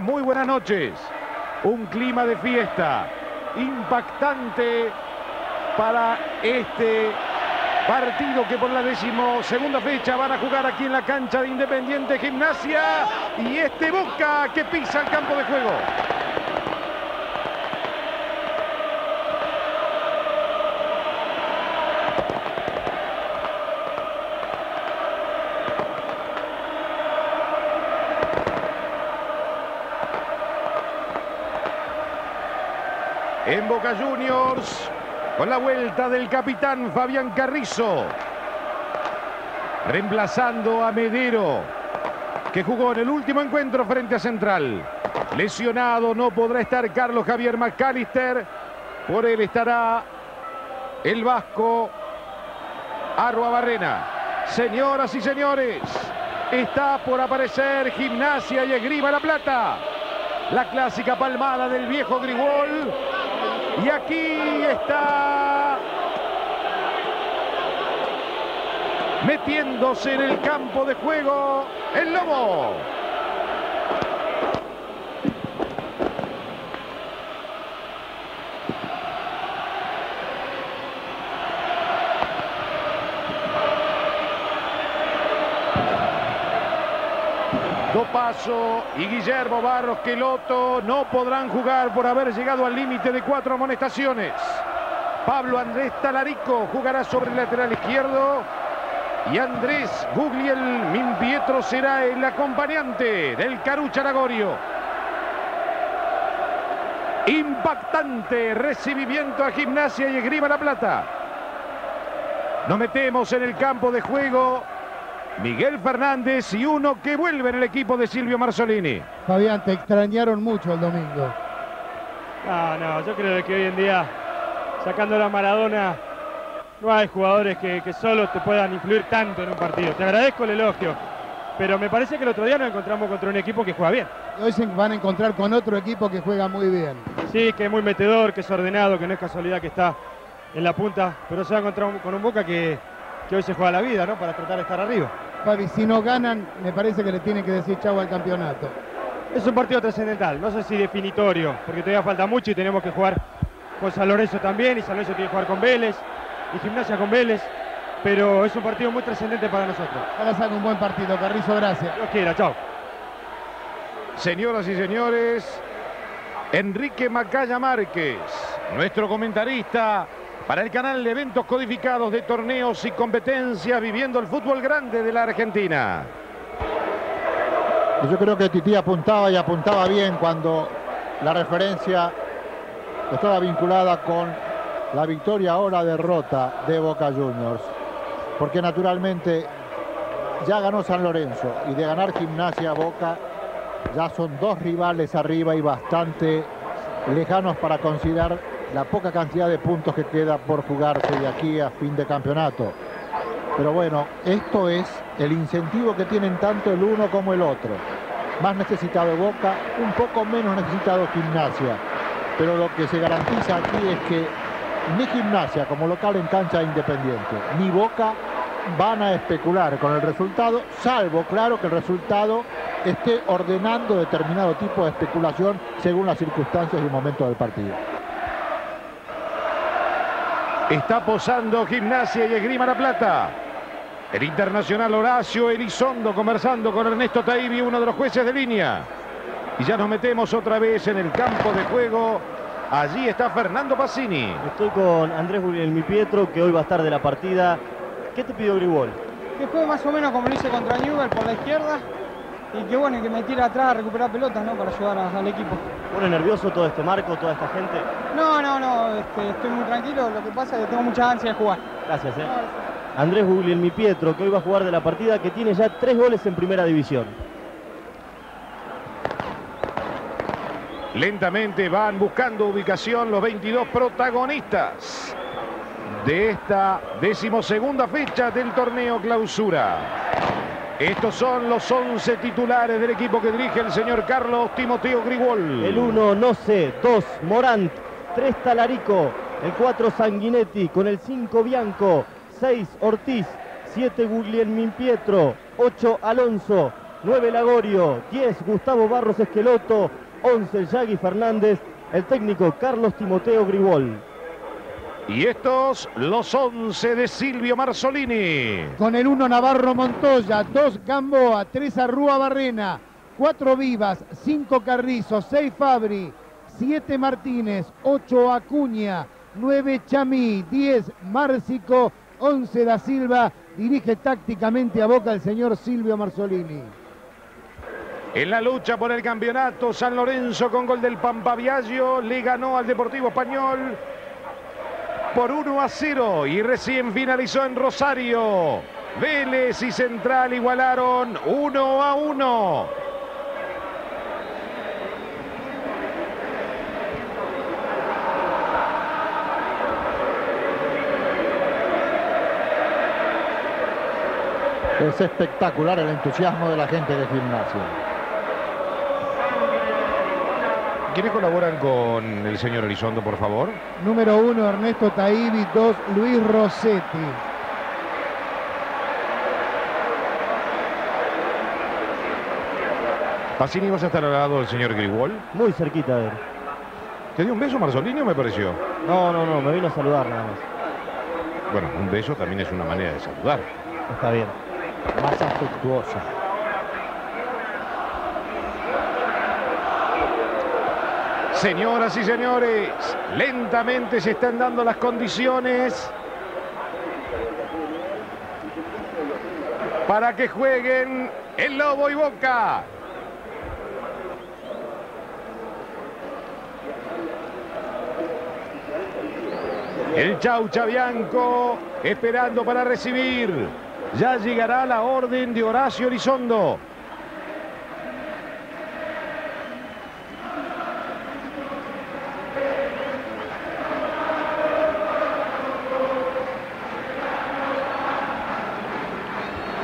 Muy buenas noches. Un clima de fiesta impactante para este partido que por la segunda fecha van a jugar aquí en la cancha de Independiente Gimnasia y este Boca que pisa el campo de juego. Boca Juniors con la vuelta del capitán Fabián Carrizo. Reemplazando a Medero, que jugó en el último encuentro frente a Central. Lesionado, no podrá estar Carlos Javier McAllister. Por él estará el vasco Arroa Barrena. Señoras y señores, está por aparecer Gimnasia y Esgrima La Plata. La clásica palmada del viejo Grigol y aquí está metiéndose en el campo de juego el Lobo. Y Guillermo Barros Queloto no podrán jugar por haber llegado al límite de cuatro amonestaciones. Pablo Andrés Talarico jugará sobre el lateral izquierdo y Andrés Gugliel Minpietro será el acompañante del Carucha Nagorio. Impactante recibimiento a Gimnasia y Esgrima La Plata. Nos metemos en el campo de juego Miguel Fernández y uno que vuelve en el equipo de Silvio Marzolini. Fabián, te extrañaron mucho el domingo. No, no, yo creo que hoy en día, sacando la Maradona, no hay jugadores que, solo te puedan influir tanto en un partido. Te agradezco el elogio, pero me parece que el otro día nos encontramos contra un equipo que juega bien. Hoy se van a encontrar con otro equipo que juega muy bien. Sí, que es muy metedor, que es ordenado, que no es casualidad que está en la punta, pero se va a encontrar con un Boca que, que hoy se juega la vida, ¿no? Para tratar de estar arriba. Fabi, si no ganan, me parece que le tienen que decir chau al campeonato. Es un partido trascendental, no sé si definitorio, porque todavía falta mucho y tenemos que jugar con San Lorenzo también, y San Lorenzo tiene que jugar con Vélez, y Gimnasia con Vélez, pero es un partido muy trascendente para nosotros. Ahora saca un buen partido, Carrizo, gracias. Dios quiera, chao. Señoras y señores, Enrique Macaya Márquez, nuestro comentarista para el canal de eventos codificados de torneos y competencias viviendo el fútbol grande de la Argentina. Yo creo que Tití apuntaba y apuntaba bien cuando la referencia estaba vinculada con la victoria la derrota de Boca Juniors. Porque naturalmente ya ganó San Lorenzo y de ganar Gimnasia Boca ya son dos rivales arriba y bastante lejanos para considerar la poca cantidad de puntos que queda por jugarse de aquí a fin de campeonato. Pero bueno, esto es el incentivo que tienen tanto el uno como el otro. Más necesitado Boca, un poco menos necesitado Gimnasia. Pero lo que se garantiza aquí es que ni Gimnasia como local en cancha independiente, ni Boca van a especular con el resultado, salvo, claro, que el resultado esté ordenando determinado tipo de especulación según las circunstancias y el momento del partido. Está posando Gimnasia y Esgrima La Plata. El internacional Horacio Elizondo conversando con Ernesto Taibi, uno de los jueces de línea. Y ya nos metemos otra vez en el campo de juego. Allí está Fernando Pacini. Estoy con Andrés Mi Pietro, que hoy va a estar de la partida. ¿Qué te pidió Grigol? Que juegue más o menos como lo hice contra Newell por la izquierda y que bueno, que me tire atrás a recuperar pelotas, ¿no? Para ayudar al equipo. ¿Pone nervioso todo este marco, toda esta gente? No, no, no, este, estoy muy tranquilo, lo que pasa es que tengo mucha ansia de jugar. Gracias, eh. Andrés Mi Pietro, que hoy va a jugar de la partida, que tiene ya tres goles en primera división. Lentamente van buscando ubicación los 22 protagonistas de esta decimosegunda fecha del torneo clausura. Estos son los 11 titulares del equipo que dirige el señor Carlos Timoteo Grigol. El 1, no sé, 2, Morant, 3, Talarico, el 4, Sanguinetti, con el 5, Bianco, 6, Ortiz, 7, Guglielmin Pietro, 8, Alonso, 9 Lagorio, 10 Gustavo Barros Esqueloto, 11 el Yagui Fernández, el técnico Carlos Timoteo Gribol. Y estos los 11 de Silvio Marzolini. Con el 1 Navarro Montoya, 2 Gamboa, 3 Arrúa Barrena, 4 Vivas, 5 Carrizo, 6 Fabri, 7 Martínez, 8 Acuña, 9 Chamí, 10 Márcico, 11 Da Silva. Dirige tácticamente a Boca el señor Silvio Marzolini. En la lucha por el campeonato, San Lorenzo con gol del Pampa Viaggio le ganó al Deportivo Español por 1 a 0 y recién finalizó en Rosario. Vélez y Central igualaron 1 a 1. Es espectacular el entusiasmo de la gente de gimnasia. ¿Quiénes colaboran con el señor Elizondo, por favor? Número 1 Ernesto Taibi, 2 Luis Rossetti. Pacini, ¿vas a estar al lado del señor Grigol? Muy cerquita de él. ¿Te dio un beso, Marzolini, o me pareció? No, no, no, me vino a saludar nada más. Bueno, un beso también es una manera de saludar. Está bien. Más afectuosa. Señoras y señores, lentamente se están dando las condiciones para que jueguen el Lobo y Boca. El Chaucha Bianco esperando para recibir. Ya llegará la orden de Horacio Elizondo.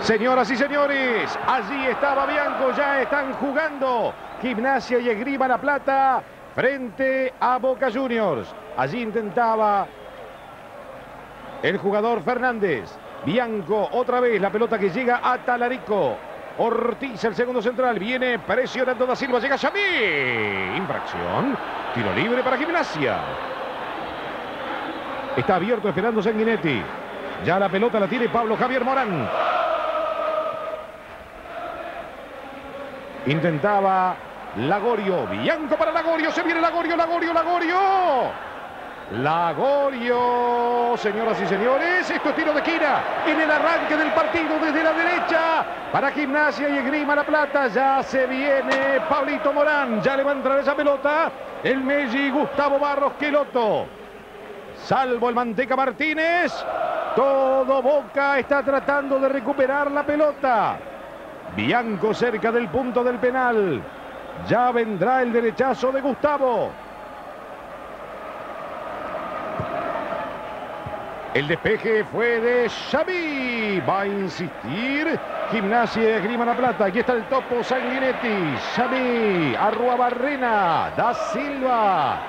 Señoras y señores, allí estaba Bianco, ya están jugando Gimnasia y Esgrima La Plata frente a Boca Juniors. Allí intentaba el jugador Fernández. Bianco otra vez, la pelota que llega a Talarico. Ortiz, el segundo central, viene presionando da Silva, llega Xamí. Infracción, tiro libre para Gimnasia. Está abierto esperando Sanguinetti. Ya la pelota la tiene Pablo Javier Morán. Intentaba Lagorio. Bianco para Lagorio. Se viene Lagorio, Lagorio, Lagorio. Lagorio, señoras y señores, esto es tiro de esquina en el arranque del partido desde la derecha para Gimnasia y Esgrima La Plata. Ya se viene Pablito Morán, ya le va a entrar esa pelota el Melli Gustavo Barros Queloto. Salvo el Manteca Martínez, todo Boca está tratando de recuperar la pelota. Bianco cerca del punto del penal. Ya vendrá el derechazo de Gustavo. El despeje fue de Xavi. Va a insistir. Gimnasia Esgrima La Plata. Aquí está el topo Sanguinetti. Xavi. Arrua Barrena. Da Silva.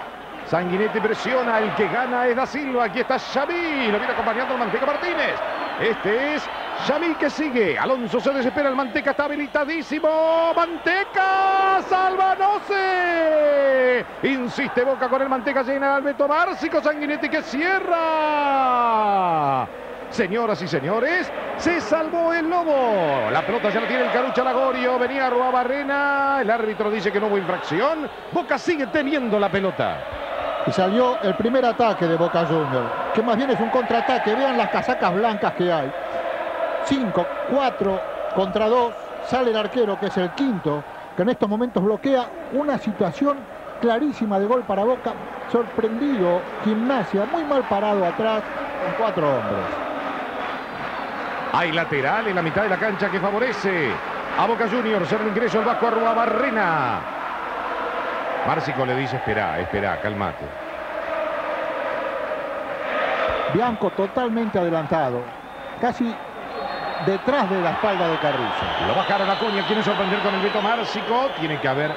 Sanguinetti presiona. El que gana es Da Silva. Aquí está Xavi. Lo viene acompañando el Manteca Martínez. Este es Xavi que sigue. Alonso se desespera. El Manteca está habilitadísimo. Manteca. Salvanose. Insiste Boca con el Manteca. Llena al Beto Márcico. Sanguinetti que cierra. Señoras y señores, se salvó el Lobo. La pelota ya la tiene el Carucha Lagorio. Venía Rua Barrena. El árbitro dice que no hubo infracción. Boca sigue teniendo la pelota. Y salió el primer ataque de Boca Juniors, que más bien es un contraataque. Vean las casacas blancas que hay. 5, 4 contra 2. Sale el arquero, que es el quinto, que en estos momentos bloquea una situación clarísima de gol para Boca. Sorprendido, gimnasia, muy mal parado atrás, con cuatro hombres. Hay lateral en la mitad de la cancha que favorece a Boca Juniors. El ingreso al Vasco Arrua Barrena. Márcico le dice, espera, espera, calmate. Bianco totalmente adelantado, casi detrás de la espalda de Carrizo. Lo bajaron a Cuña, quiere sorprender con el Beto Márcico. Tiene que haber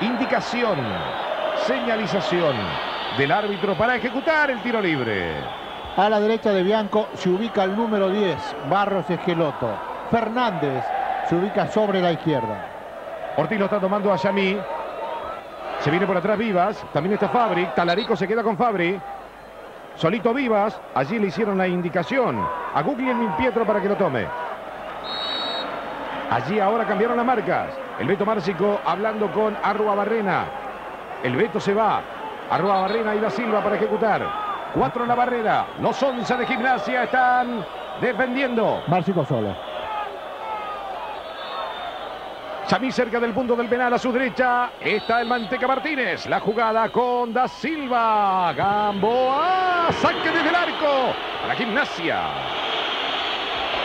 indicación, señalización del árbitro para ejecutar el tiro libre. A la derecha de Bianco se ubica el número 10, Barros Esqueloto. Fernández se ubica sobre la izquierda. Ortiz lo está tomando a Yamí. Se viene por atrás Vivas. También está Fabri. Talarico se queda con Fabri. Solito Vivas. Allí le hicieron la indicación a Guglielmin Pietro para que lo tome. Allí ahora cambiaron las marcas. El Beto Márcico hablando con Arrua Barrena. El Beto se va. Arrua Barrena y Da Silva para ejecutar. Cuatro en la barrera. Los once de gimnasia están defendiendo. Márcico solo. Chamí cerca del punto del penal a su derecha. Está el Manteca Martínez. La jugada con Da Silva. Gamboa. Saque desde el arco. A la gimnasia.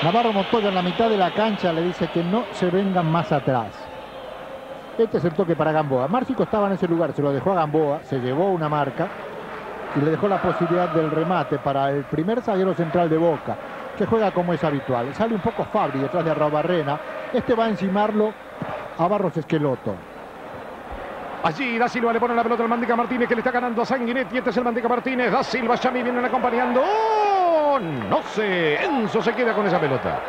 Navarro Montoya en la mitad de la cancha le dice que no se vengan más atrás. Este es el toque para Gamboa. Márcico estaba en ese lugar, se lo dejó a Gamboa, se llevó una marca y le dejó la posibilidad del remate para el primer zaguero central de Boca, que juega como es habitual. Sale un poco Fabri detrás de Barrena. Este va a encimarlo a Barros Esqueloto. Allí Da Silva le pone la pelota al Mandeca Martínez que le está ganando a Sanguinetti. Este es el Mandeca Martínez. Da Silva, Chami vienen acompañando. ¡Oh! No sé. Enzo se queda con esa pelota.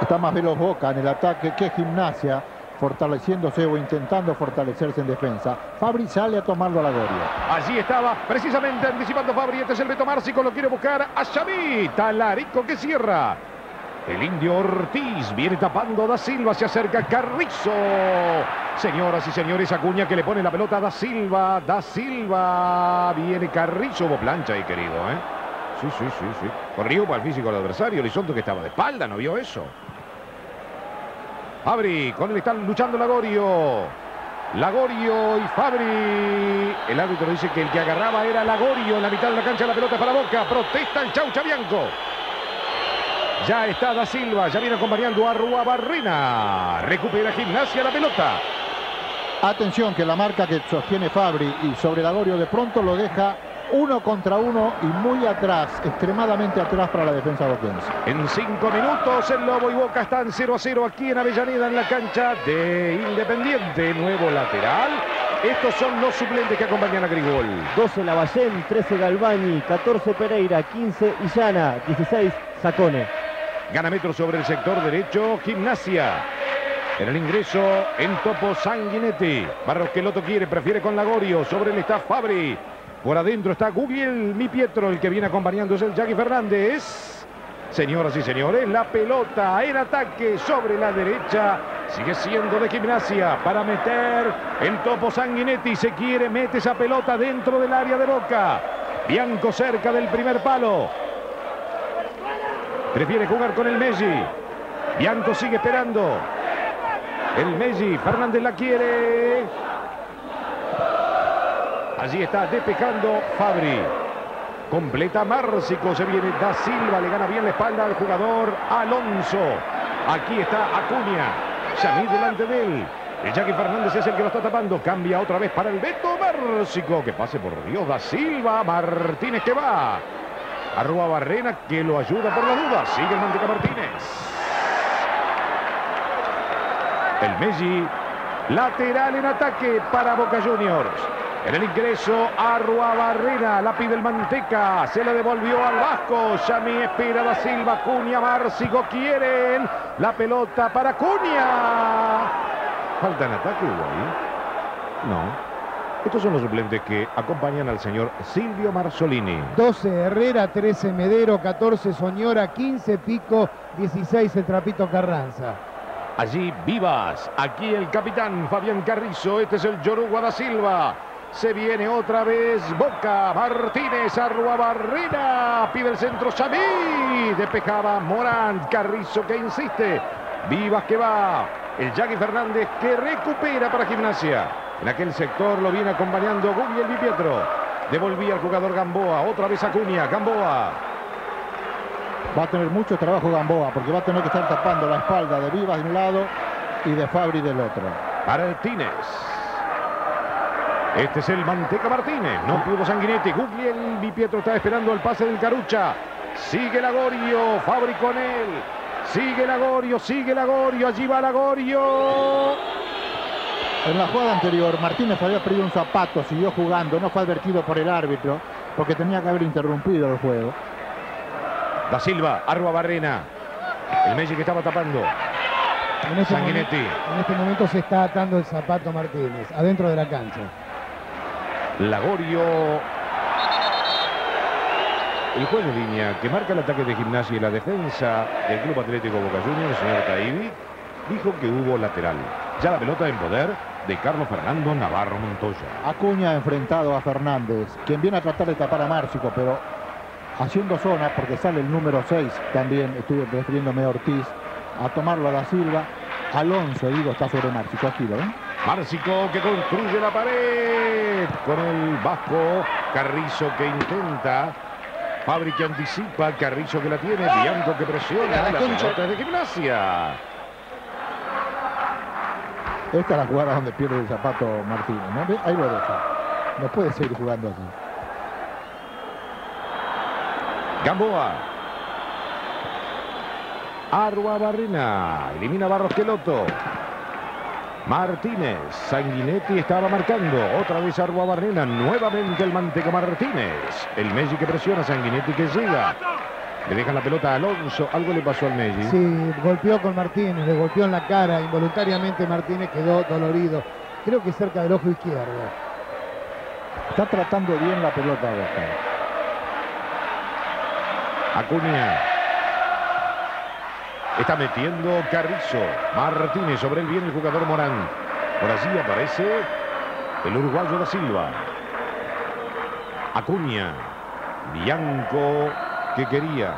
Está más veloz Boca en el ataque que Gimnasia, fortaleciéndose o intentando fortalecerse en defensa. Fabri sale a tomarlo a la gloria. Allí estaba precisamente anticipando Fabri. Este es el Beto Márcico. Lo quiere buscar a Xavi. Talarico que cierra. El indio Ortiz viene tapando Da Silva, se acerca Carrizo. Señoras y señores, Acuña que le pone la pelota a Da Silva. Da Silva, viene Carrizo. Hubo plancha ahí, querido, ¿eh? Sí, sí, sí, sí. Corrió para el físico del adversario. Horizonte que estaba de espalda, ¿no vio eso? Fabri, con él están luchando Lagorio. Lagorio y Fabri. El árbitro dice que el que agarraba era Lagorio en la mitad de la cancha. La pelota para Boca. Protesta el Chaucha Bianco. Ya está Da Silva, ya viene acompañando a Rua Barrena. Recupera Gimnasia la pelota. Atención que la marca que sostiene Fabri y sobre Lagorio de pronto lo deja uno contra uno y muy atrás, extremadamente atrás para la defensa boquense. En cinco minutos el Lobo y Boca están 0 a 0 aquí en Avellaneda en la cancha de Independiente. Nuevo lateral. Estos son los suplentes que acompañan a Grigol. 12 Lavallén, 13 Galvani, 14 Pereira, 15 Illana, 16 Sacone. Gana metro sobre el sector derecho, Gimnasia. En el ingreso, en topo Sanguinetti. Barros que Loto quiere, prefiere con Lagorio. Sobre él está Fabri. Por adentro está Gugliel, mi Pietro. El que viene acompañando es el Jackie Fernández. Señoras y señores, la pelota en ataque sobre la derecha. Sigue siendo de gimnasia para meter el topo Sanguinetti. Se quiere, mete esa pelota dentro del área de Boca. Bianco cerca del primer palo. Prefiere jugar con el Messi. Bianco sigue esperando. El Messi, Fernández la quiere. Allí está despejando Fabri. Completa Márcico, se viene Da Silva, le gana bien la espalda al jugador Alonso. Aquí está Acuña, Yamil delante de él. El Jackie Fernández es el que lo está tapando. Cambia otra vez para el Beto Márcico. Que pase por Dios, Da Silva. Martínez que va. Arroba Barrena que lo ayuda por la duda. Sigue el Manteca Martínez. El Messi. Lateral en ataque para Boca Juniors. En el ingreso, Arrua Barrera, la pide el Manteca, se le devolvió al Vasco, Yami espera da Silva, Cuña, Márcico quieren la pelota para Cuña. ¿Falta en ataque ahí? No. Estos son los suplentes que acompañan al señor Silvio Marzolini. 12 Herrera, 13 Medero, 14 Soñora, 15 Pico, 16 el Trapito Carranza. Allí Vivas, aquí el capitán Fabián Carrizo, este es el Yoruba da Silva. Se viene otra vez Boca, Martínez, Arrua Barrera, pide el centro Xavi, despejaba Morán, Carrizo que insiste, Vivas que va, el Jackie Fernández que recupera para Gimnasia. En aquel sector lo viene acompañando Gugliel Pietro. Devolvía al jugador Gamboa, otra vez Acuña, Gamboa. Va a tener mucho trabajo Gamboa porque va a tener que estar tapando la espalda de Vivas de un lado y de Fabri del otro. Martínez. Este es el Manteca Martínez. No pudo Sanguinetti. Gugliel Di Pietro está esperando el pase del Carucha. Sigue Lagorio. Fabri con él. Sigue Lagorio. Sigue Lagorio. Allí va Lagorio. En la jugada anterior, Martínez había perdido un zapato, siguió jugando, no fue advertido por el árbitro, porque tenía que haber interrumpido el juego. Da Silva, Arrua Barrena. El Messi que estaba tapando. En este, Sanguinetti. momen- en este momento se está atando el zapato Martínez, adentro de la cancha. Lagorio. El juez de línea que marca el ataque de gimnasia y la defensa del Club Atlético Boca Juniors, el señor Taibbi, dijo que hubo lateral. Ya la pelota en poder de Carlos Fernando Navarro Montoya. Acuña enfrentado a Fernández, quien viene a tratar de tapar a Márcico, pero haciendo zona, porque sale el número 6 también, estoy refiriéndome a Ortiz, a tomarlo a Da Silva. Alonso, digo, está sobre Márcico, aquí lo ven. Márcico que construye la pared con el Vasco. Carrizo que intenta. Fabri que anticipa. Carrizo que la tiene. Bianco que presiona. La pelota de gimnasia. Esta es la jugada donde pierde el zapato Martínez, ¿no? Ahí lo deja. No puede seguir jugando así. Gamboa. Arua Barrena. Elimina Barros Queloto. Martínez. Sanguinetti estaba marcando. Otra vez Arua Barrena. Nuevamente el Manteca Martínez. El Messi que presiona. Sanguinetti que llega. Le dejan la pelota a Alonso. Algo le pasó al Messi. Sí, golpeó con Martínez, le golpeó en la cara. Involuntariamente Martínez quedó dolorido. Creo que cerca del ojo izquierdo. Está tratando bien la pelota Boca. Acuña. Está metiendo Carrizo. Martínez sobre él viene el jugador Morán. Por allí aparece el uruguayo da Silva. Acuña. Bianco que quería.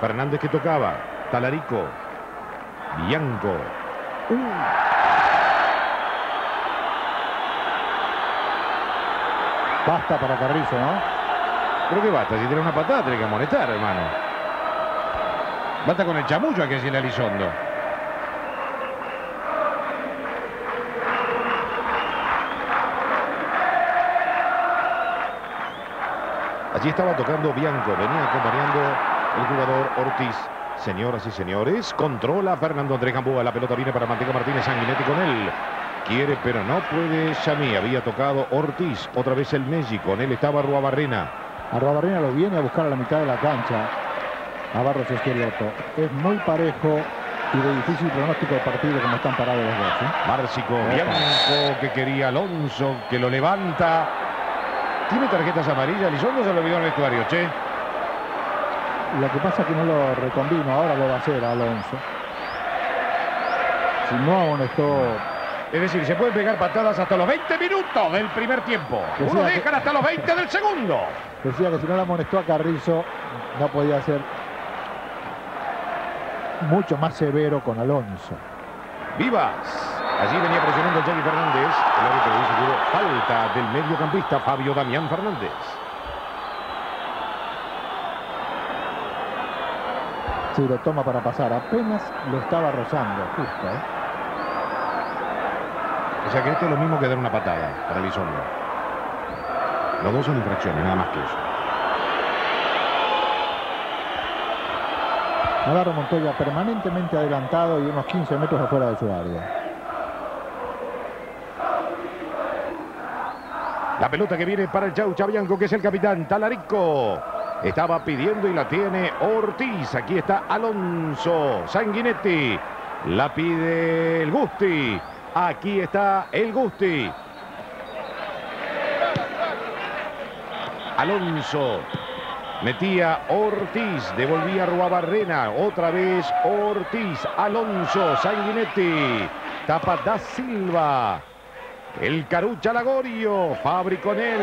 Fernández que tocaba. Talarico. Bianco. Basta para Carrizo, ¿no? Creo que basta. Si tiene una patada, tiene que amonestar, hermano. Basta con el chamullo a que decirle a Elizondo. Allí estaba tocando Bianco. Venía acompañando el jugador Ortiz. Señoras y señores, controla Fernando Andrés Gamboa. La pelota viene para Manteca Martínez Sanguinetti con él. Quiere, pero no puede. Chamí había tocado Ortiz. Otra vez el Messi. Con él estaba Rua Barrena. Arrobarrena lo viene a buscar a la mitad de la cancha. A Barros Esqueloto. Es muy parejo y de difícil pronóstico de partido como están parados los dos. ¿eh? Márcico, Bianco que quería Alonso, que lo levanta. ¿Tiene tarjetas amarillas? Lizondo se lo olvidó en el vestuario, che. Lo que pasa es que no lo recombino, ahora lo va a hacer Alonso. Si no amonestó, Es decir, se pueden pegar patadas hasta los 20 minutos del primer tiempo. Uno que- dejan hasta los 20 del segundo. decía que si no lo amonestó a Carrizo, no podía ser mucho más severo con Alonso. Vivas. Allí venía presionando Jackie Fernández. El árbitro dice que hubo falta del mediocampista Fabio Damián Fernández. Sí, lo toma para pasar. Apenas lo estaba rozando, justo. ¿eh? O sea que esto es lo mismo que dar una patada para Elizondo. Los dos son infracciones, nada más que eso. Navarro Montoya permanentemente adelantado y unos 15 metros afuera de su área. La pelota que viene para el Chau Chabianco, que es el capitán Talarico. Estaba pidiendo y la tiene Ortiz. Aquí está Alonso Sanguinetti. La pide el Gusti. Aquí está el Gusti. Alonso. Metía Ortiz. Devolvía Ruabarrena. Otra vez Ortiz. Alonso Sanguinetti. Tapa da Silva. El Carucha Lagorio, Fabri con él.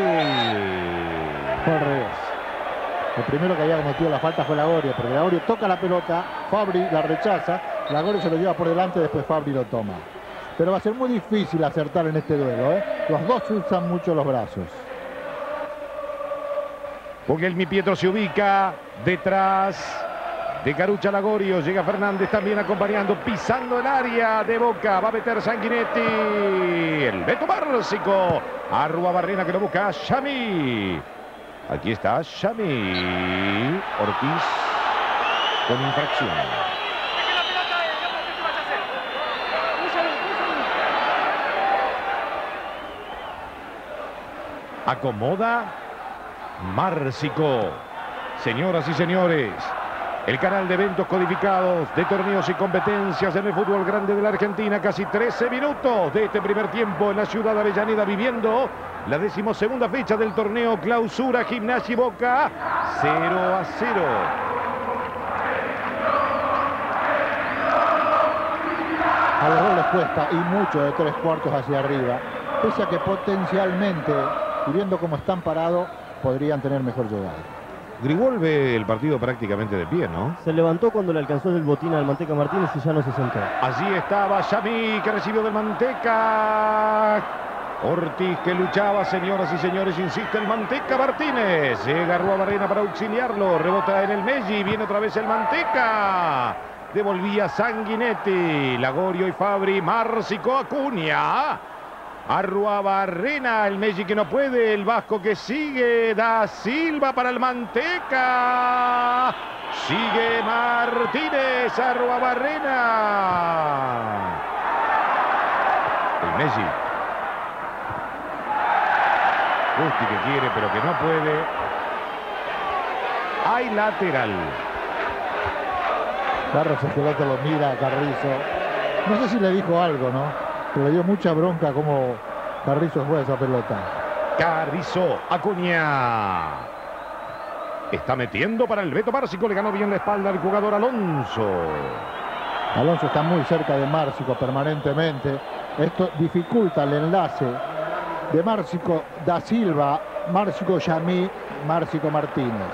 Fue al revés. El primero que había cometido la falta fue Lagorio, porque Lagorio toca la pelota, Fabri la rechaza, Lagorio se lo lleva por delante, después Fabri lo toma. Pero va a ser muy difícil acertar en este duelo, ¿eh? Los dos usan mucho los brazos. Porque el Mi Pietro se ubica detrás de Carucha Lagorio. Llega Fernández también acompañando, pisando el área de Boca. Va a meter Sanguinetti. El Beto Márcico. Arrua Barrena que lo busca a Xami. Aquí está Xami. Ortiz con infracción. Acomoda Márcico. Señoras y señores, El canal de eventos codificados, de torneos y competencias en el fútbol grande de la Argentina. Casi 13 minutos de este primer tiempo en la ciudad de Avellaneda viviendo la decimosegunda fecha del torneo Clausura Gimnasia y Boca. 0 a 0. A dos les cuesta y mucho de tres cuartos hacia arriba. Pese a que potencialmente, viendo cómo están parados, podrían tener mejor llegada. Grigol ve el partido prácticamente de pie, ¿no? Se levantó cuando le alcanzó el botín al Manteca Martínez y ya no se sentó. Allí estaba Yamí que recibió del Manteca. Ortiz que luchaba, señoras y señores, insiste el Manteca Martínez. Llega Rua Barrena para auxiliarlo. Rebota en el Melli. Viene otra vez el Manteca. Devolvía Sanguinetti. Lagorio y Fabri. Márcico Acuña. Arrua Barrena, el Messi que no puede, el Vasco que sigue, da Silva para el Manteca. Sigue Martínez, Arrua Barrena. El Messi. Gusti que quiere, pero que no puede. Hay lateral. Carlos Esqueloto lo mira Carrizo. No sé si le dijo algo, ¿no? Pero le dio mucha bronca como Carrizo juega esa pelota. Carrizo, Acuña. Está metiendo para el Beto Márcico. Le ganó bien la espalda al jugador Alonso. Alonso está muy cerca de Márcico permanentemente. Esto dificulta el enlace de Márcico da Silva, Márcico Yamí, Márcico Martínez.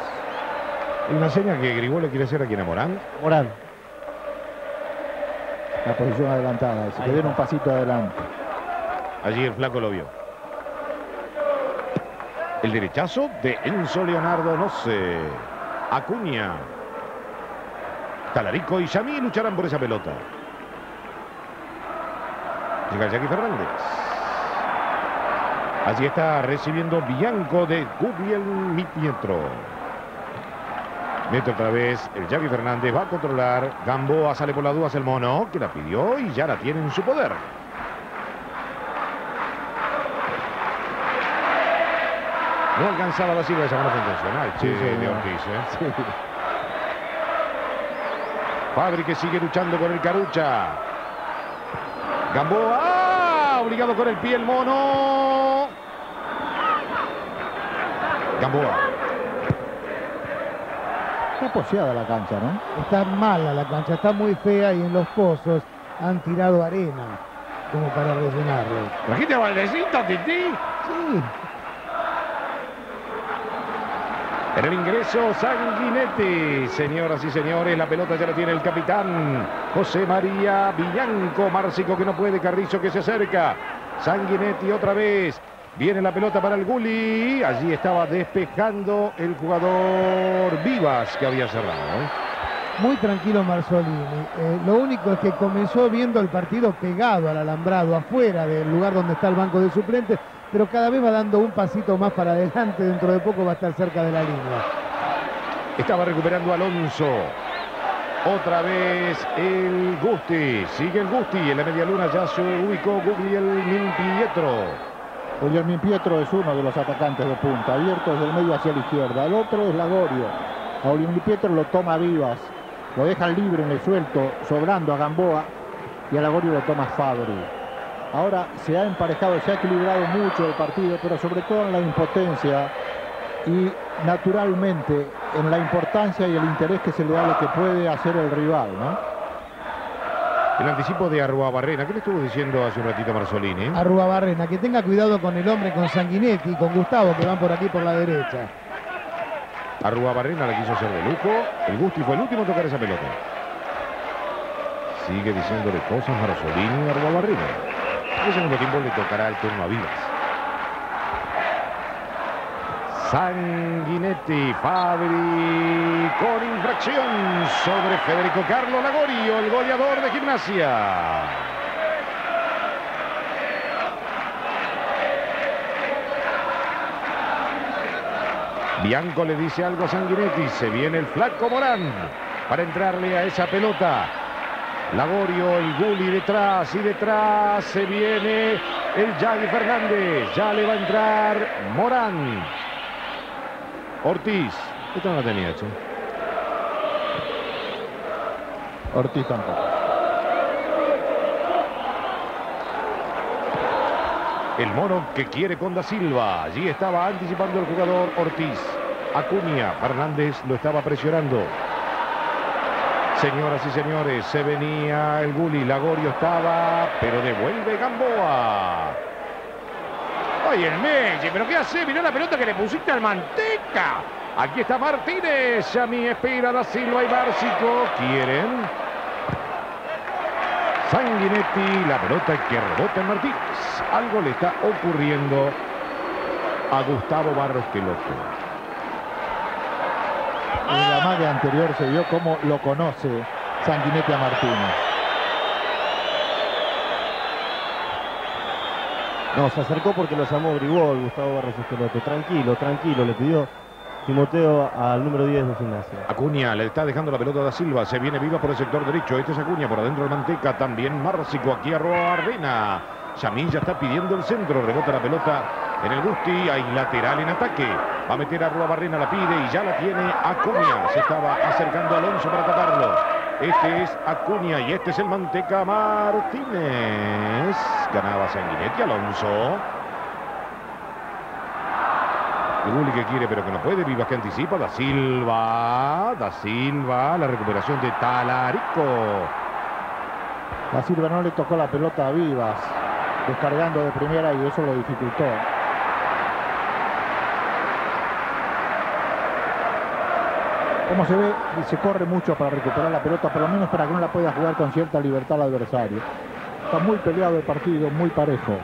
Hay una seña que Grigol le quiere hacer aquí a Morán. Morán. La posición adelantada, se quedó un pasito adelante. Allí el flaco lo vio. El derechazo de Enzo Leonardo, no sé. Acuña. Talarico y Yamí lucharán por esa pelota. Llega Jackie Fernández. Allí está recibiendo Bianco de Guglielmi Pietro. Mete otra vez el Jackie Fernández, va a controlar. Gamboa sale por las dudas el mono, que la pidió y ya la tiene en su poder. No alcanzaba la Silva, esa mano intencional. Sí, señor. de Ortiz, ¿eh? Sí. Fabri que sigue luchando con el Carucha. Gamboa. ¡ah! Obligado con el pie el mono. Gamboa. Está poseada la cancha, ¿no? Está mala la cancha, está muy fea y en los pozos han tirado arena como para rellenarlo. ¿Trajiste a Valdecito, Tití? Sí, En el ingreso, Sanguinetti. Señoras y señores, la pelota ya la tiene el capitán José María Villanco. Márcico que no puede, Carrizo que se acerca. Sanguinetti otra vez. Viene la pelota para el Gulli. Allí estaba despejando el jugador Vivas que había cerrado. ¿eh? muy tranquilo Marzolini. Eh, lo único es que comenzó viendo el partido pegado al alambrado, afuera del lugar donde está el banco de suplentes, pero cada vez va dando un pasito más para adelante. Dentro de poco va a estar cerca de la línea. Estaba recuperando Alonso. Otra vez el Gusti. Sigue el Gusti. En la media luna ya se ubicó Guglielmin Pietro. Guillermo Pietro es uno de los atacantes de punta, abierto desde el medio hacia la izquierda. El otro es Lagorio. A Guillermo Pietro lo toma vivas, lo deja libre en el suelto, sobrando a Gamboa y a Lagorio lo toma Fabri. Ahora se ha emparejado, se ha equilibrado mucho el partido, pero sobre todo en la impotencia y naturalmente en la importancia y el interés que se le da a lo que puede hacer el rival, ¿no? El anticipo de Arruabarrena. ¿Qué le estuvo diciendo hace un ratito Marzolini? A Ruabarrena, que tenga cuidado con el hombre, con Sanguinetti y con Gustavo, que van por aquí por la derecha. Arruabarrena la quiso hacer de lujo. El Gusti fue el último en tocar esa pelota. Sigue diciéndole cosas Marzolini a Arruabarrena. El segundo tiempo le tocará el turno a Vivas. Sanguinetti, Fabri con infracción sobre Federico Carlos Lagorio, el goleador de gimnasia. Bianco le dice algo a Sanguinetti, se viene el flaco Morán para entrarle a esa pelota. Lagorio, el Gulli detrás y detrás se viene el Yagui Fernández. Ya le va a entrar Morán. Ortiz. Esto no lo tenía hecho. Ortiz tampoco. El mono que quiere con Da Silva. Allí estaba anticipando el jugador Ortiz. Acuña. Fernández lo estaba presionando. Señoras y señores, se venía el Gulli. Lagorio estaba, pero devuelve Gamboa. ¡Ay, el Messi! ¿Pero qué hace? Mirá la pelota que le pusiste al Manteca. Aquí está Martínez. Yami espera Da Silva y Bárcico. ¿Quieren? Sanguinetti, la pelota que rebota en Martínez. Algo le está ocurriendo a Gustavo Barros Queloto. En la magia anterior se vio cómo lo conoce Sanguinetti a Martínez. No, se acercó porque lo llamó Grigol, Gustavo Barros Esqueloto. Tranquilo, tranquilo, le pidió Timoteo al número 10 de gimnasia. Acuña le está dejando la pelota a Da Silva. Se viene viva por el sector derecho. Este es Acuña por adentro del Manteca. También Márcico. Aquí arroba Arena. Yamín ya está pidiendo el centro. Rebota la pelota en el Gusti. Hay lateral en ataque. Va a meter a Rua Barrena. La pide y ya la tiene Acuña. Se estaba acercando Alonso para taparlo. Este es Acuña y este es el Manteca Martínez. Ganaba Sanguinetti Alonso. El Gulli que quiere pero que no puede. Vivas que anticipa. Da Silva. Da Silva. La recuperación de Talarico. La Silva no le tocó la pelota a Vivas, descargando de primera y eso lo dificultó. Como se ve, se corre mucho para recuperar la pelota, por lo menos para que no la pueda jugar con cierta libertad al adversario. Está muy peleado el partido, muy parejo.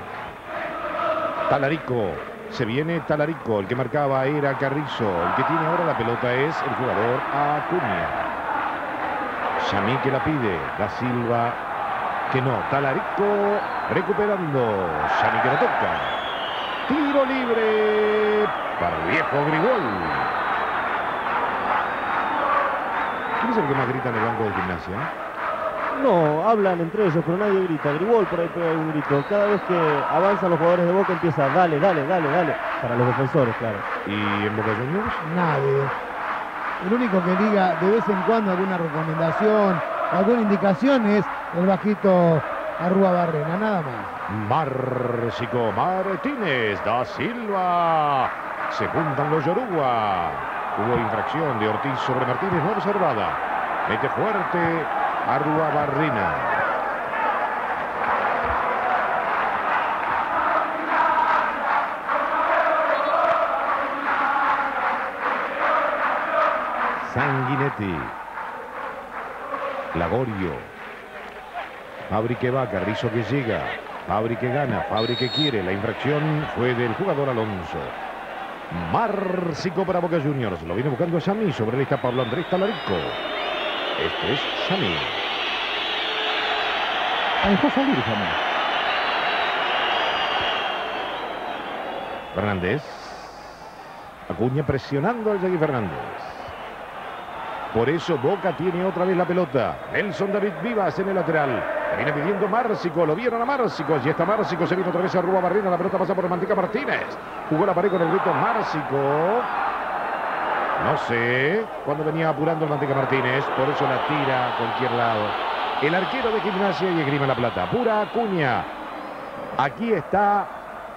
Talarico. Se viene Talarico. El que marcaba era Carrizo. El que tiene ahora la pelota es el jugador Acuña. Yamí que la pide. Da Silva que no. Talarico recuperando. Yamí que la toca. Tiro libre para el viejo Grigol. ¿Quién es el que más grita en el banco de gimnasia? No, hablan entre ellos, pero nadie grita. Grigol por ahí pega un grito. Cada vez que avanzan los jugadores de Boca empieza, dale, dale, dale, dale. Para los defensores, claro. ¿Y en Boca Juniors? Nadie. El único que diga de vez en cuando alguna recomendación, alguna indicación es el bajito Arrua Barrena, nada más. Márcico Martínez da Silva. Se juntan los Yoruba. Hubo infracción de Ortiz sobre Martínez, no observada. Mete fuerte Arrua Barrena. Sanguinetti. Lagorio. Fabri que va, Carrizo que llega. Fabri que gana, Fabri que quiere. La infracción fue del jugador Alonso. Márcico para Boca Juniors. Lo viene buscando Yamí. Sobre él está Pablo Andrés Talarico. Este es. Ah, Dejó salir Yamí. Fernández. Acuña presionando al Yagui Fernández. Por eso Boca tiene otra vez la pelota. Nelson David Vivas en el lateral. Viene pidiendo Márcico. Lo vieron a Márcico. Y está Márcico. Se viene otra vez a Rúa Barrena. La pelota pasa por Mantica Martínez. Jugó la pared con el grito Márcico. No sé. Cuando venía apurando el Mantica Martínez. Por eso la tira a cualquier lado. El arquero de Gimnasia y Esgrima La Plata. Pura Acuña. Aquí está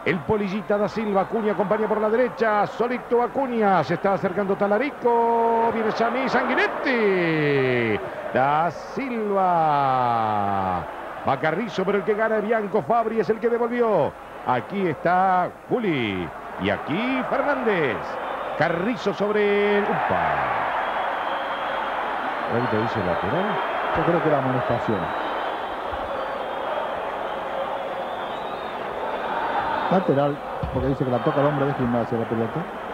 el Polillita da Silva, Acuña acompaña por la derecha, solito Acuña, se está acercando Talarico, viene Yamí Sanguinetti, da Silva, va Carrizo, pero el que gana es Bianco, Fabri es el que devolvió, aquí está Juli, y aquí Fernández, Carrizo sobre el... Upa. Ahorita lateral. Yo creo que era amonestación. Lateral, porque dice que la toca el hombre de gimnasia la pelota.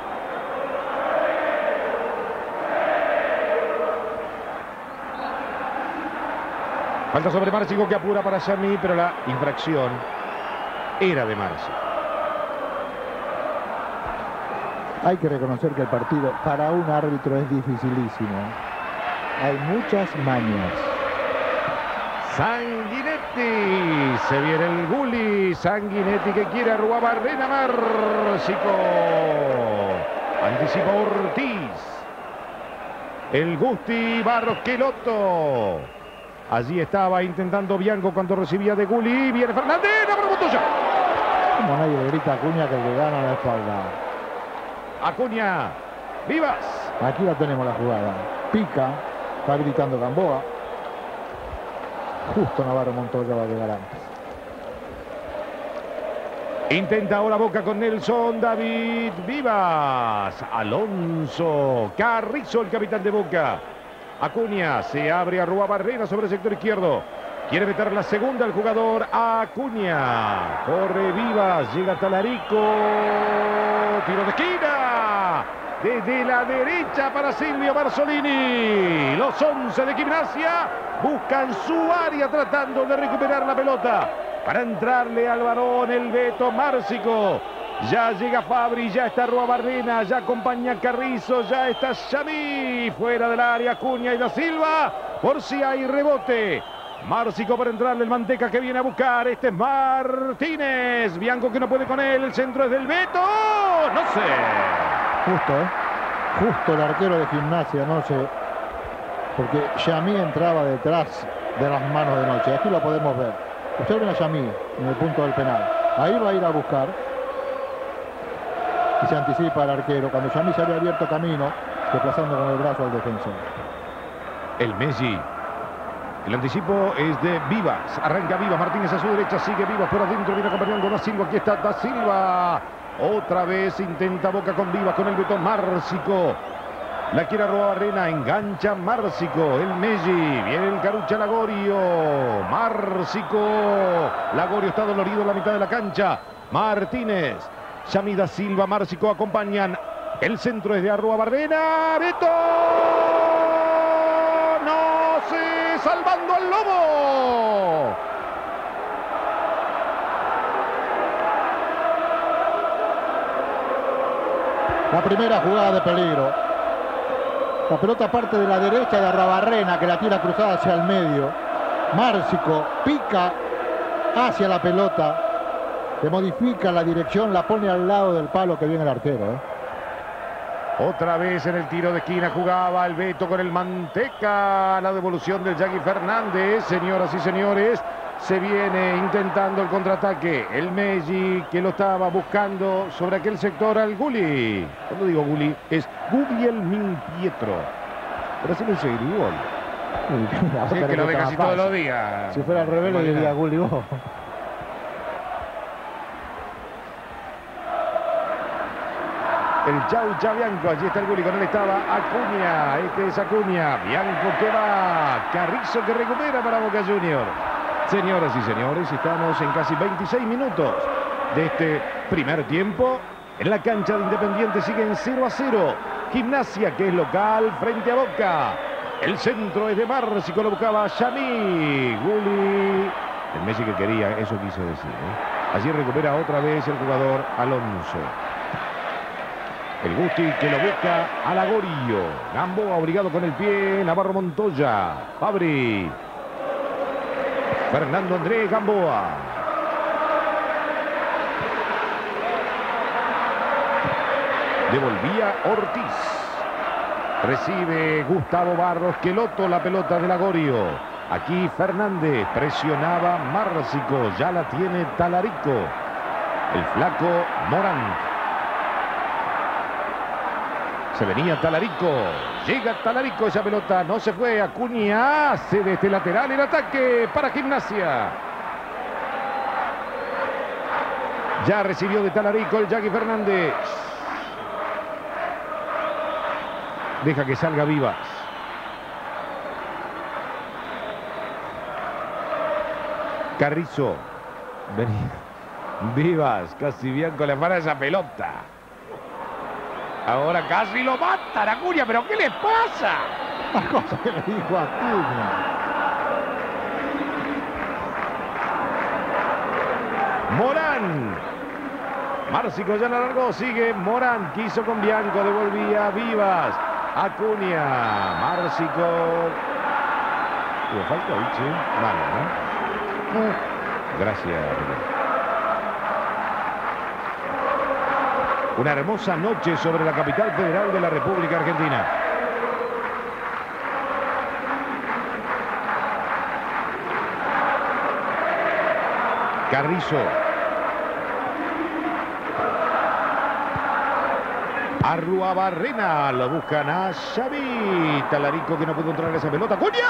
Falta sobre Márcico que apura para Yamí, pero la infracción era de Márcico. Hay que reconocer que el partido para un árbitro es dificilísimo. Hay muchas mañas. Sanguinetti, se viene el Gulli, Sanguinetti que quiere a Barrena Márcico. Anticipa Ortiz. El Gusti Barros Queloto. Allí estaba intentando Bianco cuando recibía de Gulli. Viene Fernández. ¡La Montoya! Como nadie le grita a Acuña que le gana la espalda. Acuña. Vivas. Aquí la tenemos la jugada. Pica. Está gritando Gamboa. Justo Navarro Montoya va a llegar antes. Intenta ahora Boca con Nelson, David Vivas, Alonso, Carrizo, el capitán de Boca. Acuña se abre a Rúa Barrera sobre el sector izquierdo. Quiere meter la segunda el jugador Acuña. Corre Vivas, llega Talarico. Tiro de esquina. Desde la derecha para Silvio Barsolini. Los 11 de gimnasia buscan su área tratando de recuperar la pelota para entrarle al varón el Beto Márcico. Ya llega Fabri, ya está Rua Barrena, ya acompaña Carrizo, ya está Xavi fuera del área, Cuña y da Silva, por si hay rebote. Márcico para entrarle el Manteca que viene a buscar. Este es Martínez. Bianco que no puede con él. El centro es del Beto. No sé. Justo, ¿eh? Justo el arquero de gimnasia, no. Porque Yamí entraba detrás de las manos de noche. Aquí lo podemos ver. Observen a Yamí en el punto del penal. Ahí va a ir a buscar. Y se anticipa el arquero. Cuando Yamí se había abierto camino, desplazando con el brazo al defensor. El Messi. El anticipo es de Vivas. Arranca Vivas. Martínez a su derecha. Sigue Vivas por adentro. Viene acompañando Da Silva. Aquí está Da Silva. Otra vez intenta Boca con Vivas con el Beto Márcico. La quiere robar Arena, engancha Márcico, el Messi, viene el Carucha Lagorio, Márcico, Lagorio está dolorido en la mitad de la cancha, Martínez, Yamida Silva, Márcico acompañan, el centro es de Arroa Bardena, Beto, no se, salvando al Lobo. La primera jugada de peligro. La pelota parte de la derecha de Arrabarrena que la tira cruzada hacia el medio. Márcico pica hacia la pelota. Le modifica la dirección, la pone al lado del palo que viene el arquero. ¿eh? Otra vez en el tiro de esquina jugaba el Beto con el Manteca. La devolución del Yagui Fernández. Señoras y señores, se viene intentando el contraataque. El Messi que lo estaba buscando sobre aquel sector al Guli. Cuando digo Guli, es Guglielmin Pietro. Pero así lo dice Grigol. Así es que lo ve casi todos los días. Si fuera al revés, le diría Gulli vos. El Chau Bianco, allí está el Guli, con él estaba Acuña, este es Acuña, Bianco que va, Carrizo que recupera para Boca Junior. Señoras y señores, estamos en casi 26 minutos de este primer tiempo. En la cancha de Independiente siguen 0 a 0. Gimnasia que es local frente a Boca. El centro es de Márcico, lo buscaba Yamí. Guli, el Messi que quería, eso quiso decir. ¿eh? Allí recupera otra vez el jugador Alonso. El Gusti que lo busca a Lagorio. Gamboa obligado con el pie. Navarro Montoya. Fabri. Fernando Andrés Gamboa. Devolvía Ortiz. Recibe Gustavo Barros Queloto la pelota de Lagorio. Aquí Fernández presionaba Márcico. Ya la tiene Talarico. El flaco Morán. Se venía Talarico. Llega Talarico. Esa pelota no se fue. Acuña hace desde lateral el ataque para Gimnasia. Ya recibió de Talarico el Jackie Fernández. Deja que salga Vivas. Carrizo. Vení. Vivas. Casi bien con la mano esa pelota. Ahora casi lo matan a Acuña, pero ¿qué le pasa? La cosa que le dijo Acuña. Morán. Márcico ya la largó, sigue Morán, quiso con Bianco, devolvía Vivas. Acuña, Márcico. ¿Hubo falta ahí, sí? Vale, ¿no? Gracias. Una hermosa noche sobre la capital federal de la República Argentina. Carrizo. Arruabarrena, lo buscan a Xavi. Talarico que no pudo entrar esa pelota. ¡Cuña!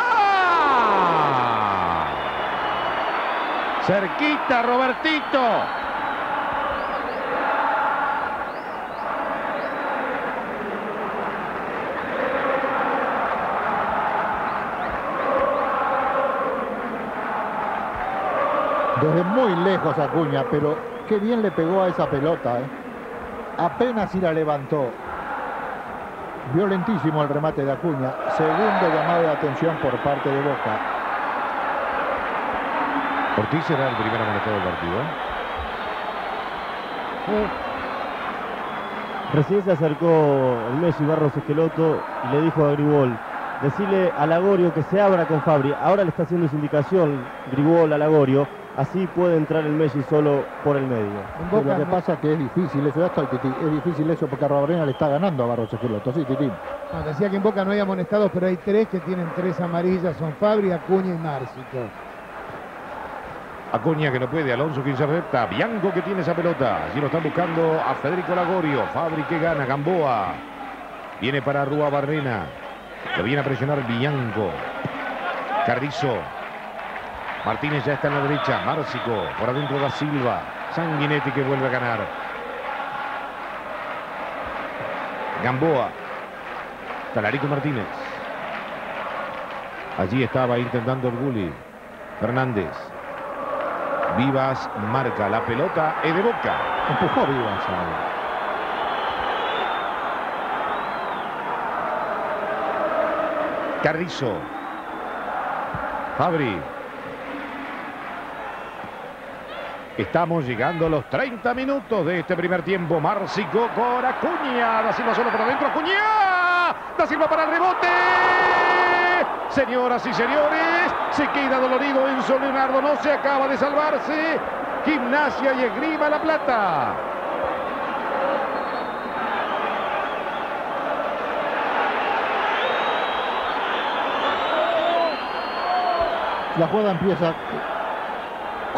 Cerquita, Robertito. Muy lejos Acuña, pero qué bien le pegó a esa pelota. ¿eh? Apenas si la levantó. Violentísimo el remate de Acuña. Segundo llamado de atención por parte de Boca. Ortiz será el primer amonestado del partido. Recién se acercó el Messi Barros Esqueloto y le dijo a Gribol, decirle a Lagorio que se abra con Fabri. Ahora le está haciendo su indicación Gribol a Lagorio, así puede entrar el Messi solo por el medio. Boca lo que no- pasa es que es difícil eso, ya estoy, Titi, es difícil eso porque Arrobarena le está ganando a Barros Esqueloto. Sí, Titi. no, decía que en Boca no hay amonestados, pero hay tres que tienen tres amarillas, son Fabri, Acuña y Márcico. Acuña que no puede, Alonso que intercepta, Bianco que tiene esa pelota, allí lo están buscando a Federico Lagorio, Fabri que gana, Gamboa, viene para Rúa Barrena, lo viene a presionar Bianco, Carrizo, Martínez ya está en la derecha, Márcico, por adentro da Silva, Sanguinetti que vuelve a ganar, Gamboa, Talarico Martínez, allí estaba intentando el Gulli, Fernández, Vivas marca la pelota es de Boca. Empujó Vivas. Carrizo. Fabri. Estamos llegando a los 30 minutos de este primer tiempo. Márcico con Acuña. Da Silva solo por adentro. Acuña. Da Silva para el rebote. Señoras y señores, se queda dolorido Enzo Leonardo. No se acaba de salvarse. Gimnasia y Esgrima La Plata. La jugada empieza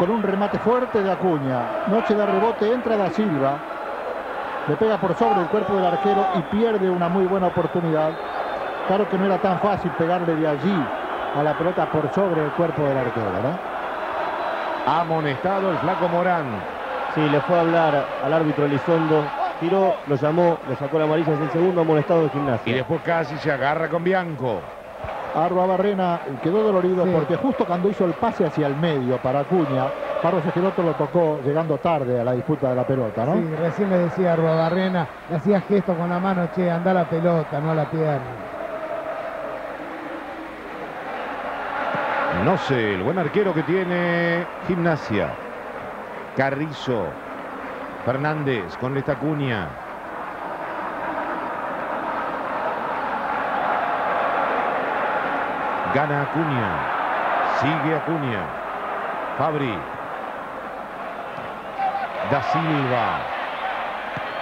con un remate fuerte de Acuña. Noche de rebote, entra Da Silva. Le pega por sobre el cuerpo del arquero y pierde una muy buena oportunidad. Claro que no era tan fácil pegarle de allí a la pelota por sobre el cuerpo del arquero, ¿verdad? Amonestado el flaco Morán. Sí, le fue a hablar al árbitro Elizondo, tiró, lo llamó, le sacó la amarilla, es el segundo amonestado de Y gimnasia. después casi se agarra con Bianco. Arroa Barrena quedó dolorido Sí. porque justo cuando hizo el pase hacia el medio para Acuña, Barros Esqueloto lo tocó llegando tarde a la disputa de la pelota, ¿no? Sí, recién le decía a Barrena, le hacía gesto con la mano, che, anda a la pelota, no a la pierna. No sé, el buen arquero que tiene Gimnasia. Carrizo. Fernández con esta cuña. Gana Acuña. Sigue Acuña. Fabri. Da Silva.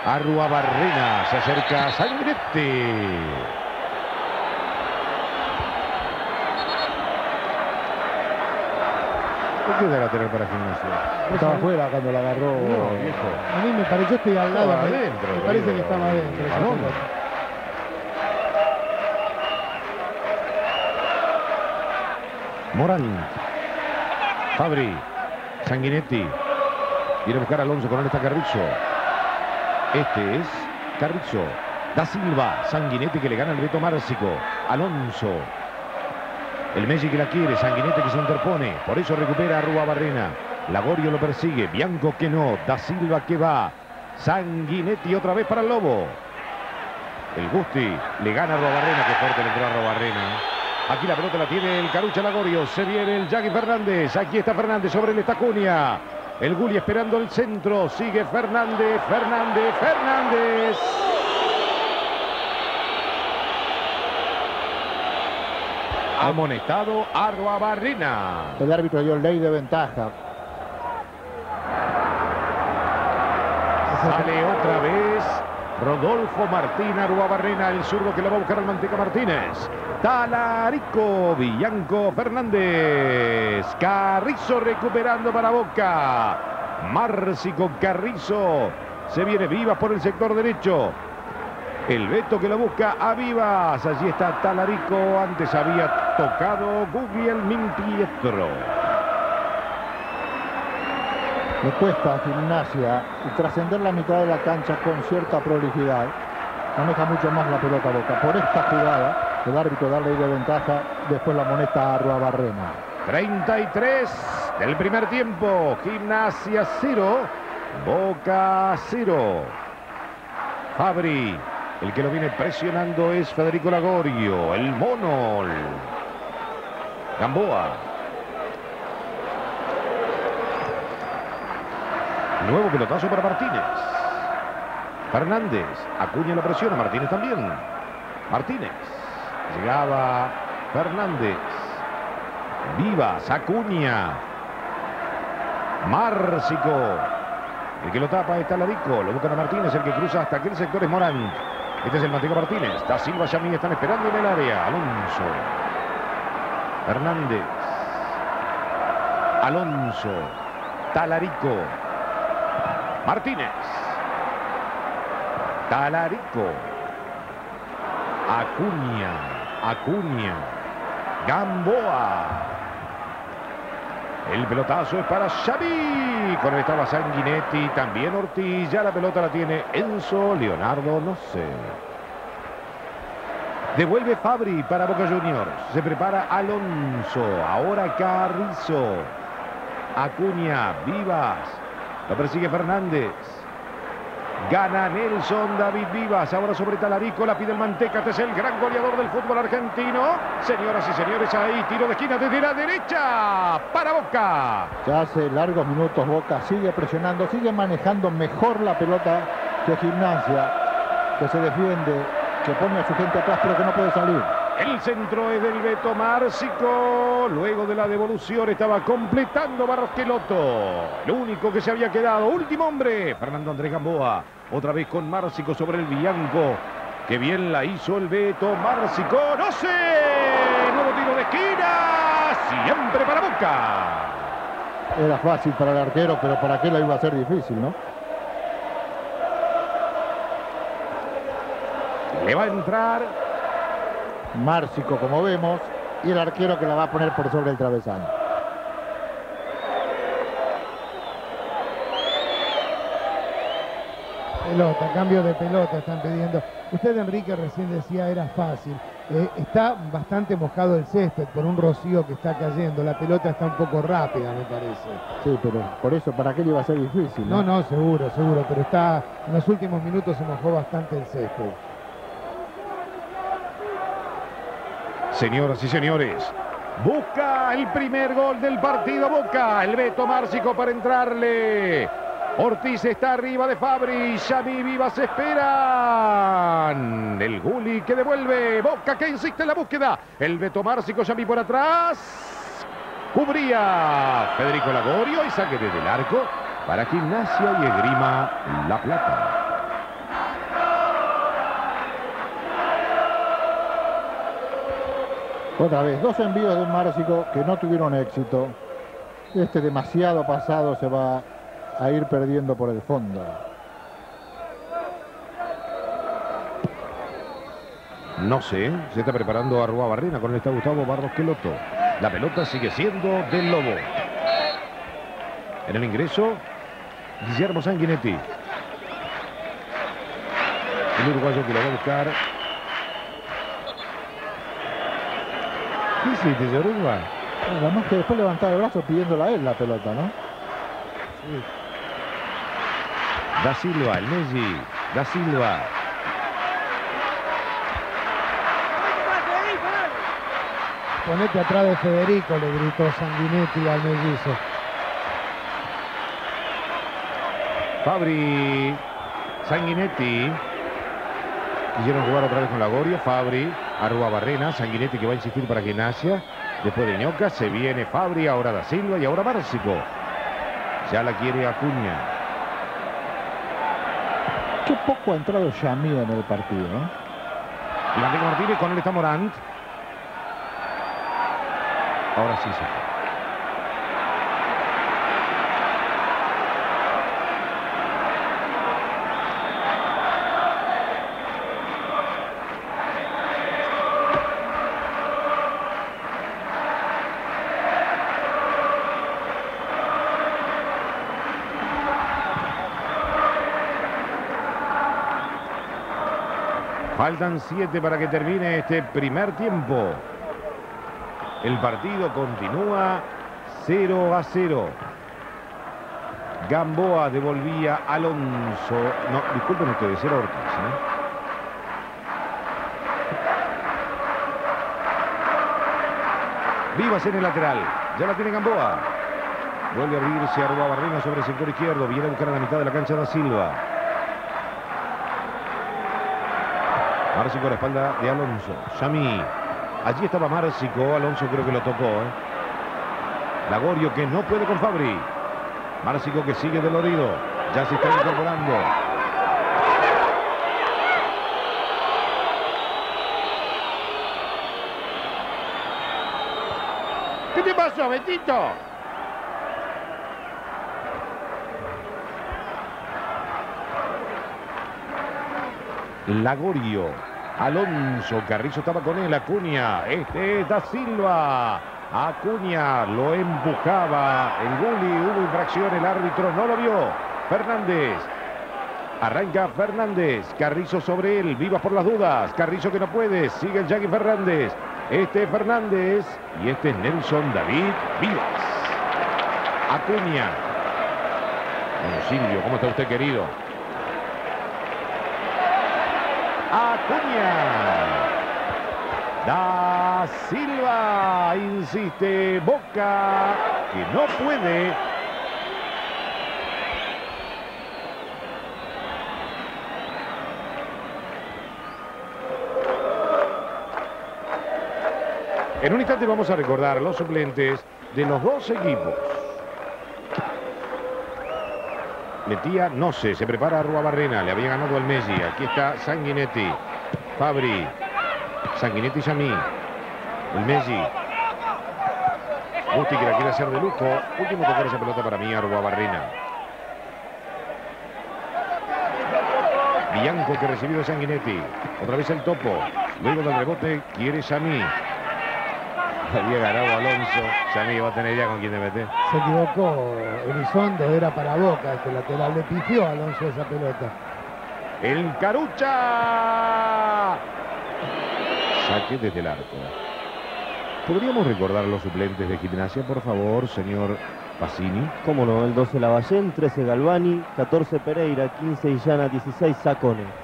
Arrua Barrena. Se acerca a Sangrete. ¿Qué queda lateral para Gimnasia? Estaba afuera cuando la agarró. No, viejo. A mí me parece, yo estoy al lado, Estaba me, adentro, me parece que estaba adentro. Morán. Fabri. Sanguinetti. Viene a buscar a Alonso con él está Carrizo. Este es Carrizo. Da Silva. Sanguinetti que le gana el Beto Márcico. Alonso. El Messi que la quiere. Sanguinetti que se interpone. Por eso recupera a Rúa Barrena. Lagorio lo persigue. Bianco que no. Da Silva que va. Sanguinetti otra vez para el Lobo. El Gusti le gana a Robarrena, que fuerte le entró a Robarrena. Aquí la pelota la tiene el Carucha Lagorio. Se viene el Yagui Fernández. Aquí está Fernández sobre el Estacunia. El Gulli esperando el centro. Sigue Fernández, Fernández, Fernández. Amonestado Arroa Barrena. El árbitro dio ley de ventaja. Sale otra Rodolfo Martín Barrena, el zurdo que lo va a buscar al Manteca Martínez. Talarico, Villanco Fernández. Carrizo recuperando para Boca. Márcico Carrizo. Se viene Vivas por el sector derecho. El Beto que lo busca a Vivas. Allí está Talarico. Antes había tocado Guglielmin Pietro. Le cuesta a Gimnasia trascender la mitad de la cancha con cierta prolijidad. Maneja mucho más la pelota Boca. Por esta jugada, el árbitro da ley de ventaja. Después la moneta a Barrena. 33 del primer tiempo. Gimnasia 0. Boca 0. Fabri. El que lo viene presionando es Federico Lagorio. El mono. Gamboa. Nuevo pelotazo para Martínez. Fernández. Acuña la presión a Martínez también. Martínez. Llegaba Fernández. Vivas. Acuña. Márcico. El que lo tapa es Talarico. Lo buscan a Martínez. El que cruza hasta aquel sector es Morán. Este es el Manteca Martínez. Da Silva, Yamí están esperando en el área. Alonso. Fernández. Alonso. Talarico. Martínez. Talarico. Acuña. Acuña. Gamboa. El pelotazo es para Xavi. Con él estaba Sanguinetti. También Ortiz. Ya la pelota la tiene Enzo. Leonardo, no sé. Devuelve Fabri para Boca Juniors. Se prepara Alonso. Ahora Carrizo. Acuña. Vivas. Lo persigue Fernández. Gana Nelson David Vivas. Ahora sobre Talarico. La pide el Manteca. Este es el gran goleador del fútbol argentino. Señoras y señores, ahí tiro de esquina desde la derecha. Para Boca. Ya hace largos minutos Boca. Sigue presionando. Sigue manejando mejor la pelota que Gimnasia. Que se defiende. Que pone a su gente atrás pero que no puede salir. El centro es del Beto Márcico. Luego de la devolución estaba completando Barrosqueloto. Lo único que se había quedado. Último hombre. Fernando Andrés Gamboa. Otra vez con Márcico sobre el Bianco. Que bien la hizo el Beto Márcico. ¡No sé! Nuevo tiro de esquina. Siempre para Boca. Era fácil para el arquero, pero para qué lo iba a ser difícil, ¿no? Le va a entrar Márcico, como vemos, y el arquero que la va a poner por sobre el travesaño. Pelota, cambio de pelota están pidiendo. Usted, Enrique, recién decía era fácil. Eh, está bastante mojado el césped por un rocío que está cayendo. La pelota está un poco rápida, me parece. Sí, pero por eso, ¿para qué le iba a ser difícil? No, no, no seguro, seguro. Pero está en los últimos minutos se mojó bastante el césped. Señoras y señores, busca el primer gol del partido. Boca el Beto Márcico para entrarle. Ortiz está arriba de Fabri. Xavi Vivas esperan. El Guli que devuelve. Boca que insiste en la búsqueda. El Beto Márcico, Xavi por atrás. Cubría Federico Lagorio y saque desde el arco para Gimnasia y Esgrima La Plata. Otra vez, dos envíos de un Márcico que no tuvieron éxito. Este demasiado pasado se va a ir perdiendo por el fondo. No sé, se está preparando a Rua Barrena con el está Gustavo Barros Queloto. La pelota sigue siendo del Lobo. En el ingreso, Guillermo Sanguinetti. El uruguayo que lo va a buscar ¿Qué hiciste, Yoruba? Además que después levantaba el brazo pidiéndola a él la pelota, ¿no? Sí. Da Silva, el Messi. Da Silva. Ponete atrás de Federico, le gritó Sanguinetti al mellizo. Fabri, Sanguinetti. Quisieron jugar otra vez con la Goria. Fabri, Arrua Barrena, Sanguinetti que va a insistir para que Nacia. Después de Ñoca se viene Fabri, ahora Da Silva y ahora Márcico. Ya la quiere Acuña. Qué poco ha entrado Yamí en el partido. ¿no? Blanco Martínez, con él está Morant. Ahora sí se fue. Faltan siete para que termine este primer tiempo. El partido continúa 0 a 0. Gamboa devolvía Alonso. No, disculpen ustedes, era Ortiz. ¿eh? Vivas en el lateral. Ya la tiene Gamboa. Vuelve a abrirse a Barrena sobre el sector izquierdo. Viene a buscar a la mitad de la cancha da Silva. Márcico a la espalda de Alonso. Yami. Allí estaba Márcico. Alonso creo que lo tocó. ¿eh? Lagorio que no puede con Fabri. Márcico que sigue dolorido. Ya se está incorporando. ¿Qué te pasó, Betito? Lagorio. Alonso. Carrizo estaba con él. Acuña. Este es Da Silva. Acuña lo empujaba. El Gulli. Hubo infracción. El árbitro no lo vio. Fernández. Arranca Fernández. Carrizo sobre él. Viva por las dudas. Carrizo que no puede. Sigue el Jackie Fernández. Este es Fernández. Y este es Nelson David Vivas. Acuña. Silvio, ¿cómo está usted, querido? Acuña. Da Silva. Insiste Boca. Que no puede. En un instante vamos a recordar los suplentes de los dos equipos. Metía, no sé, se prepara a Rua Barrena, le había ganado al Messi. Aquí está Sanguinetti, Fabri, Sanguinetti y Yamí. El Messi. Gusti que la quiere hacer de lujo. Último tocar esa pelota para mí, Rua Barrena. Bianco que recibido de Sanguinetti. Otra vez el topo. Luego del rebote quiere Yamí. Había ganado Alonso. Yamí va a tener ya con quién te meter. Se equivocó Elizondo, era para Boca este lateral. Le pifió a Alonso esa pelota. El Carucha. Saque desde el arco. ¿Podríamos recordar los suplentes de gimnasia, por favor, señor Pacini? Cómo no, el 12 Lavallén, 13 Galvani, 14 Pereira, 15 Illana, 16 Sacone.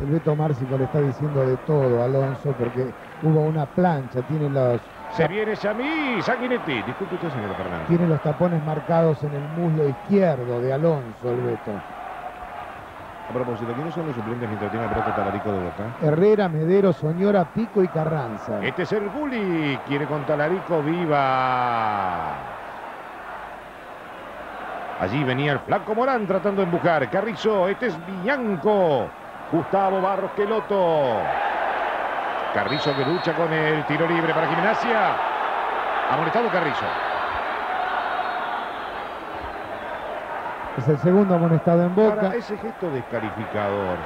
El Beto Márcico le está diciendo de todo a Alonso porque hubo una plancha, tiene los, Se viene Yamí, Sanguinetti. Disculpe usted, señor Fernández. tiene los tapones marcados en el muslo izquierdo de Alonso, el Beto. A propósito, ¿quiénes son los suplentes mientras tiene la pelota Talarico de Boca? Herrera, Medero, Soñora, Pico y Carranza. Este es el Gulli. Quiere con Talarico. Viva. Allí venía el flaco Morán tratando de empujar. Carrizo. Este es Bianco. Gustavo Barros Queloto. Carrizo que lucha con el tiro libre para Gimnasia. Amonestado Carrizo. Es el segundo amonestado en Boca. Para ese gesto descalificador.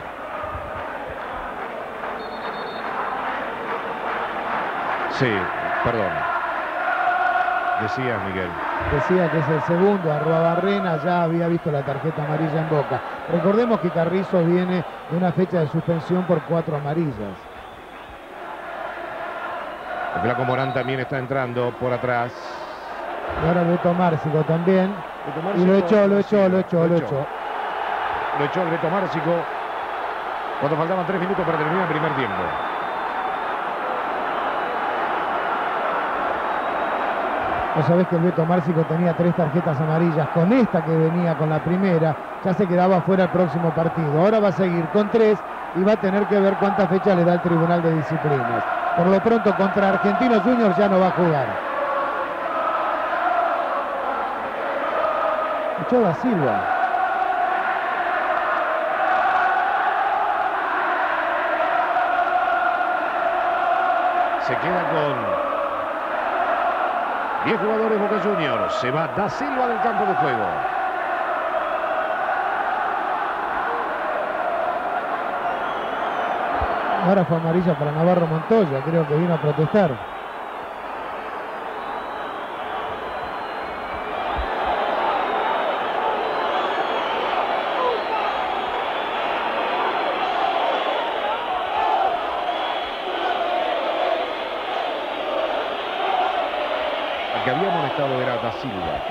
Sí, perdón. Decía Miguel. Decía que es el segundo, Arruabarrena ya había visto la tarjeta amarilla en Boca. Recordemos que Carrizo viene de una fecha de suspensión por cuatro amarillas. El flaco Morán también está entrando por atrás. Y ahora Beto Márcico también. Y lo echó, lo echó, lo echó, lo echó. Lo echó el Beto Márcico. Cuando faltaban tres minutos para terminar el primer tiempo. Vos sabés que el Beto Márcico tenía tres tarjetas amarillas. Con esta que venía con la primera, ya se quedaba fuera el próximo partido. Ahora va a seguir con tres y va a tener que ver cuántas fechas le da el Tribunal de Disciplinas. Por lo pronto contra Argentinos Juniors ya no va a jugar. Echó da Silva. 10 jugadores Boca Juniors. Se va Da Silva del campo de juego. Ahora fue amarilla para Navarro Montoya, creo que vino a protestar.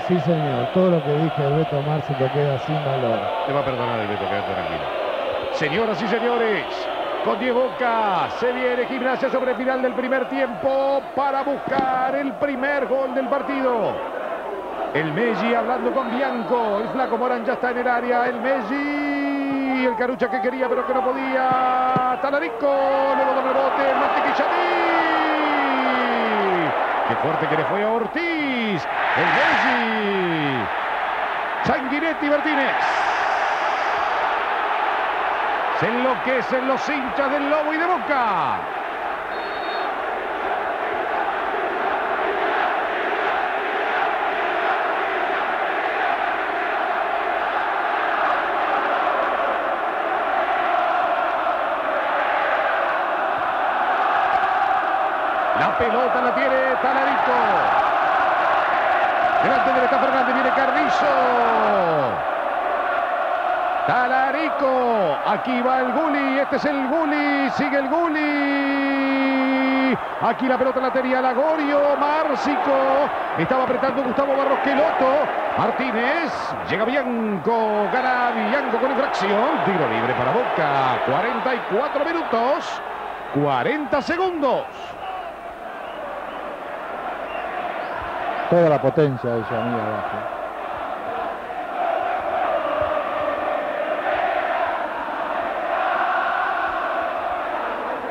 Sí, señor, todo lo que dije de Beto Márcico queda sin valor. Le va a perdonar el Beto, quédate tranquilo. Señoras y señores, con 10 Boca se viene gimnasia sobre final del primer tiempo para buscar el primer gol del partido. El Messi hablando con Bianco. El flaco Morán ya está en el área. El Messi. El Carucha que quería pero que no podía. Talarico. Luego del rebote. El Mantequillaní. Qué fuerte que le fue a Ortiz. El Messi. Sanguinetti Martínez. Se enloquecen los hinchas del Lobo y de Boca. La pelota la tiene Talarico. Delante de está Fernández, viene Carrizo. Talarico, aquí va el Guli, este es el Guli, sigue el Guli. Aquí la pelota la tenía Lagorio, Márcico, estaba apretando Gustavo Barros Queloto. Martínez, llega Bianco, gana Bianco con infracción, tiro libre para Boca, 44 minutos, 40 segundos. Toda la potencia de Yamí abajo.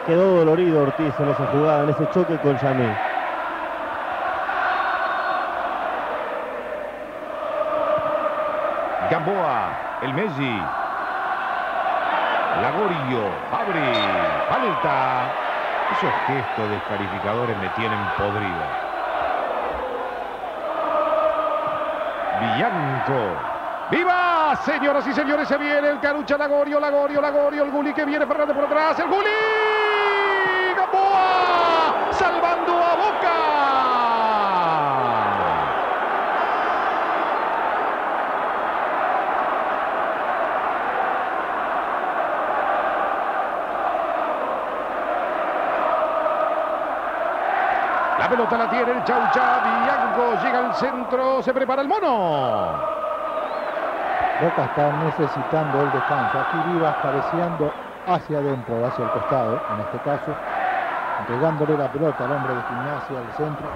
Quedó dolorido Ortiz en esa jugada, en ese choque con Yamí. Gamboa, el Messi. Lagorio, Fabri, falta. Esos gestos descalificadores me tienen podrido. Bianco. ¡Viva! Señoras y señores, se viene el Carucha Lagorio, Lagorio, Lagorio, el Guli que viene Fernández por atrás, el Guli. Gamboa salvando a Boca. La pelota la tiene el Chaucha, Bianco llega al centro, se prepara el mono. Boca está necesitando el descanso. Aquí Vivas cabeceando hacia adentro, hacia el costado, en este caso, entregándole la pelota al hombre de gimnasia al centro.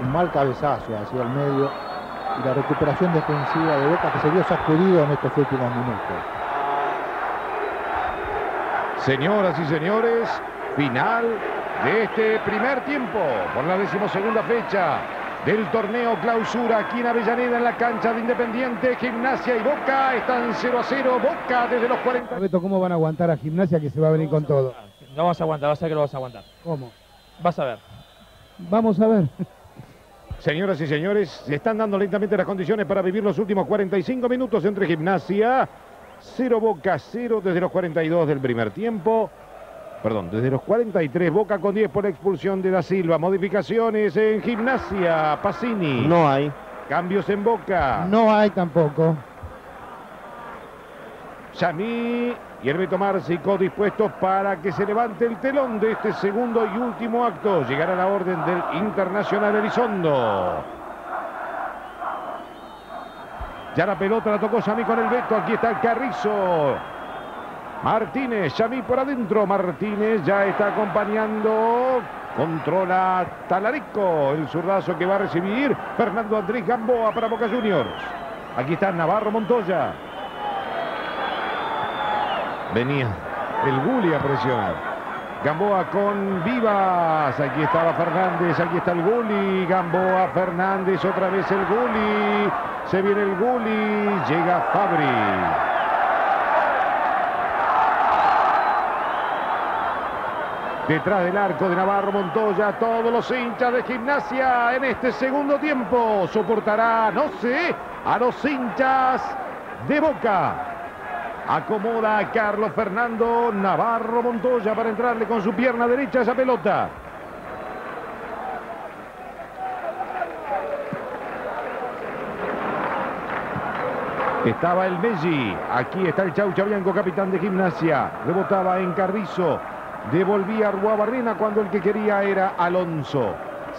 Un mal cabezazo hacia el medio y la recuperación defensiva de Boca que se vio sacudido en estos últimos minutos. Señoras y señores, final de este primer tiempo por la decimosegunda fecha del torneo clausura aquí en Avellaneda en la cancha de Independiente, Gimnasia y Boca están 0 a 0, Boca desde los 40. Beto, ¿cómo van a aguantar a Gimnasia que se va a venir con todo? No vas a aguantar, vas a ver que lo vas a aguantar. ¿Cómo? Vas a ver. Vamos a ver. Señoras y señores, se están dando lentamente las condiciones para vivir los últimos 45 minutos entre Gimnasia, 0 Boca, 0 desde los 42 del primer tiempo. Perdón, desde los 43, Boca con 10 por expulsión de Da Silva. Modificaciones en Gimnasia, Pacini. No hay. Cambios en Boca. No hay tampoco. Yamí y Hermeto Márcico dispuestos para que se levante el telón de este segundo y último acto. Llegará la orden del Internacional Elizondo. Ya la pelota la tocó Yamí con el veto. Aquí está el Carrizo. Martínez, Yamí por adentro. Martínez ya está acompañando. Controla Talarico. El zurdazo que va a recibir Fernando Andrés Gamboa para Boca Juniors. Aquí está Navarro Montoya. Venía el Guli a presionar. Gamboa con Vivas. Aquí estaba Fernández. Aquí está el Guli. Gamboa, Fernández. Otra vez el Guli. Se viene el Guli. Llega Fabri. Detrás del arco de Navarro Montoya, todos los hinchas de gimnasia en este segundo tiempo soportará, no sé, a los hinchas de Boca. Acomoda a Carlos Fernando Navarro Montoya para entrarle con su pierna derecha a esa pelota. Estaba el Messi. Aquí está el Chau Chabianco, capitán de gimnasia. Rebotaba en Carrizo. Devolvía a Ruabarrena cuando el que quería era Alonso.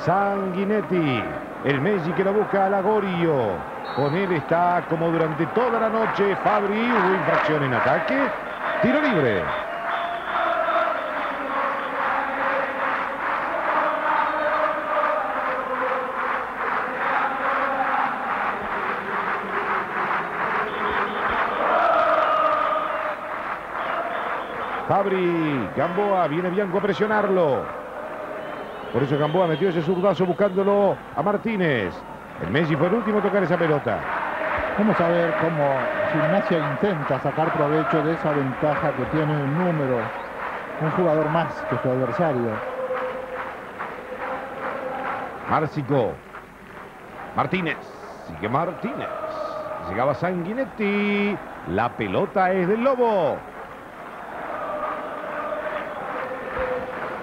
Sanguinetti. El Messi que lo busca a Lagorio. Con él está como durante toda la noche Fabri. Hubo infracción en ataque. Tiro libre. Fabri, Gamboa, viene Bianco a presionarlo. Por eso Gamboa metió ese zurdazo buscándolo a Martínez. El Messi fue el último a tocar esa pelota. Vamos a ver cómo Gimnasia intenta sacar provecho de esa ventaja que tiene el número. Un jugador más que su adversario. Márcico. Martínez. Sigue Martínez. Llegaba Sanguinetti. La pelota es del Lobo.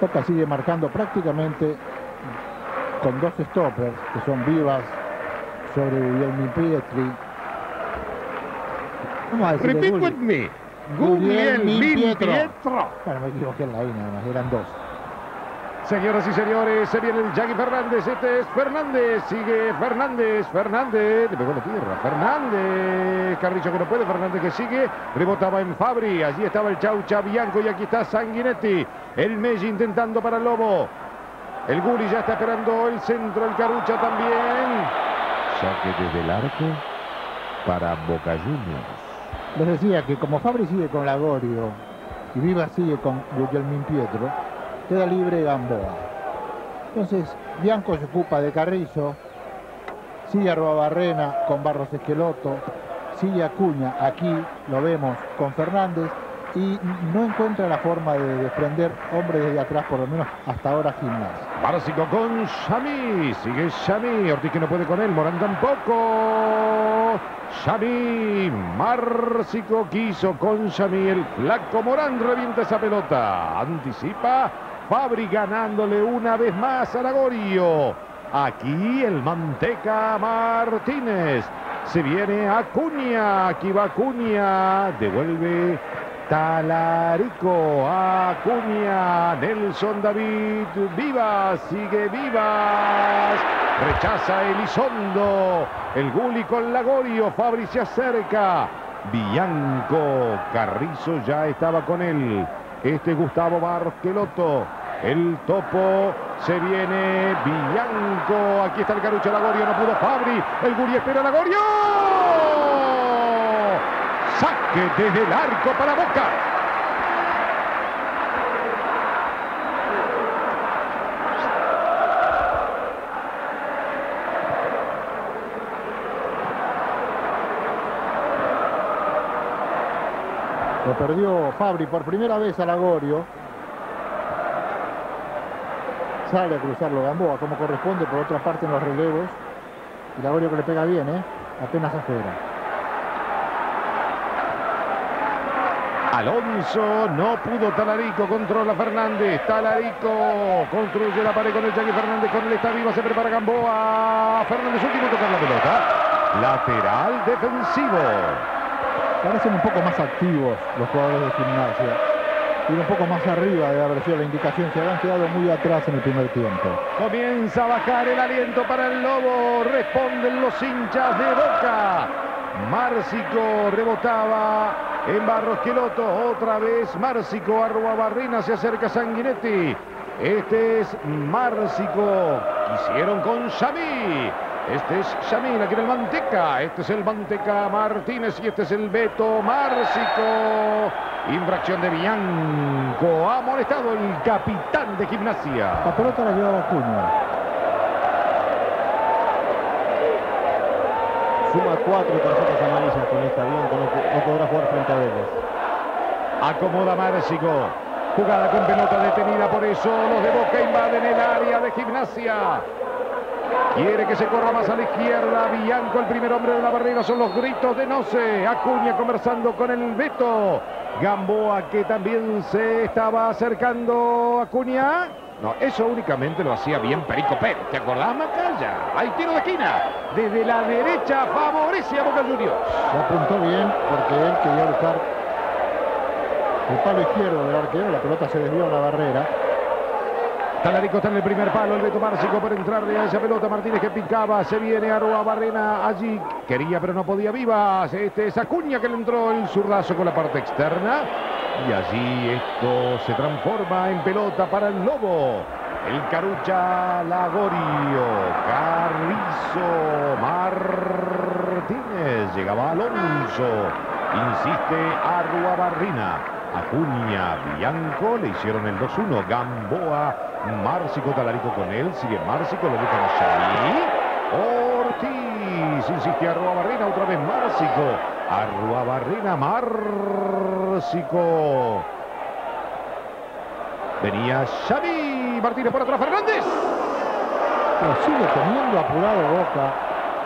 Boca sigue marcando prácticamente con dos stoppers, que son vivas sobre Guglielmi Pietri. Vamos a decirle Repeat with me. Guglielmi Pietro. Pietro. Bueno, me equivoqué en la I nada más, eran dos. Señoras y señores, se viene el Jackie Fernández. Este es Fernández. Sigue Fernández. Fernández. Le pegó la tierra. Fernández. Carrillo que no puede. Fernández que sigue. Rebotaba en Fabri. Allí estaba el Chaucha Bianco y aquí está Sanguinetti. El Messi intentando para el Lobo. El Guri ya está esperando el centro. El Carucha también. Saque desde el arco para Boca Juniors. Les decía que como Fabri sigue con Lagorio y Viva sigue con Guglielmin Pietro, queda libre Gamboa. Entonces, Bianco se ocupa de Carrizo, sigue Barrena con Barros Esqueloto, sigue Acuña, aquí lo vemos con Fernández y no encuentra la forma de desprender hombre desde atrás, por lo menos hasta ahora Gimnasia. Bárcico con Xami. Sigue Xami. Ortiz que no puede con él. Morán tampoco. Xami. Márcico quiso con Xami. El flaco Morán revienta esa pelota. Anticipa. Fabri ganándole una vez más a Lagorio. Aquí el Manteca Martínez. Se viene Acuña. Aquí va Acuña. Devuelve Talarico, Acuña, Nelson David, Vivas, sigue Vivas, rechaza Elizondo, el Guli con Lagorio, Fabri se acerca, Bianco, Carrizo ya estaba con él, este Gustavo Barqueloto, el topo, se viene Bianco, aquí está el Carucho Lagorio, no pudo Fabri, el Guli espera Lagorio. Saque desde el arco para Boca. Perdió Fabri por primera vez a Lagorio. Sale a cruzarlo Gamboa como corresponde por otra parte en los relevos. Y Lagorio que le pega bien, ¿eh? Apenas afuera. Alonso no pudo Talarico, controla Fernández, Talarico construye la pared con el Jackie Fernández, con él está vivo, se prepara Gamboa, Fernández último tocar la pelota, lateral defensivo. Parecen un poco más activos los jugadores de gimnasia. Y un poco más arriba de haber sido la indicación. Se habían quedado muy atrás en el primer tiempo. Comienza a bajar el aliento para el Lobo, responden los hinchas de Boca. Márcico rebotaba en Barros Queloto, otra vez Márcico, Arroba Barrena, se acerca Sanguinetti. Este es Márcico, quisieron con Xami. Este es Xami, la quiere el Manteca. Este es el Manteca Martínez y este es el Beto Márcico. Infracción de Bianco. Ha molestado el capitán de gimnasia. La pelota la llevaba Acuña. Suma cuatro tarjetas amarillas con esta Bianco, no, no podrá jugar frente a Vélez. Acomoda Márcico. Jugada con pelota detenida, por eso los de Boca invaden el área de gimnasia. Quiere que se corra más a la izquierda. Bianco, el primer hombre de la barrera, son los gritos de Noce. Acuña conversando con el Beto. Gamboa que también se estaba acercando Acuña. No, eso únicamente lo hacía bien Perico Pérez. ¿Te acordás, Macaya? Hay tiro de esquina. Desde la derecha favorece a Boca Juniors. Se apuntó bien porque él quería buscar el palo izquierdo del arquero. La pelota se desvió a la barrera. Talarico está en el primer palo, el Beto Márcico por entrarle a esa pelota. Martínez que picaba, se viene Arroa Barrena allí. Quería pero no podía Vivas. Este es Acuña que le entró el zurdazo con la parte externa. Y allí esto se transforma en pelota para el Lobo. El Carucha Lagorio. Carrizo Martínez. Llegaba Alonso. Insiste Arrua Barrina. Acuña, Bianco, le hicieron el 2-1. Gamboa, Márcico, Talarico con él. Sigue Márcico, lo buscan a Xavi. Ortiz, insiste Arrua Barrina, otra vez Márcico. Arrua Barrina, Márcico. Venía Xavi, Martínez por atrás, Fernández. Pero sigue teniendo apurado Boca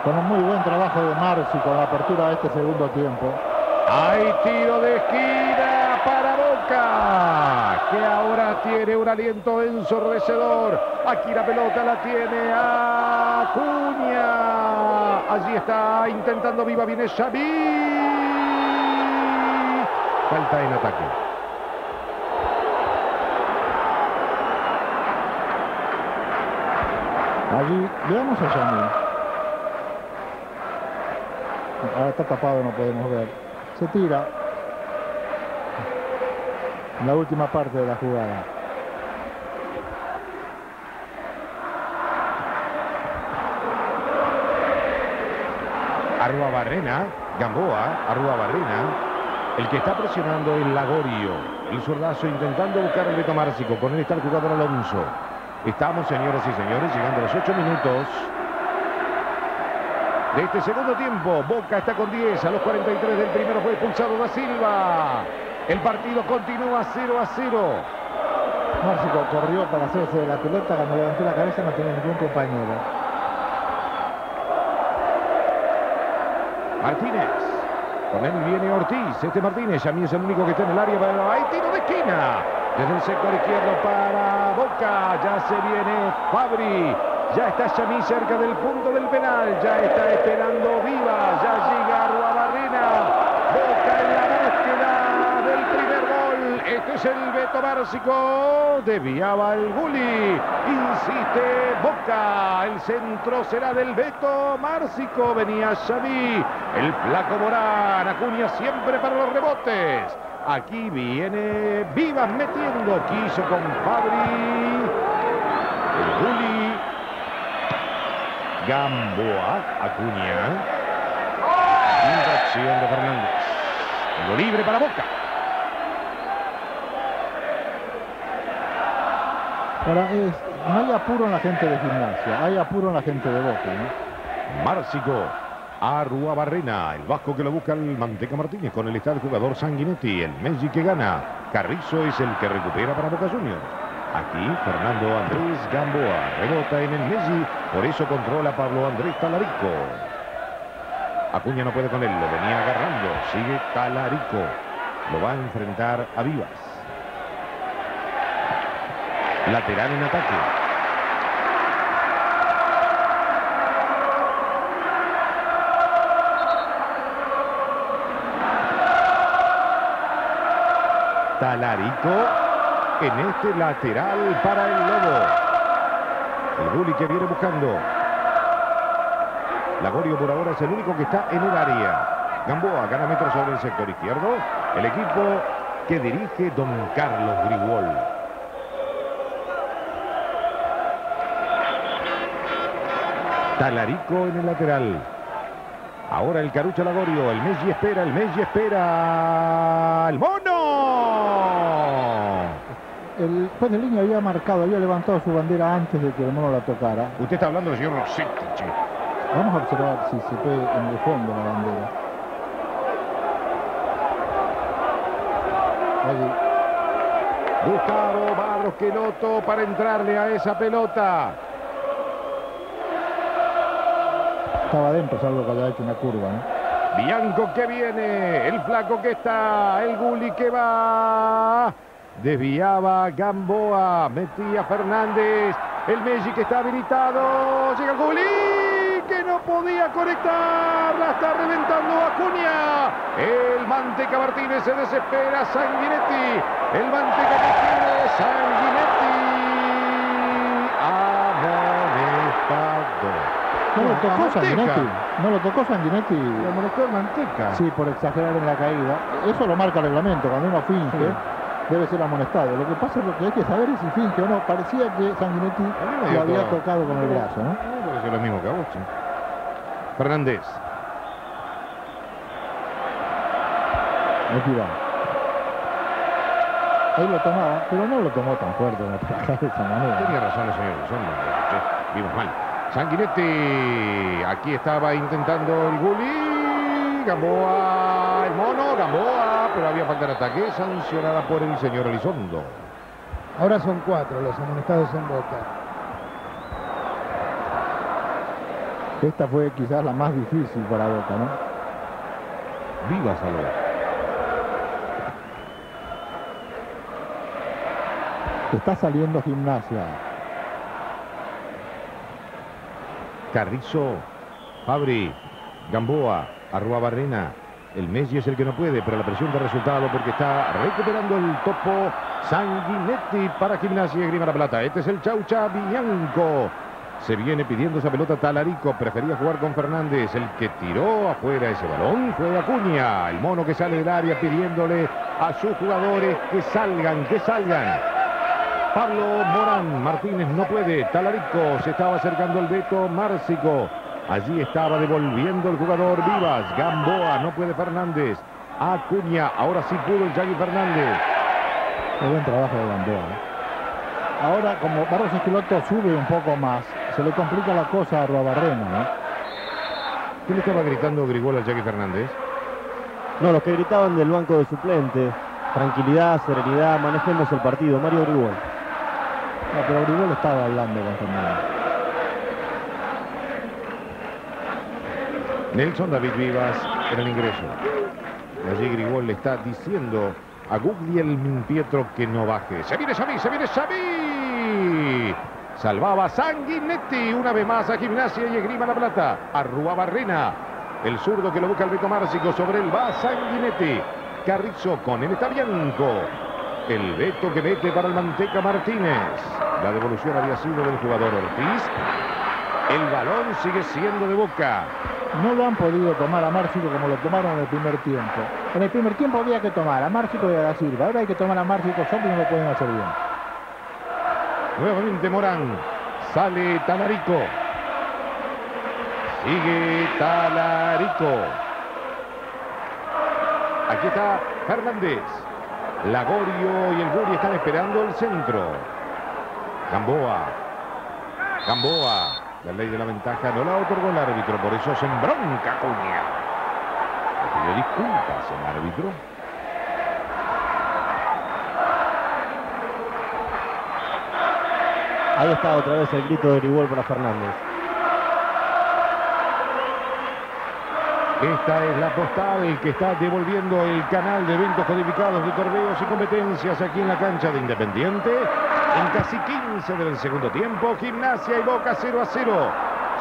con un muy buen trabajo de Marci con la apertura de este segundo tiempo. Hay tiro de esquina para Boca, que ahora tiene un aliento ensordecedor. Aquí la pelota la tiene Acuña. Allí está intentando viva, viene Xavi. Falta en ataque. Allí le damos a Yamil. Ahora está tapado, no podemos ver. Se tira. La última parte de la jugada. Arrua Barrena, Gamboa, Arrua Barrena. El que está presionando es Lagorio. El zurdazo intentando buscar el Beto Márcico. Con él está el jugador Alonso. Estamos, señoras y señores, llegando a los 8 minutos de este segundo tiempo. Boca está con 10. A los 43 del primero fue expulsado da Silva. El partido continúa 0 a 0. Márcico corrió para hacerse de la pelota. Cuando levantó la cabeza no tenía ningún compañero. Martínez. Con él viene Ortiz. Este Martínez, a mí es el único que está en el área. Pero hay tiro de esquina. Desde el sector izquierdo para Boca. Ya se viene Fabri. Ya está Chamí cerca del punto del penal. Ya está esperando Viva. Ya llega Arrua el Beto Márcico. Desviaba el Guli. Insiste Boca. El centro será del Beto Márcico. Venía Xavi. El flaco Morán. Acuña siempre para los rebotes. Aquí viene Vivas metiendo. Quiso con Fabri. El Guli. Gamboa, Acuña. Infracción de Fernández. Lo libre para Boca. No hay apuro en la gente de gimnasia, hay apuro en la gente de Boca. ¿no? Márcico. Arrua el vasco que lo busca el Manteca Martínez. Con él está el jugador Sanguinetti, el Messi que gana. Carrizo es el que recupera para Boca Juniors. Aquí Fernando Andrés Gamboa rebota en el Messi, por eso controla Pablo Andrés Talarico. Acuña no puede con él, lo venía agarrando, sigue Talarico. Lo va a enfrentar a Vivas. Lateral en ataque. Talarico en este lateral para el Lobo. El Bully que viene buscando. Lagorio por ahora es el único que está en el área. Gamboa gana metros sobre el sector izquierdo. El equipo que dirige don Carlos Grigol. Talarico en el lateral. Ahora el Carucha Lagorio. El Messi espera, el Messi espera. ¡El mono! El de línea había marcado, había levantado su bandera antes de que el mono la tocara. Usted está hablando del señor Rossetti, che. Vamos a observar si se ve en el fondo la bandera. Allí. Gustavo Barros Queloto para entrarle a esa pelota. Estaba adentro, salvo que haya hecho una curva. Bianco que viene, el flaco que está, el Guli que va. Desviaba Gamboa, metía Fernández, el Messi que está habilitado, llega el que no podía conectar, la está reventando Acuña. El Manteca Martínez se desespera, Sanguinetti, el Manteca Martínez, Sanguinetti, amonestado. No lo tocó. Sanguinetti. No lo tocó Sanguinetti. Lo molestó el Manteca. Sí, por exagerar en la caída. Eso lo marca el reglamento. Cuando uno finge, Sí. debe ser amonestado. Lo que pasa es lo que hay que saber es si finge o no. Parecía que Sanguinetti lo había tocado con el brazo, ¿no? Me pareció lo mismo que a vos, che. Fernández. Ahí lo tomaba, pero no lo tomó tan fuerte de esa manera. Tenía razón el señor che, Vimos mal. Sanguinetti. Aquí estaba intentando el Guli. Gamboa. El mono. Gamboa. Pero había falta de ataque. Sancionada por el señor Elizondo. Ahora son cuatro los amonestados en Boca. Esta fue quizás la más difícil para Boca, ¿no? Viva Salud. Está saliendo gimnasia. Carrizo, Fabri, Gamboa, Arrua Barrena. El Messi es el que no puede, pero la presión de resultado porque está recuperando el topo Sanguinetti para Gimnasia y Grima La Plata. Este es el Chaucha Bianco. Se viene pidiendo esa pelota Talarico. Prefería jugar con Fernández. El que tiró afuera ese balón fue Acuña. El mono que sale del área pidiéndole a sus jugadores que salgan, que salgan. Pablo Morán Martínez no puede. Talarico se estaba acercando el Beto Márcico. Allí estaba devolviendo el jugador Vivas. Gamboa no puede Fernández. Acuña. Ahora sí pudo el Yagui Fernández. Qué buen trabajo de Gamboa. ¿eh? Ahora, como Barros Esqueloto sube un poco más, se le complica la cosa a Ruabarrena, ¿no? ¿Qué le estaba gritando Grigol al Yagui Fernández? No, los que gritaban del banco de suplente. Tranquilidad, serenidad, manejemos el partido. Mario Grigol. Pero Grigol estaba hablando con Fernández. Nelson David Vivas en el ingreso. Y allí Grigol le está diciendo a Guglielmin Pietro que no baje. Se viene Xavi, se viene Xavi. Salvaba Sanguinetti una vez más a Gimnasia y Esgrima La Plata. Arrua Barrena. El zurdo que lo busca el Beto Márcico. Sobre él va Sanguinetti. Carrizo con él está Bianco. El Beto que mete para el Manteca Martínez. La devolución había sido del jugador Ortiz. El balón sigue siendo de Boca. No lo han podido tomar a Márcico como lo tomaron en el primer tiempo. En el primer tiempo había que tomar a Márcico y a Da Silva. Ahora hay que tomar a Márcico solo y no lo pueden hacer bien. Nuevamente Morán. Sale Talarico. Sigue Talarico. Aquí está Fernández. Lagorio y el Guri están esperando el centro. Gamboa. Gamboa. La ley de la ventaja no la otorgó el árbitro, por eso se embronca Acuña. Le pidió disculpas el árbitro. Ahí está otra vez el grito de Grigol para Fernández. Esta es la postal que está devolviendo el canal de eventos codificados de torneos y competencias aquí en la cancha de Independiente. En casi 15 del segundo tiempo, Gimnasia y Boca 0 a 0.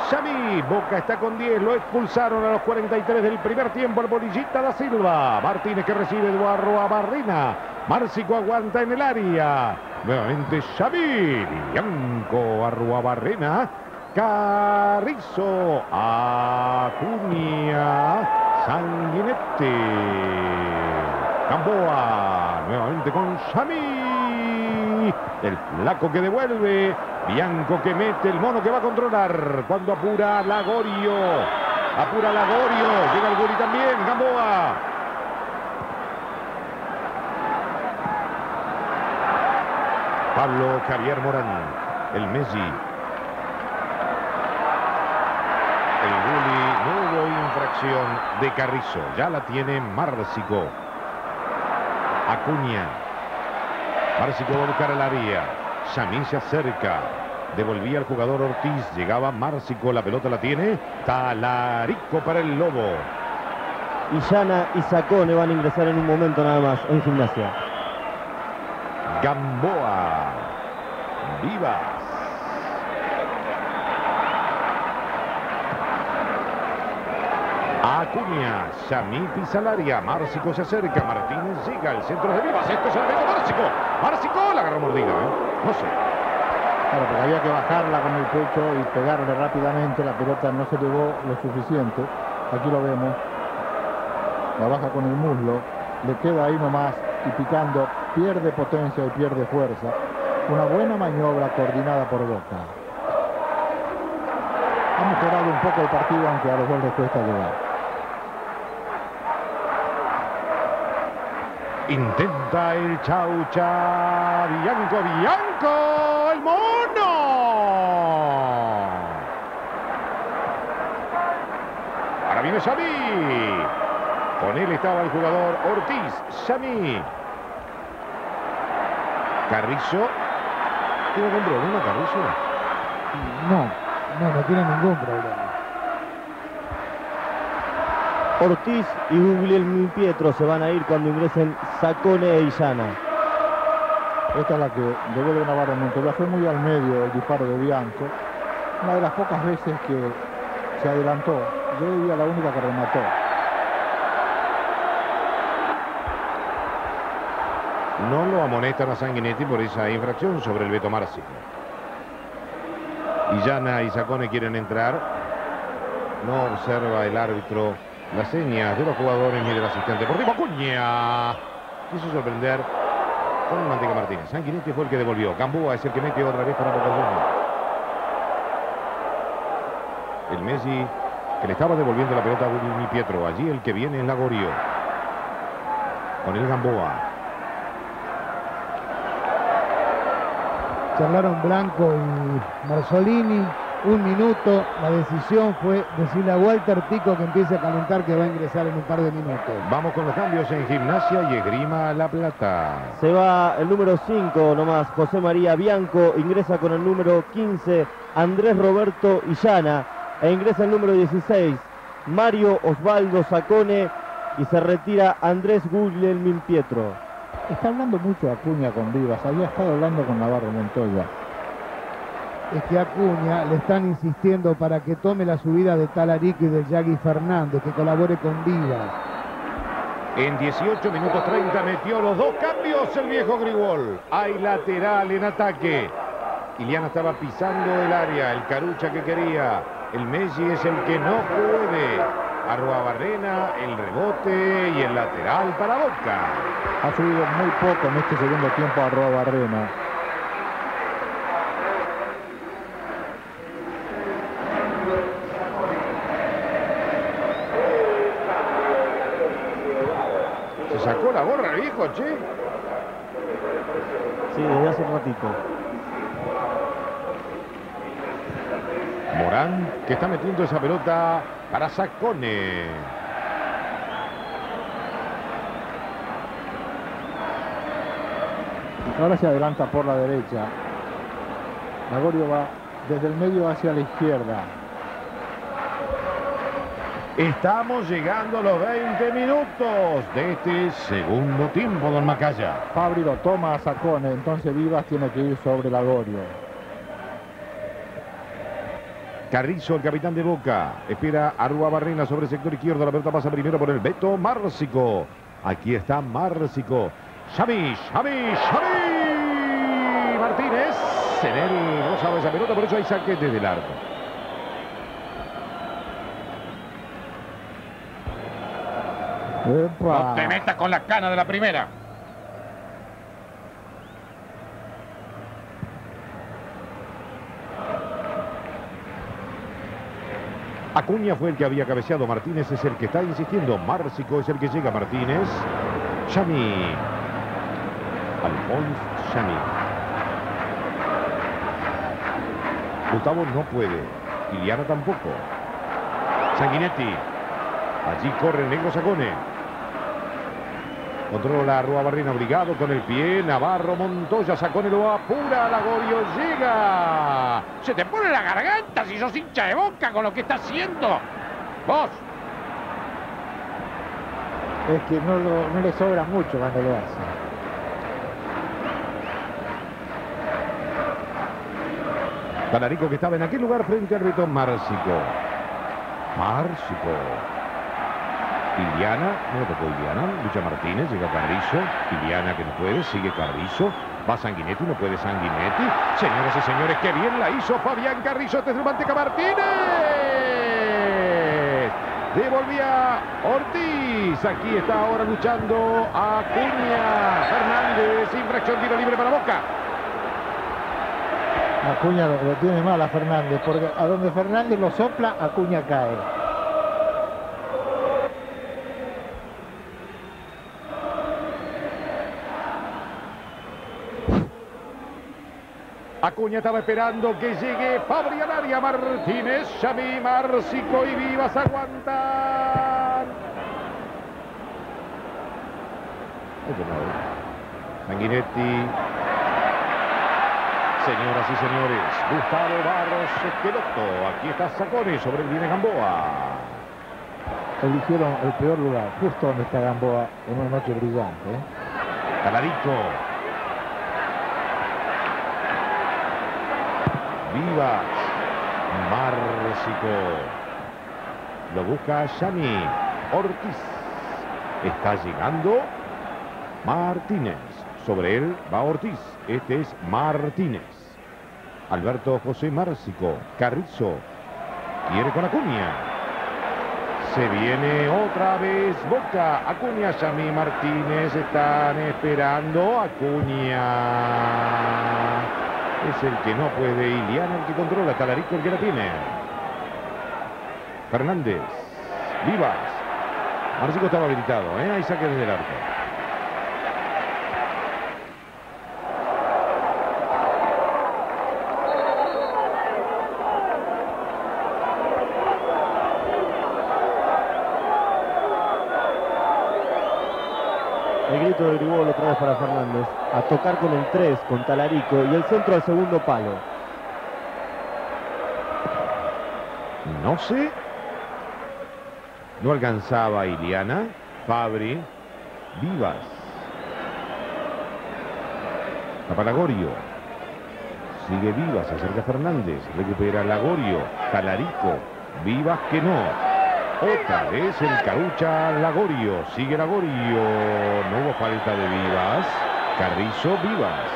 Xavi, Boca está con 10, lo expulsaron a los 43 del primer tiempo al Bolillita da Silva. Martínez que recibe Eduardo a Barrina. Márcico aguanta en el área. Nuevamente Xavi, Bianco, Arruabarrena. Carrizo, Acuña, Sanguinetti, Gamboa, nuevamente con Xami, el flaco que devuelve, Bianco que mete, el mono que va a controlar, cuando apura Lagorio, apura Lagorio, llega el Guri también, Gamboa. Pablo Javier Morán, el Messi, El Guli, no hubo de Carrizo. Ya la tiene Márcico. Acuña. Márcico va a buscar el área. Yamí se acerca. Devolvía al jugador Ortiz. Llegaba Márcico. La pelota la tiene. Talarico para el Lobo. Illana y Sacone van a ingresar en un momento nada más en gimnasia. Gamboa. Vivas. Acuña, Yamí pisa al área, Márcico se acerca, Martínez llega al centro de Vivas, esto es el medio Márcico, Márcico la agarró mordida, ¿eh? no sé. Había que bajarla con el pecho y pegarle rápidamente, la pelota no se elevó lo suficiente, aquí lo vemos, la baja con el muslo, le queda ahí nomás y picando, pierde potencia y pierde fuerza, una buena maniobra coordinada por Boca. Ha mejorado un poco el partido, aunque a los dos les cuesta llegar. Intenta el Chaucha. Bianco, Bianco, el mono. Ahora viene Xavi. Con él estaba el jugador Ortiz. Xavi. Carrizo. ¿Tiene algún problema, Carrizo? No, no, no tiene ningún problema. Ortiz y Guglielmi Pietro se van a ir cuando ingresen Sacone e Illana. Esta es la que devuelve Navarro Montoya. Fue muy al medio el disparo de Bianco. Una de las pocas veces que se adelantó. Yo diría la única que remató. No lo amonestan a Sanguinetti por esa infracción sobre el Beto Márcico. Illana y Sacone quieren entrar. No observa el árbitro las señas de los jugadores ni del asistente deportivo. Acuña quiso sorprender con el Manteca Martínez. Sanguinetti fue el que devolvió. Gamboa es el que mete otra vez para Boca Juniors. El Messi que le estaba devolviendo la pelota a Guglielmi Pietro. Allí el que viene es Lagorio. Con el Gamboa. Charlaron Blanco y Marzolini. Un minuto. La decisión fue decirle a Walter Pico que empiece a calentar que va a ingresar en un par de minutos. Vamos con los cambios en gimnasia y esgrima La Plata. Se va el número 5 nomás, José María Bianco, ingresa con el número 15, Andrés Roberto Illana, e ingresa el número 16, Mario Osvaldo Sacone, y se retira Andrés Guglielmin Pietro. Está hablando mucho Acuña con Vivas. Había estado hablando con Navarro Montoya. Es que Acuña le están insistiendo para que tome la subida de Talarico y del Yagui Fernández, que colabore con Vivas. En 18 minutos 30 metió los dos cambios el viejo Grigol. Hay lateral en ataque. Iliana estaba pisando el área, el carucha que quería. El Messi es el que no puede. Arroa Barrena, el rebote y el lateral para Boca. Ha subido muy poco en este segundo tiempo a Roa Barrena. Se sacó che. Sí, desde hace un ratito. Morán que está metiendo esa pelota para Sacone. Ahora se adelanta por la derecha. Lagorio va desde el medio hacia la izquierda. Estamos llegando a los 20 minutos de este segundo tiempo, don Macaya. Fabri lo toma a Sacone, entonces Vivas tiene que ir sobre Lagorio. Carrizo, el capitán de Boca. Espera a Rúa Barrena sobre el sector izquierdo. La pelota pasa primero por el Beto Márcico. Aquí está Márcico. Xavi, Xavi, Xavi. Martínez. En él no sabe esa pelota, por eso hay saque desde el arco. ¡Epa! No te metas con la cana de la primera. Acuña fue el que había cabeceado. Martínez es el que está insistiendo. Márcico es el que llega. Martínez. Chami. Alphonse Chami. Gustavo no puede. Iliana tampoco. Sanguinetti. Allí corre el negro Sacone. Controla Rua Barrena, obligado con el pie. Navarro Montoya sacó en el apura. Lagorio llega. Se te pone la garganta si sos hincha de boca con lo que está haciendo. Vos. Es que no, lo- no le sobra mucho cuando lo hace. Talarico que estaba en aquel lugar frente al reto Márcico. Márcico. Iliana, no tocó Iliana, lucha Martínez, llega Carrizo, Iliana que no puede, sigue Carrizo, va Sanguinetti, no puede Sanguinetti. Señoras y señores, qué bien la hizo Fabián Carrizo desde el Manteca Martínez. Devolvía Ortiz, aquí está ahora luchando Acuña Fernández, infracción tiro libre para Boca. Acuña lo, lo tiene mal a Fernández, porque a donde Fernández lo sopla, Acuña cae. Acuña estaba esperando que llegue Fabri al área. Martínez, Xavi, Márcico y Vivas aguantan. Sanguinetti. Señoras y señores, Gustavo Barros Esqueloto. Aquí está Sacone sobre el Viene Gamboa. Eligieron el peor lugar, justo donde está Gamboa en una noche brillante. ¿eh? Vivas. Márcico. Lo busca Shani. Ortiz. Está llegando Martínez. Sobre él va Ortiz. Este es Martínez. Alberto José Márcico. Carrizo. Quiere con Acuña. Se viene otra vez Boca. Acuña, Yami Martínez están esperando. Acuña. Es el que no puede. Iliana el que controla. Talarico el que la tiene. Fernández. Vivas. Marcico estaba habilitado. ¿eh? Ahí saque desde el arco. Grito de otra vez para Fernández. A tocar con el 3, con Talarico. Y el centro al segundo palo. No sé. No alcanzaba Iliana. Fabri. Vivas. Tapa Lagorio. Sigue Vivas. Acerca Fernández. Recupera Lagorio. Talarico. Vivas que no. Otra vez el Carucha Lagorio. Sigue Lagorio. No hubo falta de Vivas. Carrizo Vivas.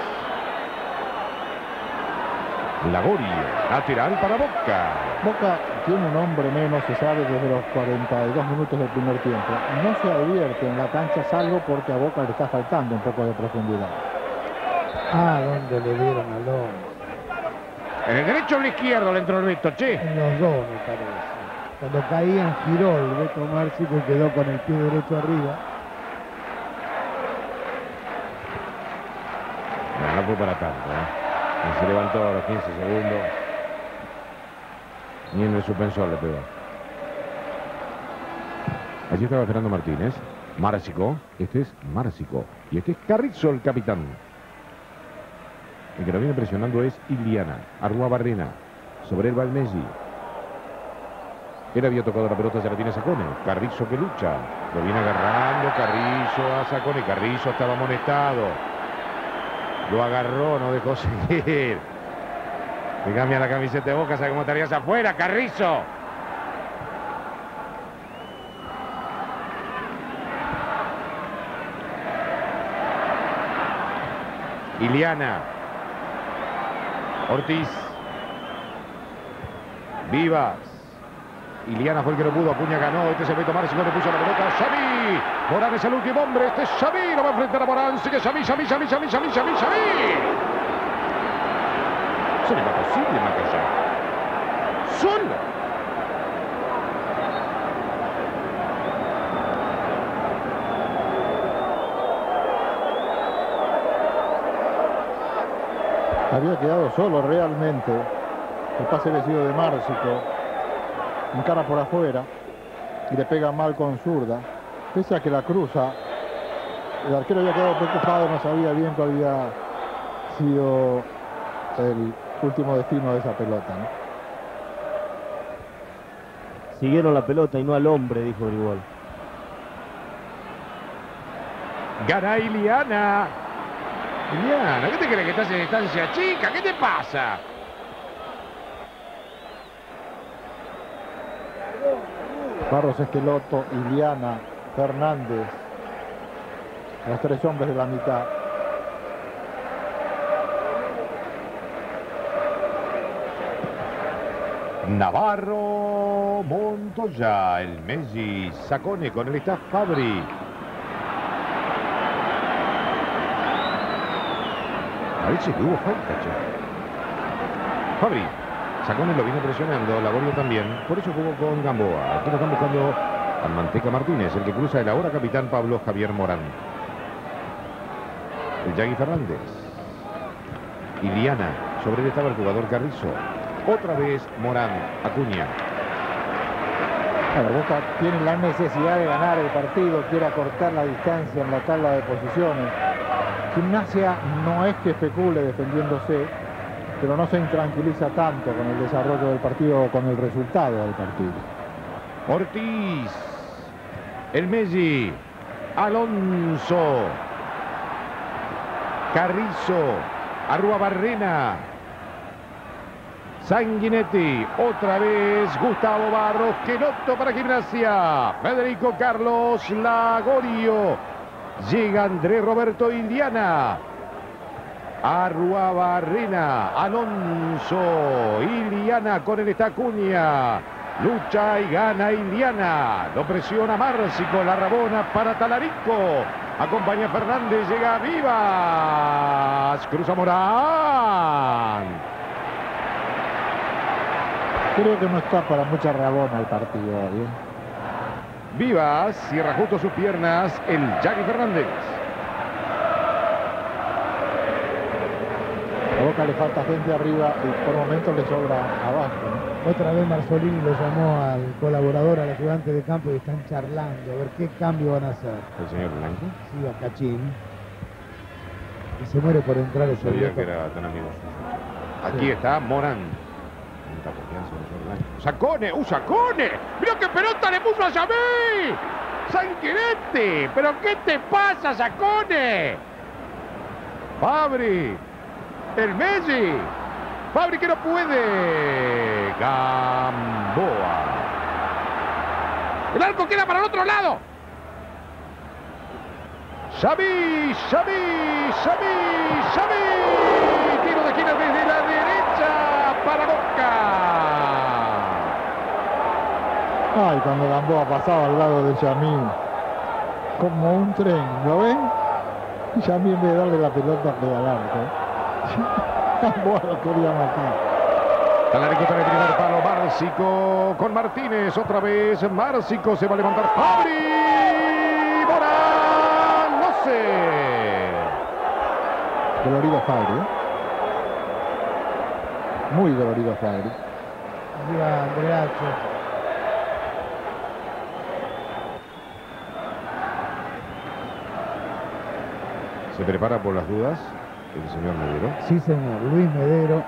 Lagorio. Lateral para Boca. Boca tiene un hombre menos, se sabe, desde los 42 minutos del primer tiempo. No se advierte en la cancha, salvo porque a Boca le está faltando un poco de profundidad. Ah, ¿dónde le dieron al hombre? ¿En el derecho o en el izquierdo le entró el Beto, che? En los dos, me parece. Cuando caían giró el Beto Márcico y quedó con el pie derecho arriba. No, no fue para tanto, ¿eh? Se levantó a los 15 segundos. Ni en el suspensor le pegó. Allí estaba Fernando Martínez. Márcico. Este es Márcico. Y este es Carrizo, el capitán. El que lo viene presionando es Iliana. Arrua Barrena. Sobre el Messi. Él había tocado la pelota, se la tiene Sacone. Carrizo que lucha. Lo viene agarrando Carrizo a Sacone. Carrizo estaba amonestado. Lo agarró, no dejó seguir. Le cambia la camiseta de boca, sabe cómo estarías afuera, Carrizo. Iliana. Ortiz. Vivas. Iliana fue el que lo pudo, Acuña ganó, este se tomar, si no le puso la pelota, Xavi, Morán es el último hombre, este es Xavi, lo va a enfrentar a Morán, sigue Xavi, Xavi, Xavi, Xavi, Xavi, Xavi, Xavi. Eso no era posible, Macaya. Solo. Había quedado solo realmente. El pase le ha sido de Márcico. Encara por afuera y le pega mal con zurda. Pese a que la cruza el arquero había quedado preocupado, no sabía bien cuál había sido el último destino de esa pelota. ¿no? Siguieron la pelota y no al hombre, dijo Grigol. Gana Iliana. Iliana, ¿qué te crees que estás en distancia chica? ¿Qué te pasa? Barros Esqueloto, Iliana, Fernández, los tres hombres de la mitad. Navarro Montoya, el Messi Sacone con el staff Fabri. Parece que hubo falta, che. Fabri, Sacone lo viene presionando, Lagorio también, por eso jugó con Gamboa. Aquí lo están buscando al Manteca Martínez, el que cruza el ahora capitán Pablo Javier Morán. El Yagui Fernández. Iliana, sobre él estaba el jugador Carrizo. Otra vez Morán, Acuña. Bueno, Boca tiene la necesidad de ganar el partido, quiere acortar la distancia en la tabla de posiciones. Gimnasia no es que especule defendiéndose, pero no se intranquiliza tanto con el desarrollo del partido o con el resultado del partido. Ortiz. El Messi. Alonso. Carrizo. Arrua Barrena. Sanguinetti, otra vez Gustavo Barros, Queroto para Gimnasia, Federico Carlos Lagorio, llega Andrés Roberto Indiana, Arrua Barrena, Alonso, Iliana con el estacuña, lucha y gana Iliana, lo presiona Márcico, la rabona para Talarico, acompaña Fernández, llega Vivas, cruza Morán. Creo que no está para mucha rabona el partido hoy. ¿eh? Vivas cierra justo sus piernas el Jackie Fernández. Boca le falta gente arriba y por momentos le sobra abajo. ¿no? Otra vez Marzolini lo llamó al colaborador, al ayudante de campo y están charlando a ver qué cambio van a hacer. El señor Blanco. Sí, a Cachín. Y se muere por entrar ese Sabía que era tan amigo. Aquí está Morán. Tanta confianza en el señor Blanco. Sacone, ¡uh, Sacone! ¡Mira qué pelota le puso a Yamí! ¡Sanquerete! ¿Pero qué te pasa, Sacone? Fabri. El Messi. Fabri que no puede. Gamboa. El arco queda para el otro lado. Xavi, Xavi, Xavi, Xavi. Tiro de esquina desde la derecha para Boca. Ay, cuando Gamboa pasaba al lado de Yamil, como un tren, ¿lo ven? Yamil en vez de darle la pelota pedalar, ¿no? Gamboa lo quería matar. Talarico para el primer palo. Márcico con Martínez. Otra vez Márcico se va a levantar. ¡Fabri! ¡Morán! No sé. Dolorido Fabri. Muy dolorido Fabri. Arriba Andreacho. Se prepara por las dudas el señor Medero. Sí, señor. Luis Medero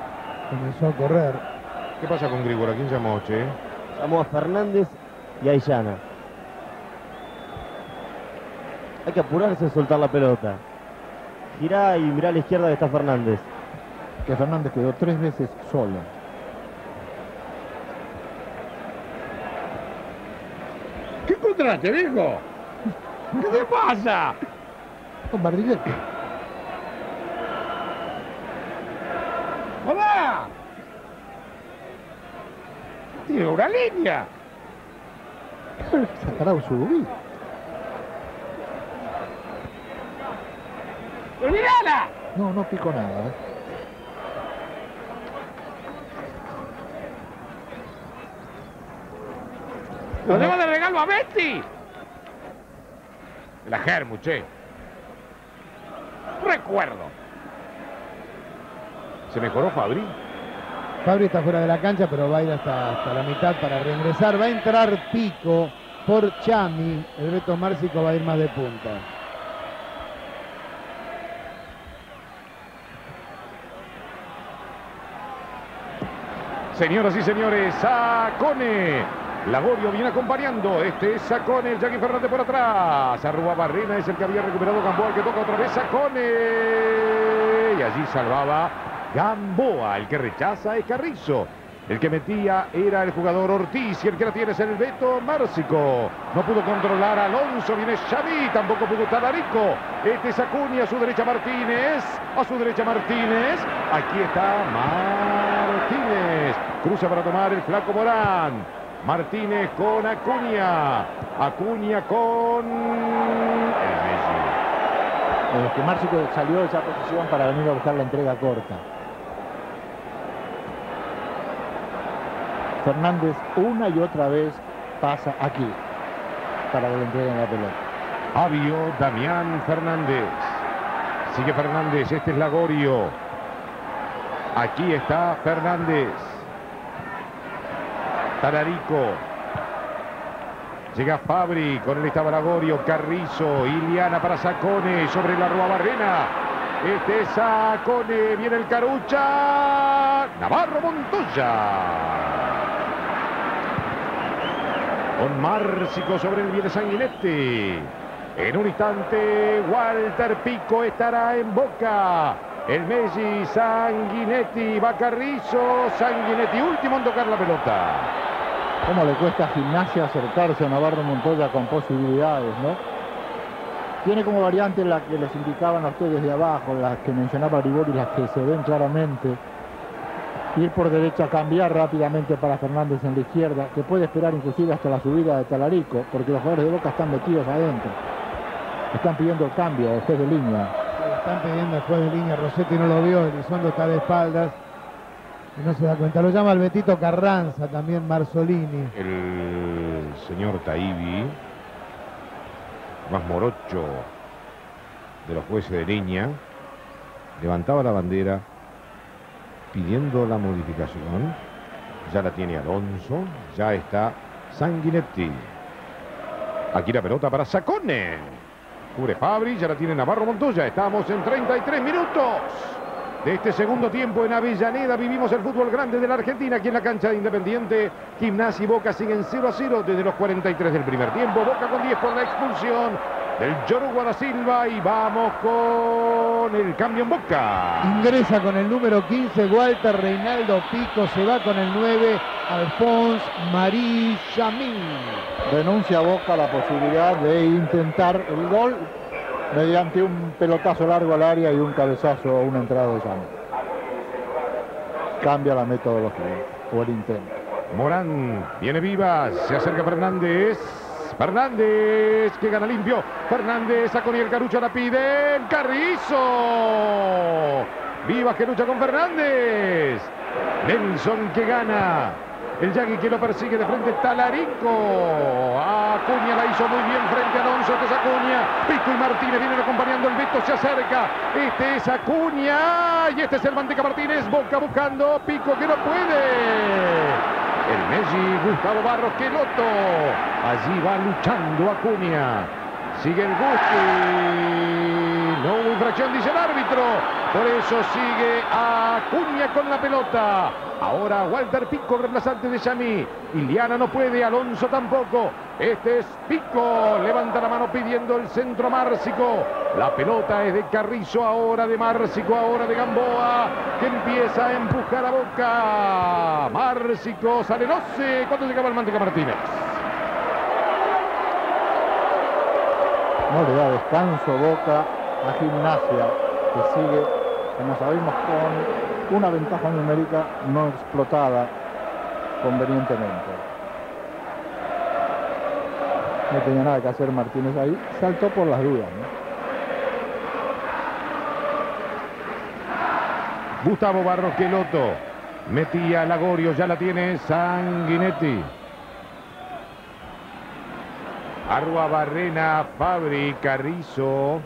comenzó a correr. ¿Qué pasa con Grigor? ¿A quién llamó, che? Llamó a Fernández y a Illana. Hay que apurarse a soltar la pelota. Girá y mirá a la izquierda que está Fernández. Que Fernández quedó tres veces solo. ¿Qué encontraste, viejo? ¿Qué te pasa? Con Barrilete. Una línea. Sacará un surubí. ¡Mirala! No, no pico nada, ¿eh? ¡Lo lleva de regalo a Betty! La Germu, che. Recuerdo. ¿Se mejoró Fabri? Fabri está fuera de la cancha, pero va a ir hasta, la mitad para reingresar. Va a entrar Pico por Chami. El Beto Márcico va a ir más de punta. Señoras y señores, Sacone. Laborio viene acompañando. Este es Sacone, Jackie Fernández por atrás. Arrua Barrena es el que había recuperado Gamboa, que toca otra vez Sacone. Y allí salvaba Gamboa. El que rechaza es Carrizo. El que metía era el jugador Ortiz y el que la tiene es el Beto Márcico. No pudo controlar Alonso, viene Xavi, tampoco pudo Talarico. Este es Acuña, a su derecha Martínez, a su derecha Martínez. Aquí está Martínez. Cruza para tomar el flaco Morán. Martínez con Acuña. Acuña con el Messi. Eh, que Márcico salió de esa posición para venir a buscar la entrega corta. Fernández una y otra vez pasa aquí para que le entreguen la pelota. Avio Damián Fernández. Sigue Fernández, este es Lagorio. Aquí está Fernández. Talarico. Llega Fabri, con él estaba Lagorio, Carrizo, Iliana para Sacone, sobre la Rua Barrena. Este es Sacone, viene el Carucha. Navarro Montoya. Con Márcico sobre el viene Sanguinetti. En un instante, Walter Pico estará en boca. El Messi, Sanguinetti, va Carrizo, Sanguinetti, último en tocar la pelota. ¿Cómo le cuesta a Gimnasia acercarse a Navarro Montoya con posibilidades, no? Tiene como variante la que les indicaban a ustedes de abajo, las que mencionaba Grigori, las que se ven claramente. Ir por derecha, cambiar rápidamente para Fernández en la izquierda, que puede esperar inclusive hasta la subida de Talarico, porque los jugadores de Boca están metidos adentro. Están pidiendo el cambio, el juez de línea. Están pidiendo el juez de línea, Rossetti no lo vio, Elizondo está de espaldas y no se da cuenta. Lo llama el Betito Carranza, también Marzolini. El señor Taibi, más morocho de los jueces de línea, levantaba la bandera pidiendo la modificación. Ya la tiene Alonso, ya está Sanguinetti. Aquí la pelota para Sacone. Cubre Fabri, ya la tiene Navarro Montoya. Estamos en 33 minutos de este segundo tiempo en Avellaneda. Vivimos el fútbol grande de la Argentina aquí en la cancha de Independiente. Gimnasia y Boca siguen 0 a 0 desde los 43 del primer tiempo. Boca con 10 por la expulsión del Yoruba da Silva y vamos con el cambio en Boca. Ingresa con el número 15 Walter Reinaldo Pico, se va con el 9 Alphonse Marí Chamín. Denuncia a Boca la posibilidad de intentar el gol mediante un pelotazo largo al área y un cabezazo o una entrada de llano. Cambia la metodología o el intento. Morán viene viva, se acerca Fernández. Fernández que gana limpio. Fernández sacó y el Carucho la pide. Carrizo. Vivas que lucha con Fernández. Nelson que gana. El Yagui que lo persigue de frente, Talarico. Acuña la hizo muy bien frente a Alonso, este es Acuña. Pico y Martínez vienen acompañando, el Beto se acerca. Este es Acuña y este es el Manteca Martínez. Boca buscando, Pico que no puede. El Messi, Gustavo Barros, Queloto. Allí va luchando Acuña. Sigue el Gusti. No hubo infracción, dice el árbitro. Por eso sigue Acuña con la pelota. Ahora Walter Pico, reemplazante de Yamí. Iliana no puede, Alonso tampoco. Este es Pico. Levanta la mano pidiendo el centro Márcico. La pelota es de Carrizo, ahora de Márcico, ahora de Gamboa, que empieza a empujar a Boca. Márcico sale 12 cuando llegaba el Manteca Martínez. No le da descanso Boca a Gimnasia, que sigue, como sabemos, con una ventaja numérica no explotada convenientemente. No tenía nada que hacer Martínez ahí, saltó por las dudas. ¿no? Gustavo Barros Queloto. Metía Lagorio, ya la tiene Sanguinetti. Arrua Barrena, Fabri, Carrizo.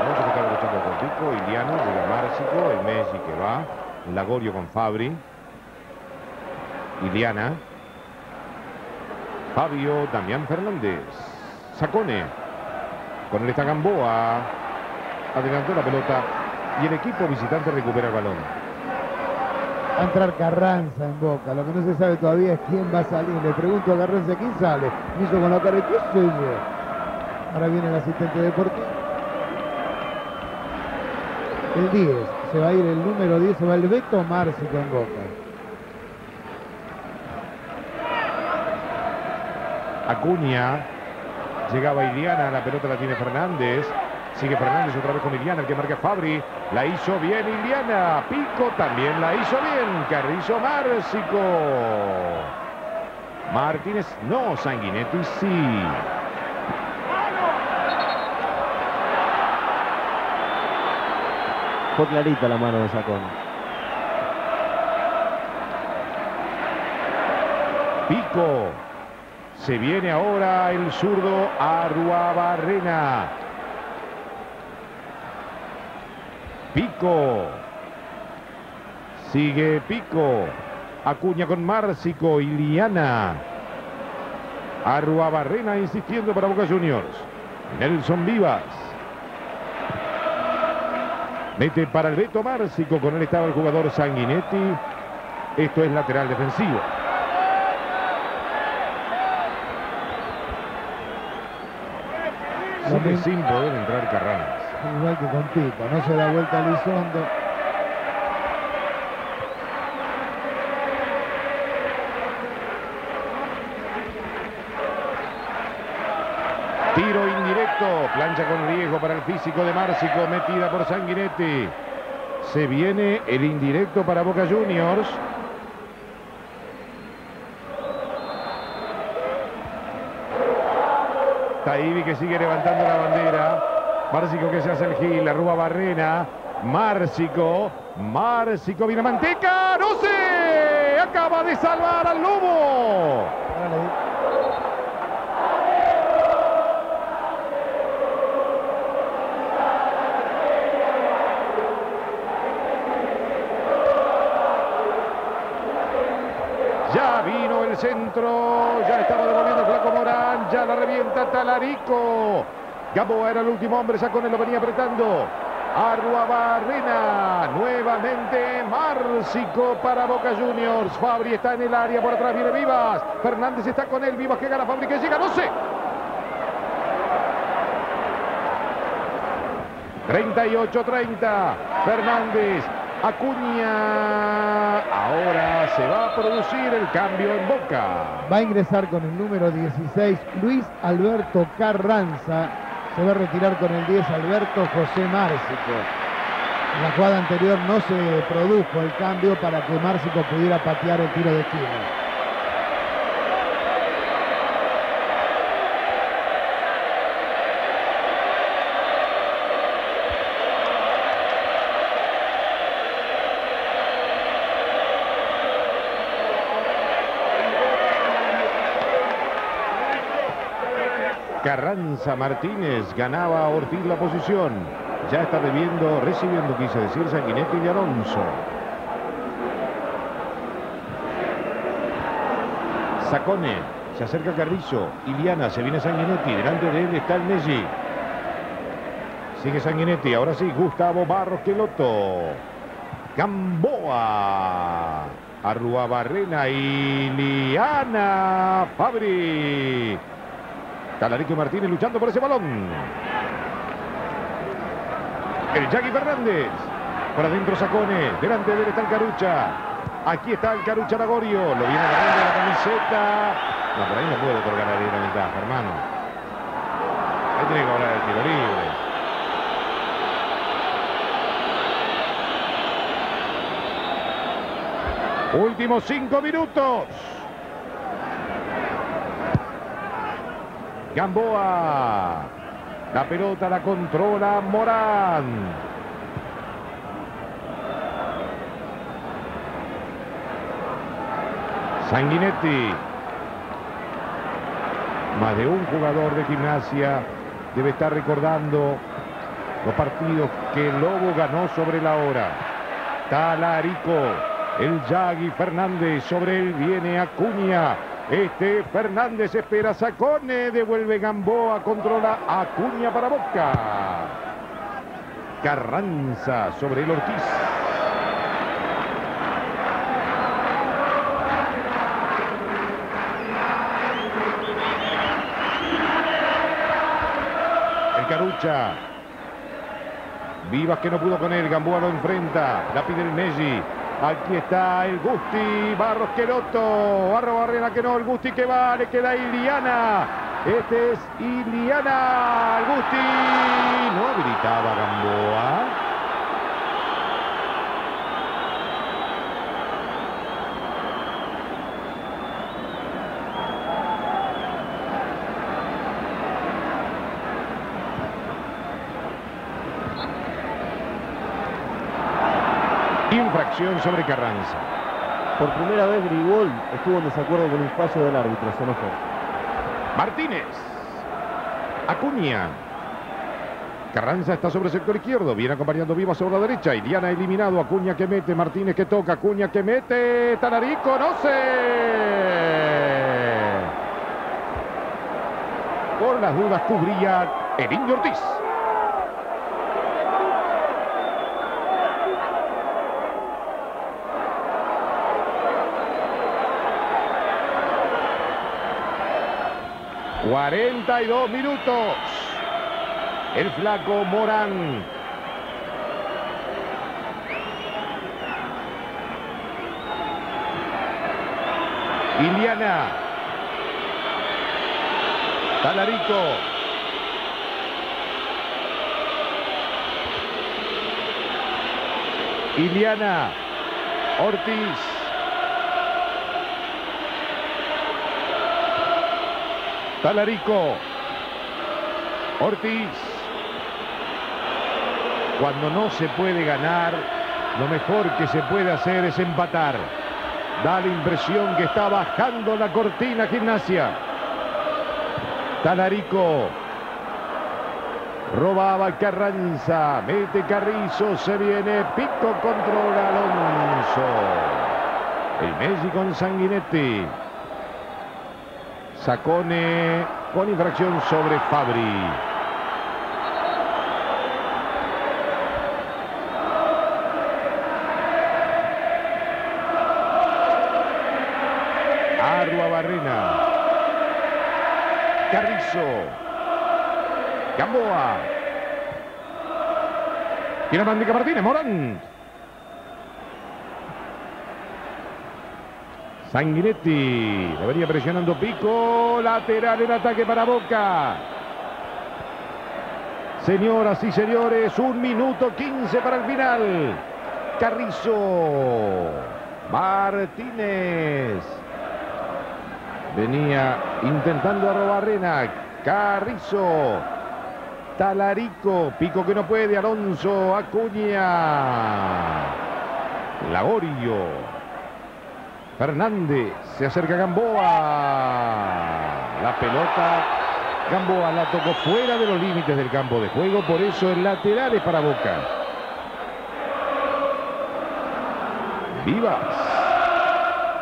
Alonso que está luchando con Pico, Iliano, llega Márcico, el Messi que va, Lagorio con Fabri. Iliana. Fabio Damián Fernández. Sacone. Con el está Gamboa. Adelantó la pelota. Y el equipo visitante recupera el balón. Va a entrar Carranza en Boca. Lo que no se sabe todavía es quién va a salir. Le pregunto a Carranza quién sale. Hizo con la cara de. Ahora viene el asistente deportivo. El 10. Se va a ir el número 10. Se va el Beto Boca. Acuña. Llegaba Iliana, la pelota la tiene Fernández. Sigue Fernández otra vez con Iliana, el que marca Fabri. La hizo bien Iliana. Pico también la hizo bien. Carrizo Márcico. Martínez no, Sanguinetti sí. Fue clarita la mano de Sacón. Pico. Se viene ahora el zurdo Arruabarrena. Pico. Sigue Pico. Acuña con Márcico. Iliana. Arruabarrena insistiendo para Boca Juniors. Nelson Vivas. Mete para el Beto Márcico. Con él estaba el jugador Sanguinetti. Esto es lateral defensivo. Sigue sin poder entrar Carranza. Igual que con Pico. No se da vuelta Lizondo. Tiro con riesgo para el físico de Márcico, metida por Sanguinetti. Se viene el indirecto para Boca Juniors. Taibi que sigue levantando la bandera. Márcico que se hace el gil, Rúa Barrena. Márcico, Márcico viene Manteca, no sé, acaba de salvar al Lobo. Centro, ya estaba devolviendo Flaco Morán, ya la revienta Talarico. Gamboa era el último hombre, Sacone lo venía apretando. Arruabarrena, nuevamente Márcico para Boca Juniors. Fabri está en el área, por atrás viene Vivas. Fernández está con él, Vivas que gana Fabri que llega, no sé. 38-30, Fernández, Acuña. Ahora se va a producir el cambio en Boca. Va a ingresar con el número 16 Luis Alberto Carranza. Se va a retirar con el 10 Alberto José Márcico. En la jugada anterior no se produjo el cambio para que Márcico pudiera patear el tiro de esquina. Carranza Martínez ganaba a Ortiz la posición. Ya está debiendo, recibiendo, quise decir, Sanguinetti y Alonso. Sacone, se acerca Carrizo, Iliana, se viene Sanguinetti, delante de él está el Messi. Sigue Sanguinetti, ahora sí, Gustavo Barros Queloto. Gamboa. Arruabarrena, Iliana, Fabri. Talarico Martínez luchando por ese balón. El Jackie Fernández. Por adentro Sacone. Delante de él está el Carucha. Aquí está el Carucha Lagorio. Lo viene agarrando la camiseta. No, por ahí no puede otorgar la la ventaja, hermano. Ahí tiene que el tiro libre. Últimos cinco minutos. Gamboa. La pelota la controla Morán. Sanguinetti. Más de un jugador de gimnasia debe estar recordando los partidos que el Lobo ganó sobre la hora. Talarico. El Yagui Fernández. Sobre él viene Acuña. Este Fernández espera Sacone. Devuelve Gamboa. Controla Acuña para Boca. Carranza sobre el Ortiz. El Carucha. Vivas que no pudo con él. Gamboa lo enfrenta. La pide el Messi. Aquí está el Gusti. Barros Queroto. Barro Barrera que no. El Gusti que va. Le queda Iliana. Este es Iliana. El Gusti. No habilitaba Gamboa. Infracción sobre Carranza. Por primera vez Grigol estuvo en desacuerdo con un fallo del árbitro, se enojó. Martínez. Acuña. Carranza está sobre el sector izquierdo. Viene acompañando Viva sobre la derecha. Iliana eliminado. Acuña que mete. Martínez que toca. Acuña que mete. Talarico. No sé. Por las dudas cubría el Indio Ortiz. ...42 minutos... ...el flaco Morán... Iliana... Talarico... Iliana... Ortiz... Talarico. Ortiz. Cuando no se puede ganar, lo mejor que se puede hacer es empatar. Da la impresión que está bajando la cortina gimnasia. Talarico. Robaba Carranza. Mete Carrizo. Se viene. Pico controla Alonso. El Messi con Sanguinetti. Sacone con infracción sobre Fabri. Arrua Barrena. Carrizo. Gamboa. Tiene Mandica Martínez, Morán. Sanguinetti, le venía presionando Pico, lateral en ataque para Boca. Señoras y señores, un minuto 15 para el final. Carrizo, Martínez. Venía intentando a Robarrena, Carrizo, Talarico, Pico que no puede, Alonso, Acuña, Lagorio. Fernández, se acerca Gamboa. La pelota, Gamboa la tocó fuera de los límites del campo de juego, por eso el lateral es para Boca. Vivas.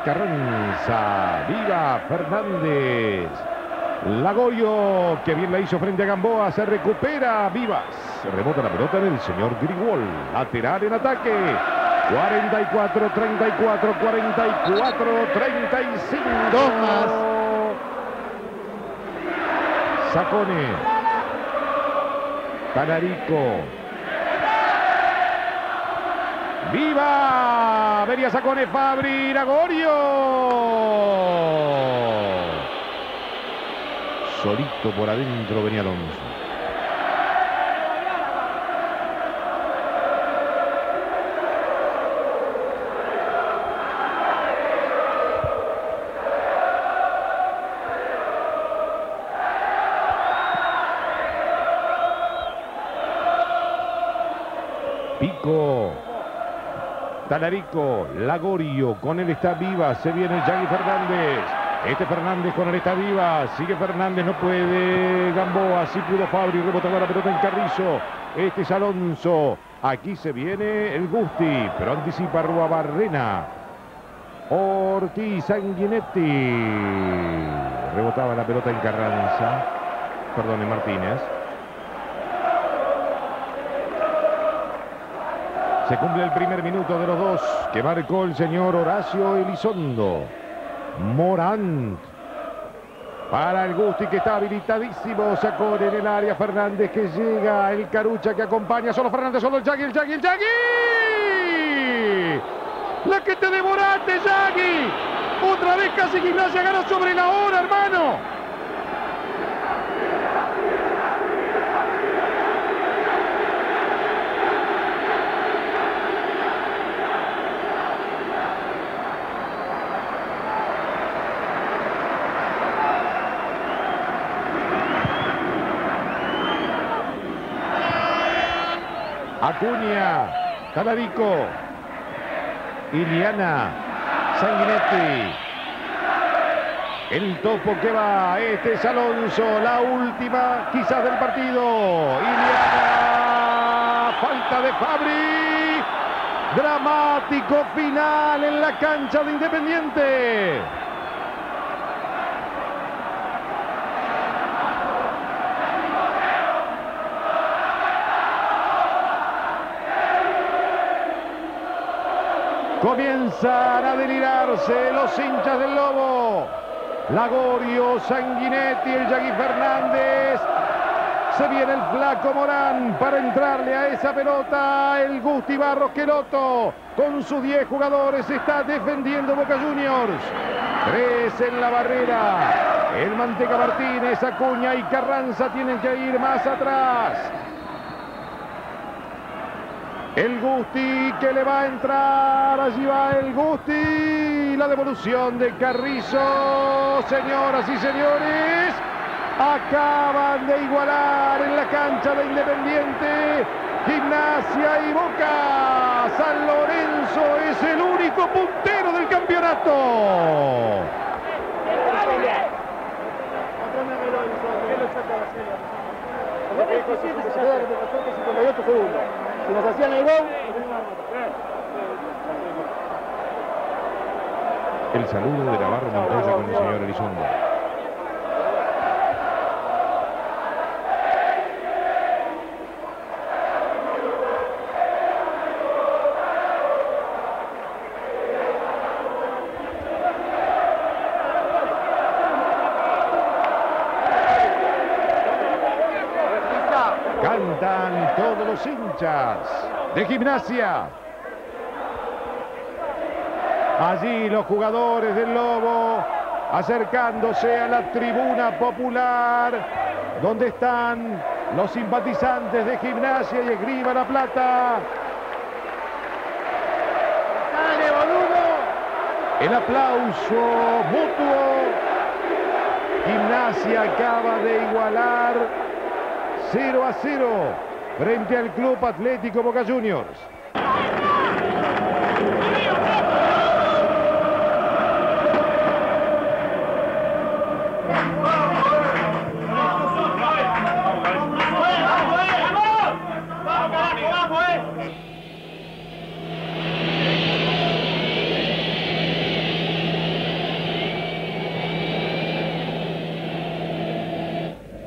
Carranza, Viva Fernández. Lagoyo, que bien la hizo frente a Gamboa, se recupera Vivas. Rebota la pelota del señor Grigol. Lateral en ataque. 44, 34, 44, 35. Dos más. Sacone. Canarico. ¡Viva! Venía Sacone Fabri, Lagorio. Solito por adentro venía Alonso. Talarico, Lagorio, con él está viva, se viene Yagui Fernández. Este Fernández con él está viva, sigue Fernández, no puede Gamboa, sí pudo Fabri, rebotando la pelota en Carrizo. Este es Alonso, aquí se viene el Gusti, pero anticipa Rua Barrena. Ortiz, Sanguinetti. Rebotaba la pelota en Carranza. Perdón, en Martínez. Se cumple el primer minuto de los dos que marcó el señor Horacio Elizondo. Morant. Para el Gusti que está habilitadísimo. Sacó en el área Fernández que llega. El Carucha que acompaña. Solo Fernández, solo el Yagui, el Yagui, el Yagui. La que te devoraste, Yagui. Otra vez casi Gimnasia ganó sobre la hora, hermano. Acuña, Talarico, Iliana, Sanguinetti. El topo que va, este es Alonso, la última quizás del partido. Iliana, falta de Fabri. Dramático final en la cancha de Independiente. Comienzan a delirarse los hinchas del Lobo. Lagorio, Sanguinetti, el Yagui Fernández. Se viene el flaco Morán para entrarle a esa pelota. El Gusti Barros Queloto con sus 10 jugadores está defendiendo Boca Juniors. Tres en la barrera. El Manteca Martínez, Acuña y Carranza tienen que ir más atrás. El Gusti que le va a entrar. Allí va el Gusti. La devolución de Carrizo. Señoras y señores. Acaban de igualar en la cancha de Independiente. Gimnasia y Boca. San Lorenzo es el único puntero del campeonato. Si nos hacían el El saludo de Navarro Montoya con el señor Elizondo. De gimnasia. Allí los jugadores del Lobo acercándose a la tribuna popular donde están los simpatizantes de gimnasia y esgrima la plata. dale, boludo. El aplauso mutuo. Gimnasia acaba de igualar 0 a 0 frente al Club Atlético Boca Juniors.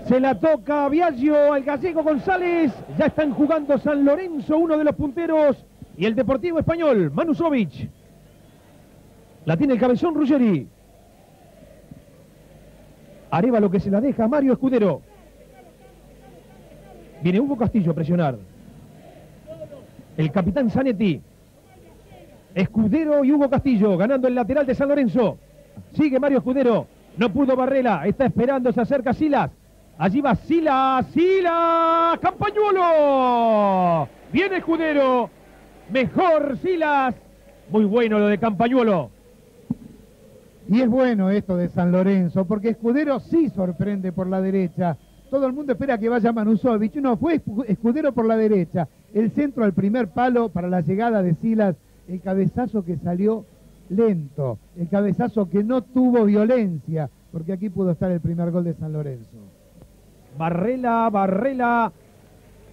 Se la toca Biagio, al gallego González. Ya están jugando San Lorenzo, uno de los punteros. Y el Deportivo Español, Manusovic. La tiene el cabezón Ruggeri. Arevalo que se la deja Mario Escudero. Viene Hugo Castillo a presionar. El capitán Zanetti. Escudero y Hugo Castillo ganando el lateral de San Lorenzo. Sigue Mario Escudero. No pudo Barrela. Está esperando, se acerca Silas. Allí va Silas. Silas. Campañuelo. Viene Escudero. Mejor Silas. Muy bueno lo de Campañuelo. Y es bueno esto de San Lorenzo, porque Escudero sí sorprende por la derecha. Todo el mundo espera que vaya Manusovic. No, fue Escu- Escudero por la derecha. El centro al primer palo para la llegada de Silas. El cabezazo que salió lento. El cabezazo que no tuvo violencia, porque aquí pudo estar el primer gol de San Lorenzo. Barrela, Barrela.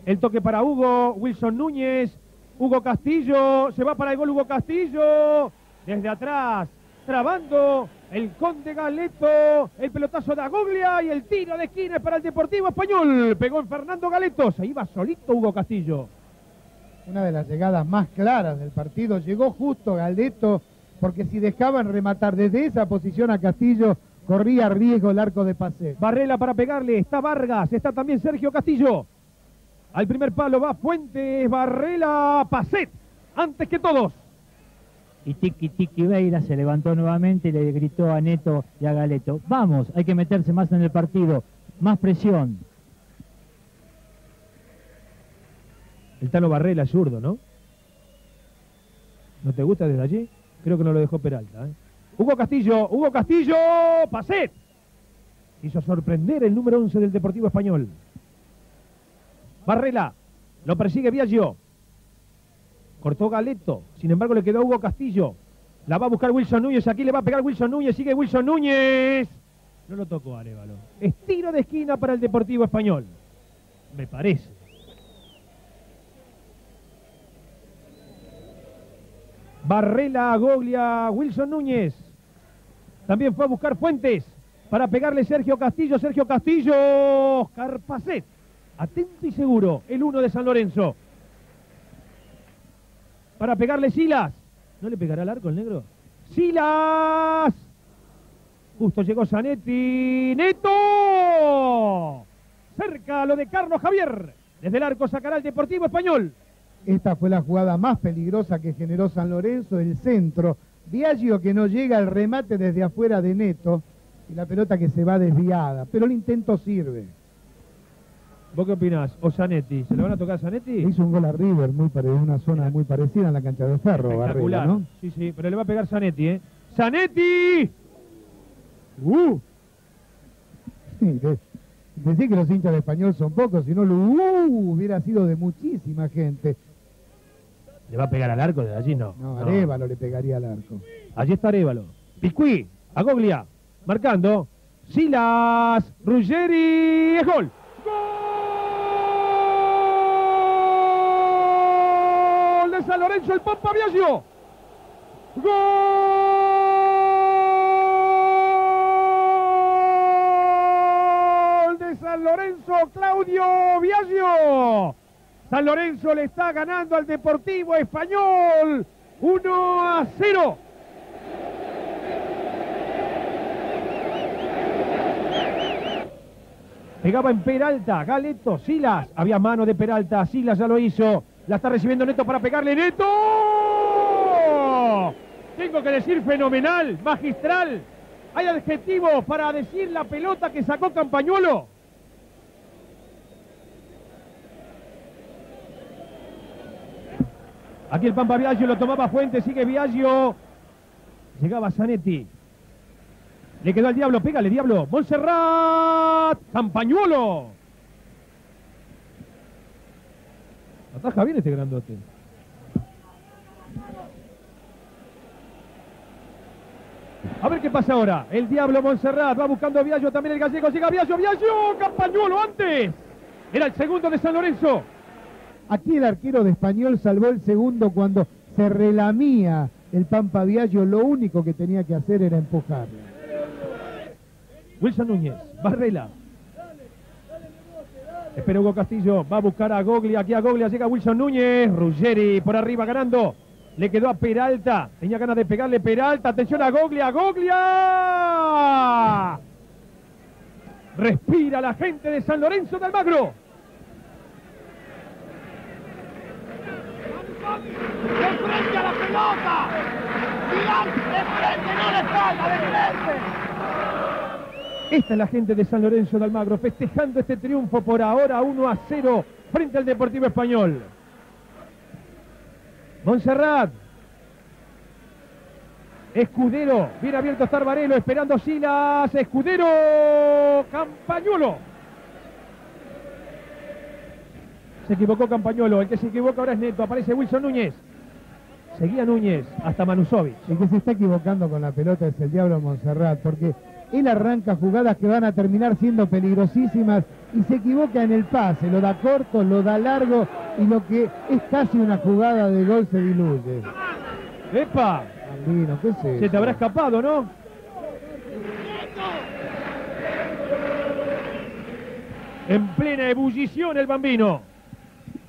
El toque para Hugo. Wilson Núñez. Hugo Castillo. Se va para el gol Hugo Castillo. Desde atrás, trabando el Conde Galeto, el pelotazo de Agoglia y el tiro de esquina para el Deportivo Español. Pegó en Fernando Galeto, se iba solito Hugo Castillo. Una de las llegadas más claras del partido. Llegó justo Galeto, porque si dejaban rematar desde esa posición a Castillo, corría riesgo el arco de pase. Barrela para pegarle, está Vargas, está también Sergio Castillo. Al primer palo va Fuentes, Barrela, Pacet, antes que todos. Y Tiki Tiki Veira se levantó nuevamente y le gritó a Neto y a Galeto, vamos, hay que meterse más en el partido, más presión. El Tano Barrela zurdo, ¿no? ¿No te gusta desde allí? Creo que no lo dejó Peralta. ¿eh? Hugo Castillo, Hugo Castillo, Pacet. Hizo sorprender el número 11 del Deportivo Español. Barrela, lo persigue Viaggio. Cortó Galeto, sin embargo le quedó Hugo Castillo. La va a buscar Wilson Núñez, aquí le va a pegar Wilson Núñez, sigue Wilson Núñez. No lo tocó Arevalo. Es tiro de esquina para el Deportivo Español. Me parece. Barrela, Goglia, Wilson Núñez. También fue a buscar Fuentes para pegarle Sergio Castillo. Sergio Castillo, Oscar Pacet. Atento y seguro, el uno de San Lorenzo. Para pegarle Silas. ¿No le pegará al arco el negro? ¡Silas! Justo llegó Zanetti. ¡Neto! Cerca lo de Carlos Javier. Desde el arco sacará el Deportivo Español. Esta fue la jugada más peligrosa que generó San Lorenzo, el centro. Viaggio que no llega al remate desde afuera de Neto y la pelota que se va desviada, pero el intento sirve. ¿Vos qué opinás? ¿O Zanetti? ¿Se le van a tocar a Zanetti? Hizo un gol a River, muy pare- en una zona muy parecida en la cancha de Ferro, Barrera, Espectacular. ¿no? Sí, sí, pero le va a pegar Zanetti, ¿eh? ¡Zanetti! ¡Uh! Sí, de- decir que los hinchas de español son pocos, si no uh, hubiera sido de muchísima gente. ¿Le va a pegar al arco desde allí? No. No, No. Arevalo le pegaría al arco. Allí está Arevalo. Picuí, Agoglia, marcando. Silas, Ruggeri, es gol. ¡Gol de San Lorenzo, el Pampa Viaggio! ¡Gol de San Lorenzo, Claudio Viaggio! San Lorenzo le está ganando al Deportivo Español 1 a 0. Pegaba en Peralta, Galeto, Silas. Había mano de Peralta, Silas ya lo hizo. La está recibiendo Neto para pegarle. ¡Neto! Tengo que decir fenomenal, magistral. Hay adjetivos para decir la pelota que sacó Campañuelo. Aquí el Pampa Viaggio lo tomaba Fuente, sigue Viaggio. Llegaba Zanetti. Le quedó al Diablo, pégale Diablo. Montserrat, Campañuelo. Ataja bien este grandote. A ver qué pasa ahora. El Diablo Montserrat va buscando a Viaggio, también el gallego. Llega Viaggio, Viaggio, Campañuelo antes. Era el segundo de San Lorenzo. Aquí el arquero de español salvó el segundo cuando se relamía el Pampa Viaggio. Lo único que tenía que hacer era empujarlo. Wilson Núñez, Barrela. Espera Hugo Castillo, va a buscar a Goglia, aquí a Goglia llega Wilson Núñez, Ruggeri por arriba ganando, le quedó a Peralta, tenía ganas de pegarle Peralta, atención a Goglia, Goglia. Respira la gente de San Lorenzo de Almagro. ¡De frente a la pelota! ¡Mirad, de frente, no de espalda, de frente! Esta es la gente de San Lorenzo de Almagro festejando este triunfo por ahora 1 a 0 frente al Deportivo Español. Montserrat. Escudero. Bien abierto está Arbarelo esperando Silas. Escudero. Campañuelo. Se equivocó Campañuelo. El que se equivoca ahora es Neto. Aparece Wilson Núñez. Seguía Núñez hasta Manusovic. El que se está equivocando con la pelota es el Diablo Montserrat, porque él arranca jugadas que van a terminar siendo peligrosísimas y se equivoca en el pase, lo da corto, lo da largo y lo que es casi una jugada de gol se diluye. ¡Epa! Bambino, ¿qué es eso? Se te habrá escapado, ¿no? En plena ebullición el bambino.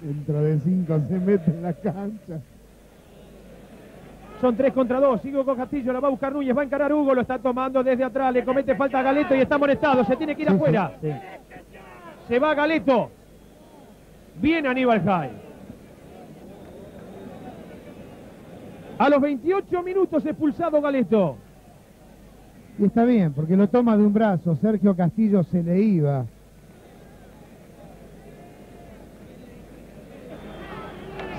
Dentro de cinco se mete en la cancha. Son tres contra dos. Sigue Hugo Castillo, la va a buscar Núñez, va a encarar Hugo, lo está tomando desde atrás, le comete falta a Galeto y está amonestado. Se tiene que ir afuera. Sí. Se va Galeto. Bien Aníbal Jai. A los 28 minutos expulsado Galeto. Y está bien, porque lo toma de un brazo. Sergio Castillo se le iba.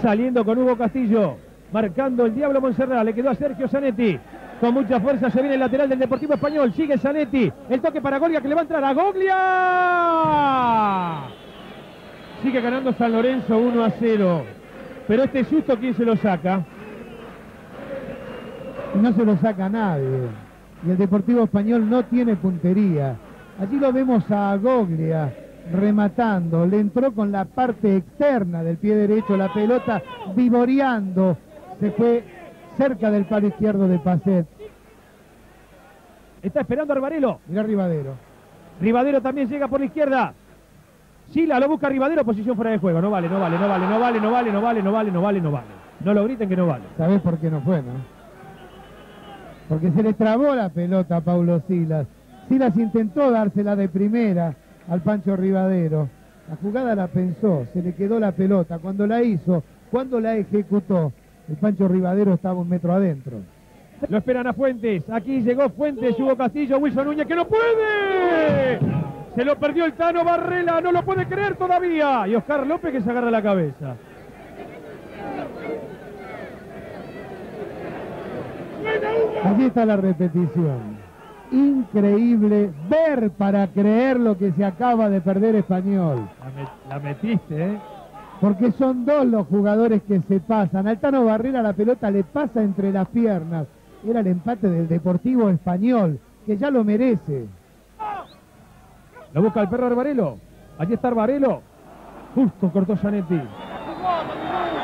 Saliendo con Hugo Castillo. Marcando el Diablo Monserrat. Le quedó a Sergio Zanetti. Con mucha fuerza se viene el lateral del Deportivo Español. Sigue Zanetti. El toque para Goglia que le va a entrar a Goglia. Sigue ganando San Lorenzo 1 a 0. Pero este susto, ¿quién se lo saca? No se lo saca nadie. Y el Deportivo Español no tiene puntería. Allí lo vemos a Goglia rematando. Le entró con la parte externa del pie derecho la pelota, vivoreando. Se fue cerca del palo izquierdo de Pacet. Está esperando Arbarelo. Mirá Rivadero. Rivadero también llega por la izquierda. Sila lo busca Rivadero, posición fuera de juego. No vale, no vale, no vale, no vale, no vale, no vale, no vale, no vale, no vale. No lo griten que no vale. ¿Sabés por qué no fue, no? Porque se le trabó la pelota a Paulo Silas. Silas intentó dársela de primera al Pancho Rivadero. La jugada la pensó, se le quedó la pelota. Cuando la hizo, cuando la ejecutó, el Pancho Rivadero estaba un metro adentro. Lo esperan a Fuentes. Aquí llegó Fuentes, Hugo Castillo, Wilson Núñez, que no puede. Se lo perdió el Tano Barrela, no lo puede creer todavía. Y Oscar López que se agarra la cabeza. Allí está la repetición. Increíble ver para creer lo que se acaba de perder Español. La, la metiste, ¿eh? Porque son dos los jugadores que se pasan. Altano Barrera la pelota le pasa entre las piernas. Era el empate del Deportivo Español, que ya lo merece. Lo busca el perro Arbarelo. Allí está Arbarelo. Justo cortó Zanetti.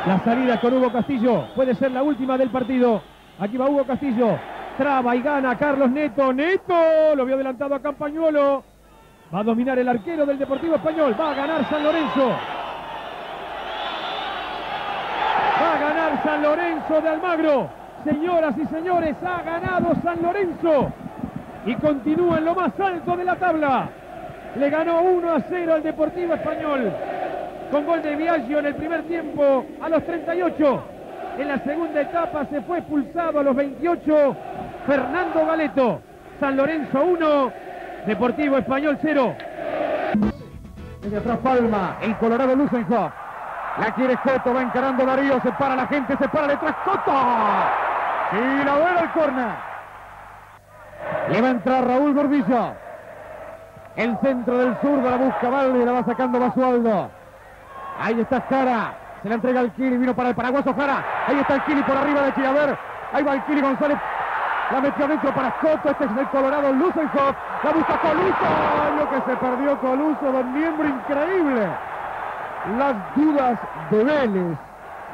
La salida con Hugo Castillo. Puede ser la última del partido. Aquí va Hugo Castillo. Traba y gana Carlos Neto. Neto lo vio adelantado a Campañuelo. Va a dominar el arquero del Deportivo Español. Va a ganar San Lorenzo. San Lorenzo de Almagro. Señoras y señores, ha ganado San Lorenzo. Y continúa en lo más alto de la tabla. Le ganó 1 a 0 al Deportivo Español. Con gol de Viaggio en el primer tiempo a los 38. En la segunda etapa se fue expulsado a los 28. Fernando Galeto. San Lorenzo 1. Deportivo Español 0. Desde atrás Palma, el Colorado Lusenhoff. La quiere Coto, va encarando Darío, se para la gente, se para detrás Coto. Y la vuelve al córner. Le va a entrar Raúl Gordillo. El centro del sur de la busca Valde, la va sacando Basualdo. Ahí está Jara, se la entrega al Kili, vino para el paraguaso Jara. Ahí está el Kili por arriba de Chilaver. Ahí va el Kili González. La metió adentro para Coto, este es el Colorado Lusenhoff. La busca Coluso, lo que se perdió Coluso, don miembro increíble. Las dudas de Vélez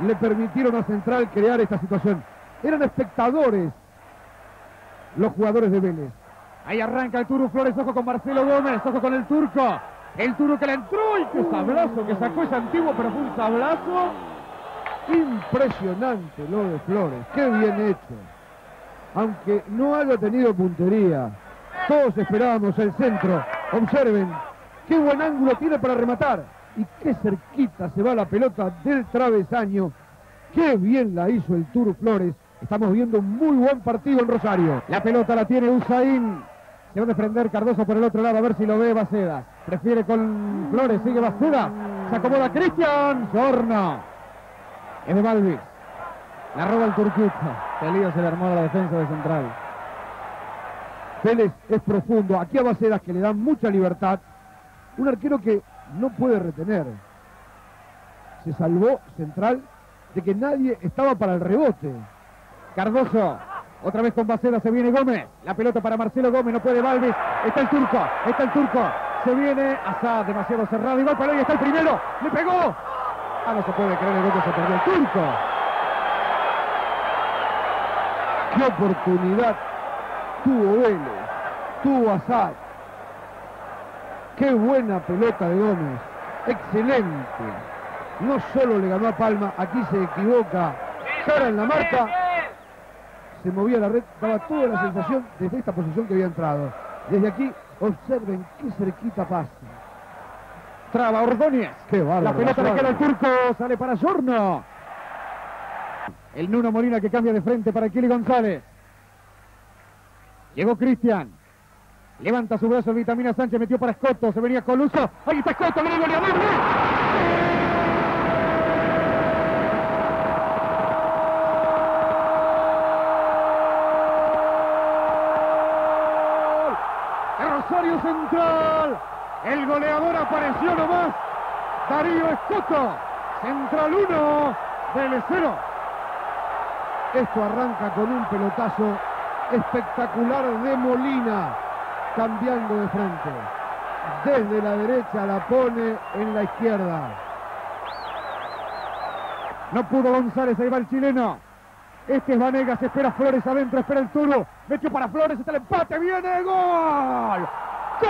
le permitieron a Central crear esta situación. Eran espectadores los jugadores de Vélez. Ahí arranca el Turu Flores, ojo con Marcelo Gómez, ojo con el turco. El Turu que le entró y qué sablazo que sacó ese antiguo, pero fue un sablazo impresionante lo de Flores. Qué bien hecho. Aunque no haya tenido puntería, todos esperábamos el centro. Observen qué buen ángulo tiene para rematar y qué cerquita se va la pelota del travesaño. Qué bien la hizo el Turu Flores. Estamos viendo un muy buen partido en Rosario. La pelota la tiene Usain. Se va a desprender Cardoso por el otro lado a ver si lo ve Baceda. Prefiere con Flores, sigue Baceda. Se acomoda Cristian. Sorno. Es de Balvis. La roba el turquito. Qué lío se le armó a la defensa de Central. Vélez es profundo. Aquí a Bacedas que le dan mucha libertad. Un arquero que no puede retener. Se salvó Central de que nadie estaba para el rebote. Cardoso, otra vez con Baceda, se viene Gómez. La pelota para Marcelo Gómez, no puede Balvis. Está el turco, está el turco. Se viene Azad, demasiado cerrado. Igual para ahí está el primero. Le pegó. Ah, no se puede creer el que se perdió el turco. qué oportunidad tuvo Vélez, tuvo Azad. Qué buena pelota de Gómez, excelente. No solo le ganó a Palma, aquí se equivoca, cara en la marca, se movía la red, daba toda la sensación desde esta posición que había entrado. Desde aquí, observen qué cerquita pasa. Traba Ordóñez. Qué bárbaro. La pelota le queda al turco, sale para Sorno. El Nuno Molina que cambia de frente para Kili González. Llegó Cristian. Levanta su brazo Vitamina Sánchez, metió para Escoto, se venía Coluso. Ahí está Escoto, viene goleador. Rosario Central. El goleador apareció nomás. Darío Escoto. Central 1, Vélez 0. Esto arranca con un pelotazo espectacular de Molina, cambiando de frente. Desde la derecha la pone en la izquierda. No pudo González, ahí va el chileno. Este es Vanegas, espera Flores adentro, espera el Turo. Metió para Flores, está el empate, viene gol. ¡Gol!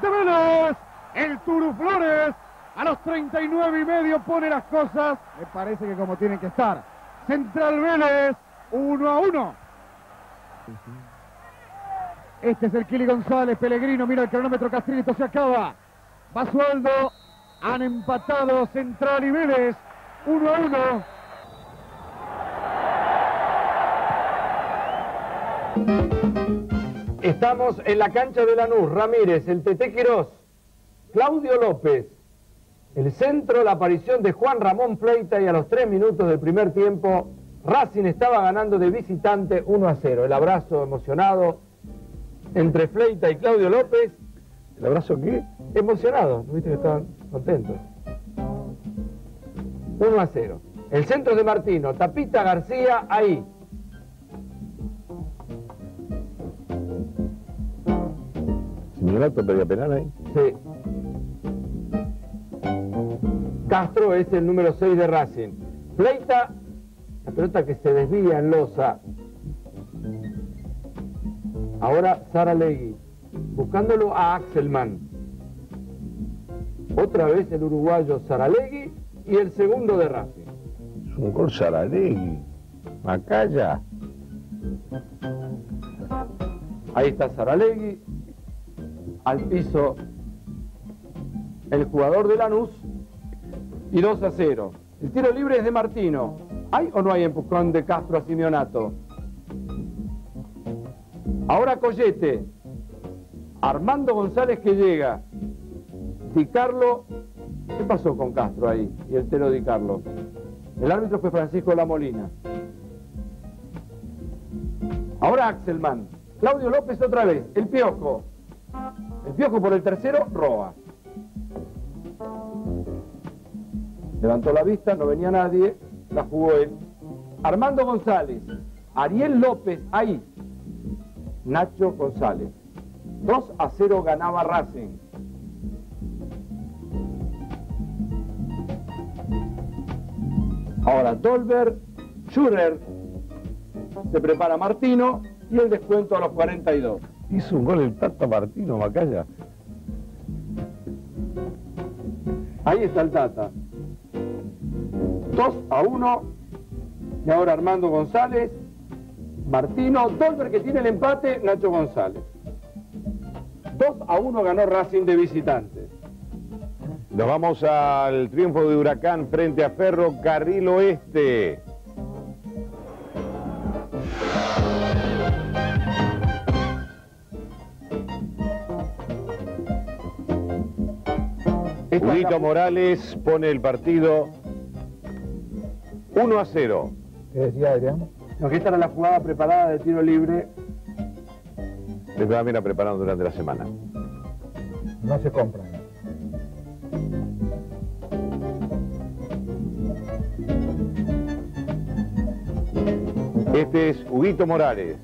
De Vélez, el Turo Flores. A los 39 y medio pone las cosas. Me parece que como tienen que estar. Central Vélez, 1 a 1. Este es el Kili González, Pellegrino, mira el cronómetro Castrito, se acaba. Basualdo, han empatado Central y Vélez, 1 a 1. Estamos en la cancha de Lanús, Ramírez, el Tete Quirós, Claudio López, el centro, la aparición de Juan Ramón Fleita y a los tres minutos del primer tiempo, Racing estaba ganando de visitante 1 a 0. El abrazo emocionado entre Fleita y Claudio López. ¿El abrazo qué? Emocionado, ¿no viste que estaban contentos? 1 a 0. El centro de Martino, Tapita García, ahí. Señorato pedía penal ahí. Sí. Castro es el número 6 de Racing. Fleita, la pelota que se desvía en losa. Ahora Sara Legui, buscándolo a Axelman. Otra vez el uruguayo Saralegui y el segundo de Racing. Es un gol Saralegui. Macaya. Ahí está Saralegui. Al piso el jugador de Lanús. Y 2 a 0. El tiro libre es de Martino. ¿Hay o no hay empujón de Castro a Simeonato? Ahora Collete. Armando González que llega. Di Carlo. ¿Qué pasó con Castro ahí? Y el tero Di Carlo. El árbitro fue Francisco La Molina. Ahora Axelman. Claudio López otra vez. El Piojo. El Piojo por el tercero, Roa. Levantó la vista, no venía nadie, la jugó él. Armando González, Ariel López, ahí. Nacho González. 2 a 0 ganaba Racing. Ahora Dolber, Schurer, se prepara Martino y el descuento a los 42. Hizo un gol el Tata Martino, Macaya. Ahí está el Tata. 2 a 1. Y ahora Armando González, Martino, Dolber que tiene el empate, Nacho González. 2 a 1 ganó Racing de visitante. Nos vamos al triunfo de Huracán frente a Ferro Carril Oeste. Huguito Morales pone el partido 1 a 0. ¿Qué decía Adrián? No, que esta era la jugada preparada de tiro libre. Les va a venir preparando durante la semana. No se compran. Este es Huguito Morales.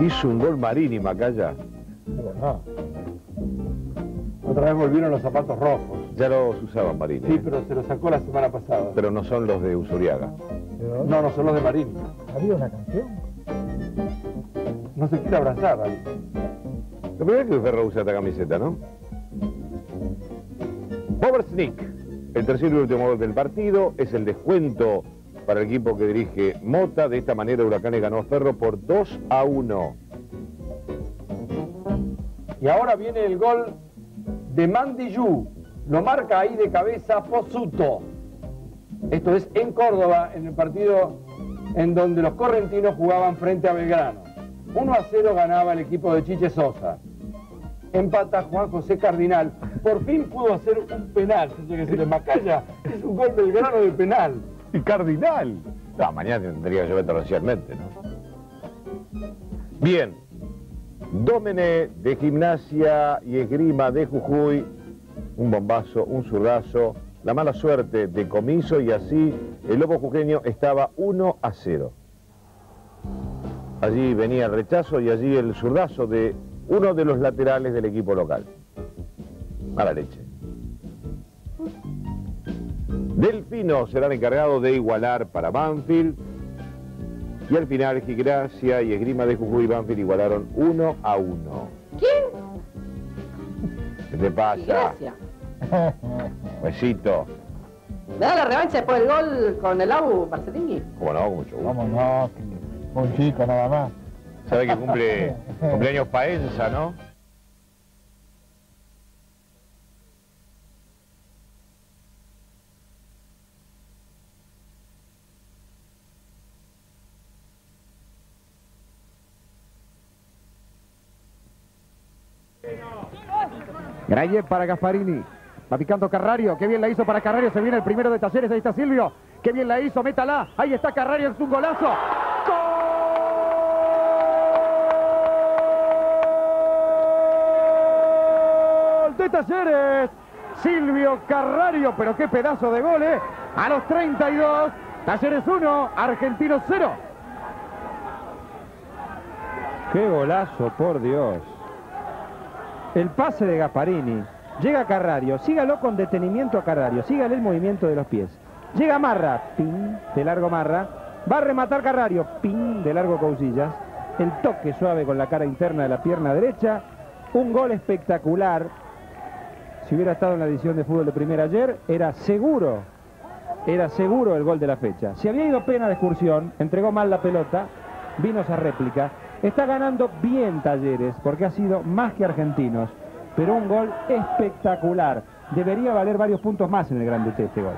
Hizo un gol Marini, Macaya. Otra vez volvieron los zapatos rojos. Ya los usaban Marini. Sí, ¿eh? pero se los sacó la semana pasada. Pero no son los de Usuriaga. No, no son los de Marini. ¿Había una canción? No se quiere abrazar, David. La primera vez que Ferro usa esta camiseta, ¿no? Power Sneak, el tercer y último gol del partido, es el descuento para el equipo que dirige Mota. De esta manera Huracanes ganó a Ferro por 2 a 1. Y ahora viene el gol de Mandillú. Lo marca ahí de cabeza Pozuto. Esto es en Córdoba, en el partido en donde los correntinos jugaban frente a Belgrano. 1 a 0 ganaba el equipo de Chiche Sosa. Empata Juan José Cardinal. Por fin pudo hacer un penal. Se tiene que decirle, Macaya es un gol Belgrano de penal. Y Cardinal. No, mañana tendría que llover torrencialmente, ¿no? Bien. Dómene de Gimnasia y Esgrima de Jujuy. Un bombazo, un zurdazo. La mala suerte de Comiso y así el Lobo Jujeño estaba 1 a 0. Allí venía el rechazo y allí el zurdazo de uno de los laterales del equipo local. Mala leche. Delfino será el encargado de igualar para Banfield. Y al final, Gigracia y Esgrima de Jujuy y Banfield igualaron 1 a 1. ¿Quién? ¿Qué te pasa? Besito. ¿Me da la revancha después del gol con el AU, Marcelini? ¿Cómo no? Con mucho gusto. ¿Cómo no? Un chico nada más. Sabe que cumple cumpleaños Paenza, ¿no? Graye para Gasparini. Va picando Carrario. Qué bien la hizo para Carrario. Se viene el primero de Talleres. Ahí está Silvio. Qué bien la hizo. Métala. Ahí está Carrario. Es un golazo. ¡Gol de Talleres! Silvio Carrario. Pero qué pedazo de gol, ¿eh? A los 32. Talleres 1. Argentinos 0. Qué golazo, por Dios. El pase de Gasparini. Llega Carrario, sígalo con detenimiento a Carrario, sígale el movimiento de los pies. Llega Marra, pin, de largo Marra. Va a rematar Carrario, pin, de largo Cousillas. El toque suave con la cara interna de la pierna derecha. Un gol espectacular. Si hubiera estado en la edición de fútbol de primera ayer, era seguro, era seguro el gol de la fecha. Si había ido pena de excursión, entregó mal la pelota, vino esa réplica. Está ganando bien Talleres, porque ha sido más que argentinos, pero un gol espectacular. Debería valer varios puntos más en el Grande T este gol.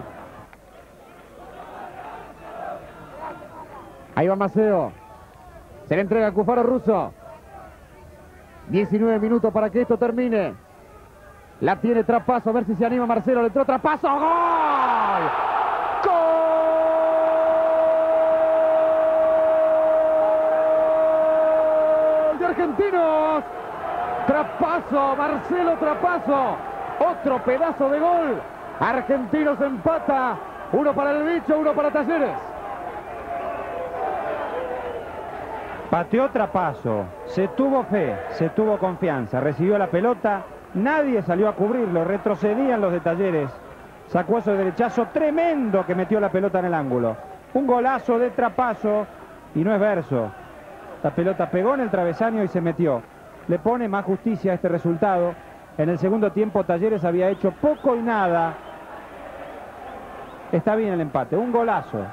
Ahí va Maceo. Se le entrega a Cufaro Russo. 19 minutos para que esto termine. La tiene Trapazo, a ver si se anima Marcelo. Le entró Trapazo. ¡Gol! ¡Gol de Argentinos! Trapazo, Marcelo Trapazo. Otro pedazo de gol. Argentinos empata. Uno para el bicho, uno para Talleres. Pateó trapazo, se tuvo fe, se tuvo confianza, recibió la pelota, nadie salió a cubrirlo, retrocedían los de Talleres. Sacó ese derechazo tremendo que metió la pelota en el ángulo. Un golazo de trapazo y no es verso. La pelota pegó en el travesaño y se metió. Le pone más justicia a este resultado. En el segundo tiempo Talleres había hecho poco y nada. Está bien el empate, un golazo.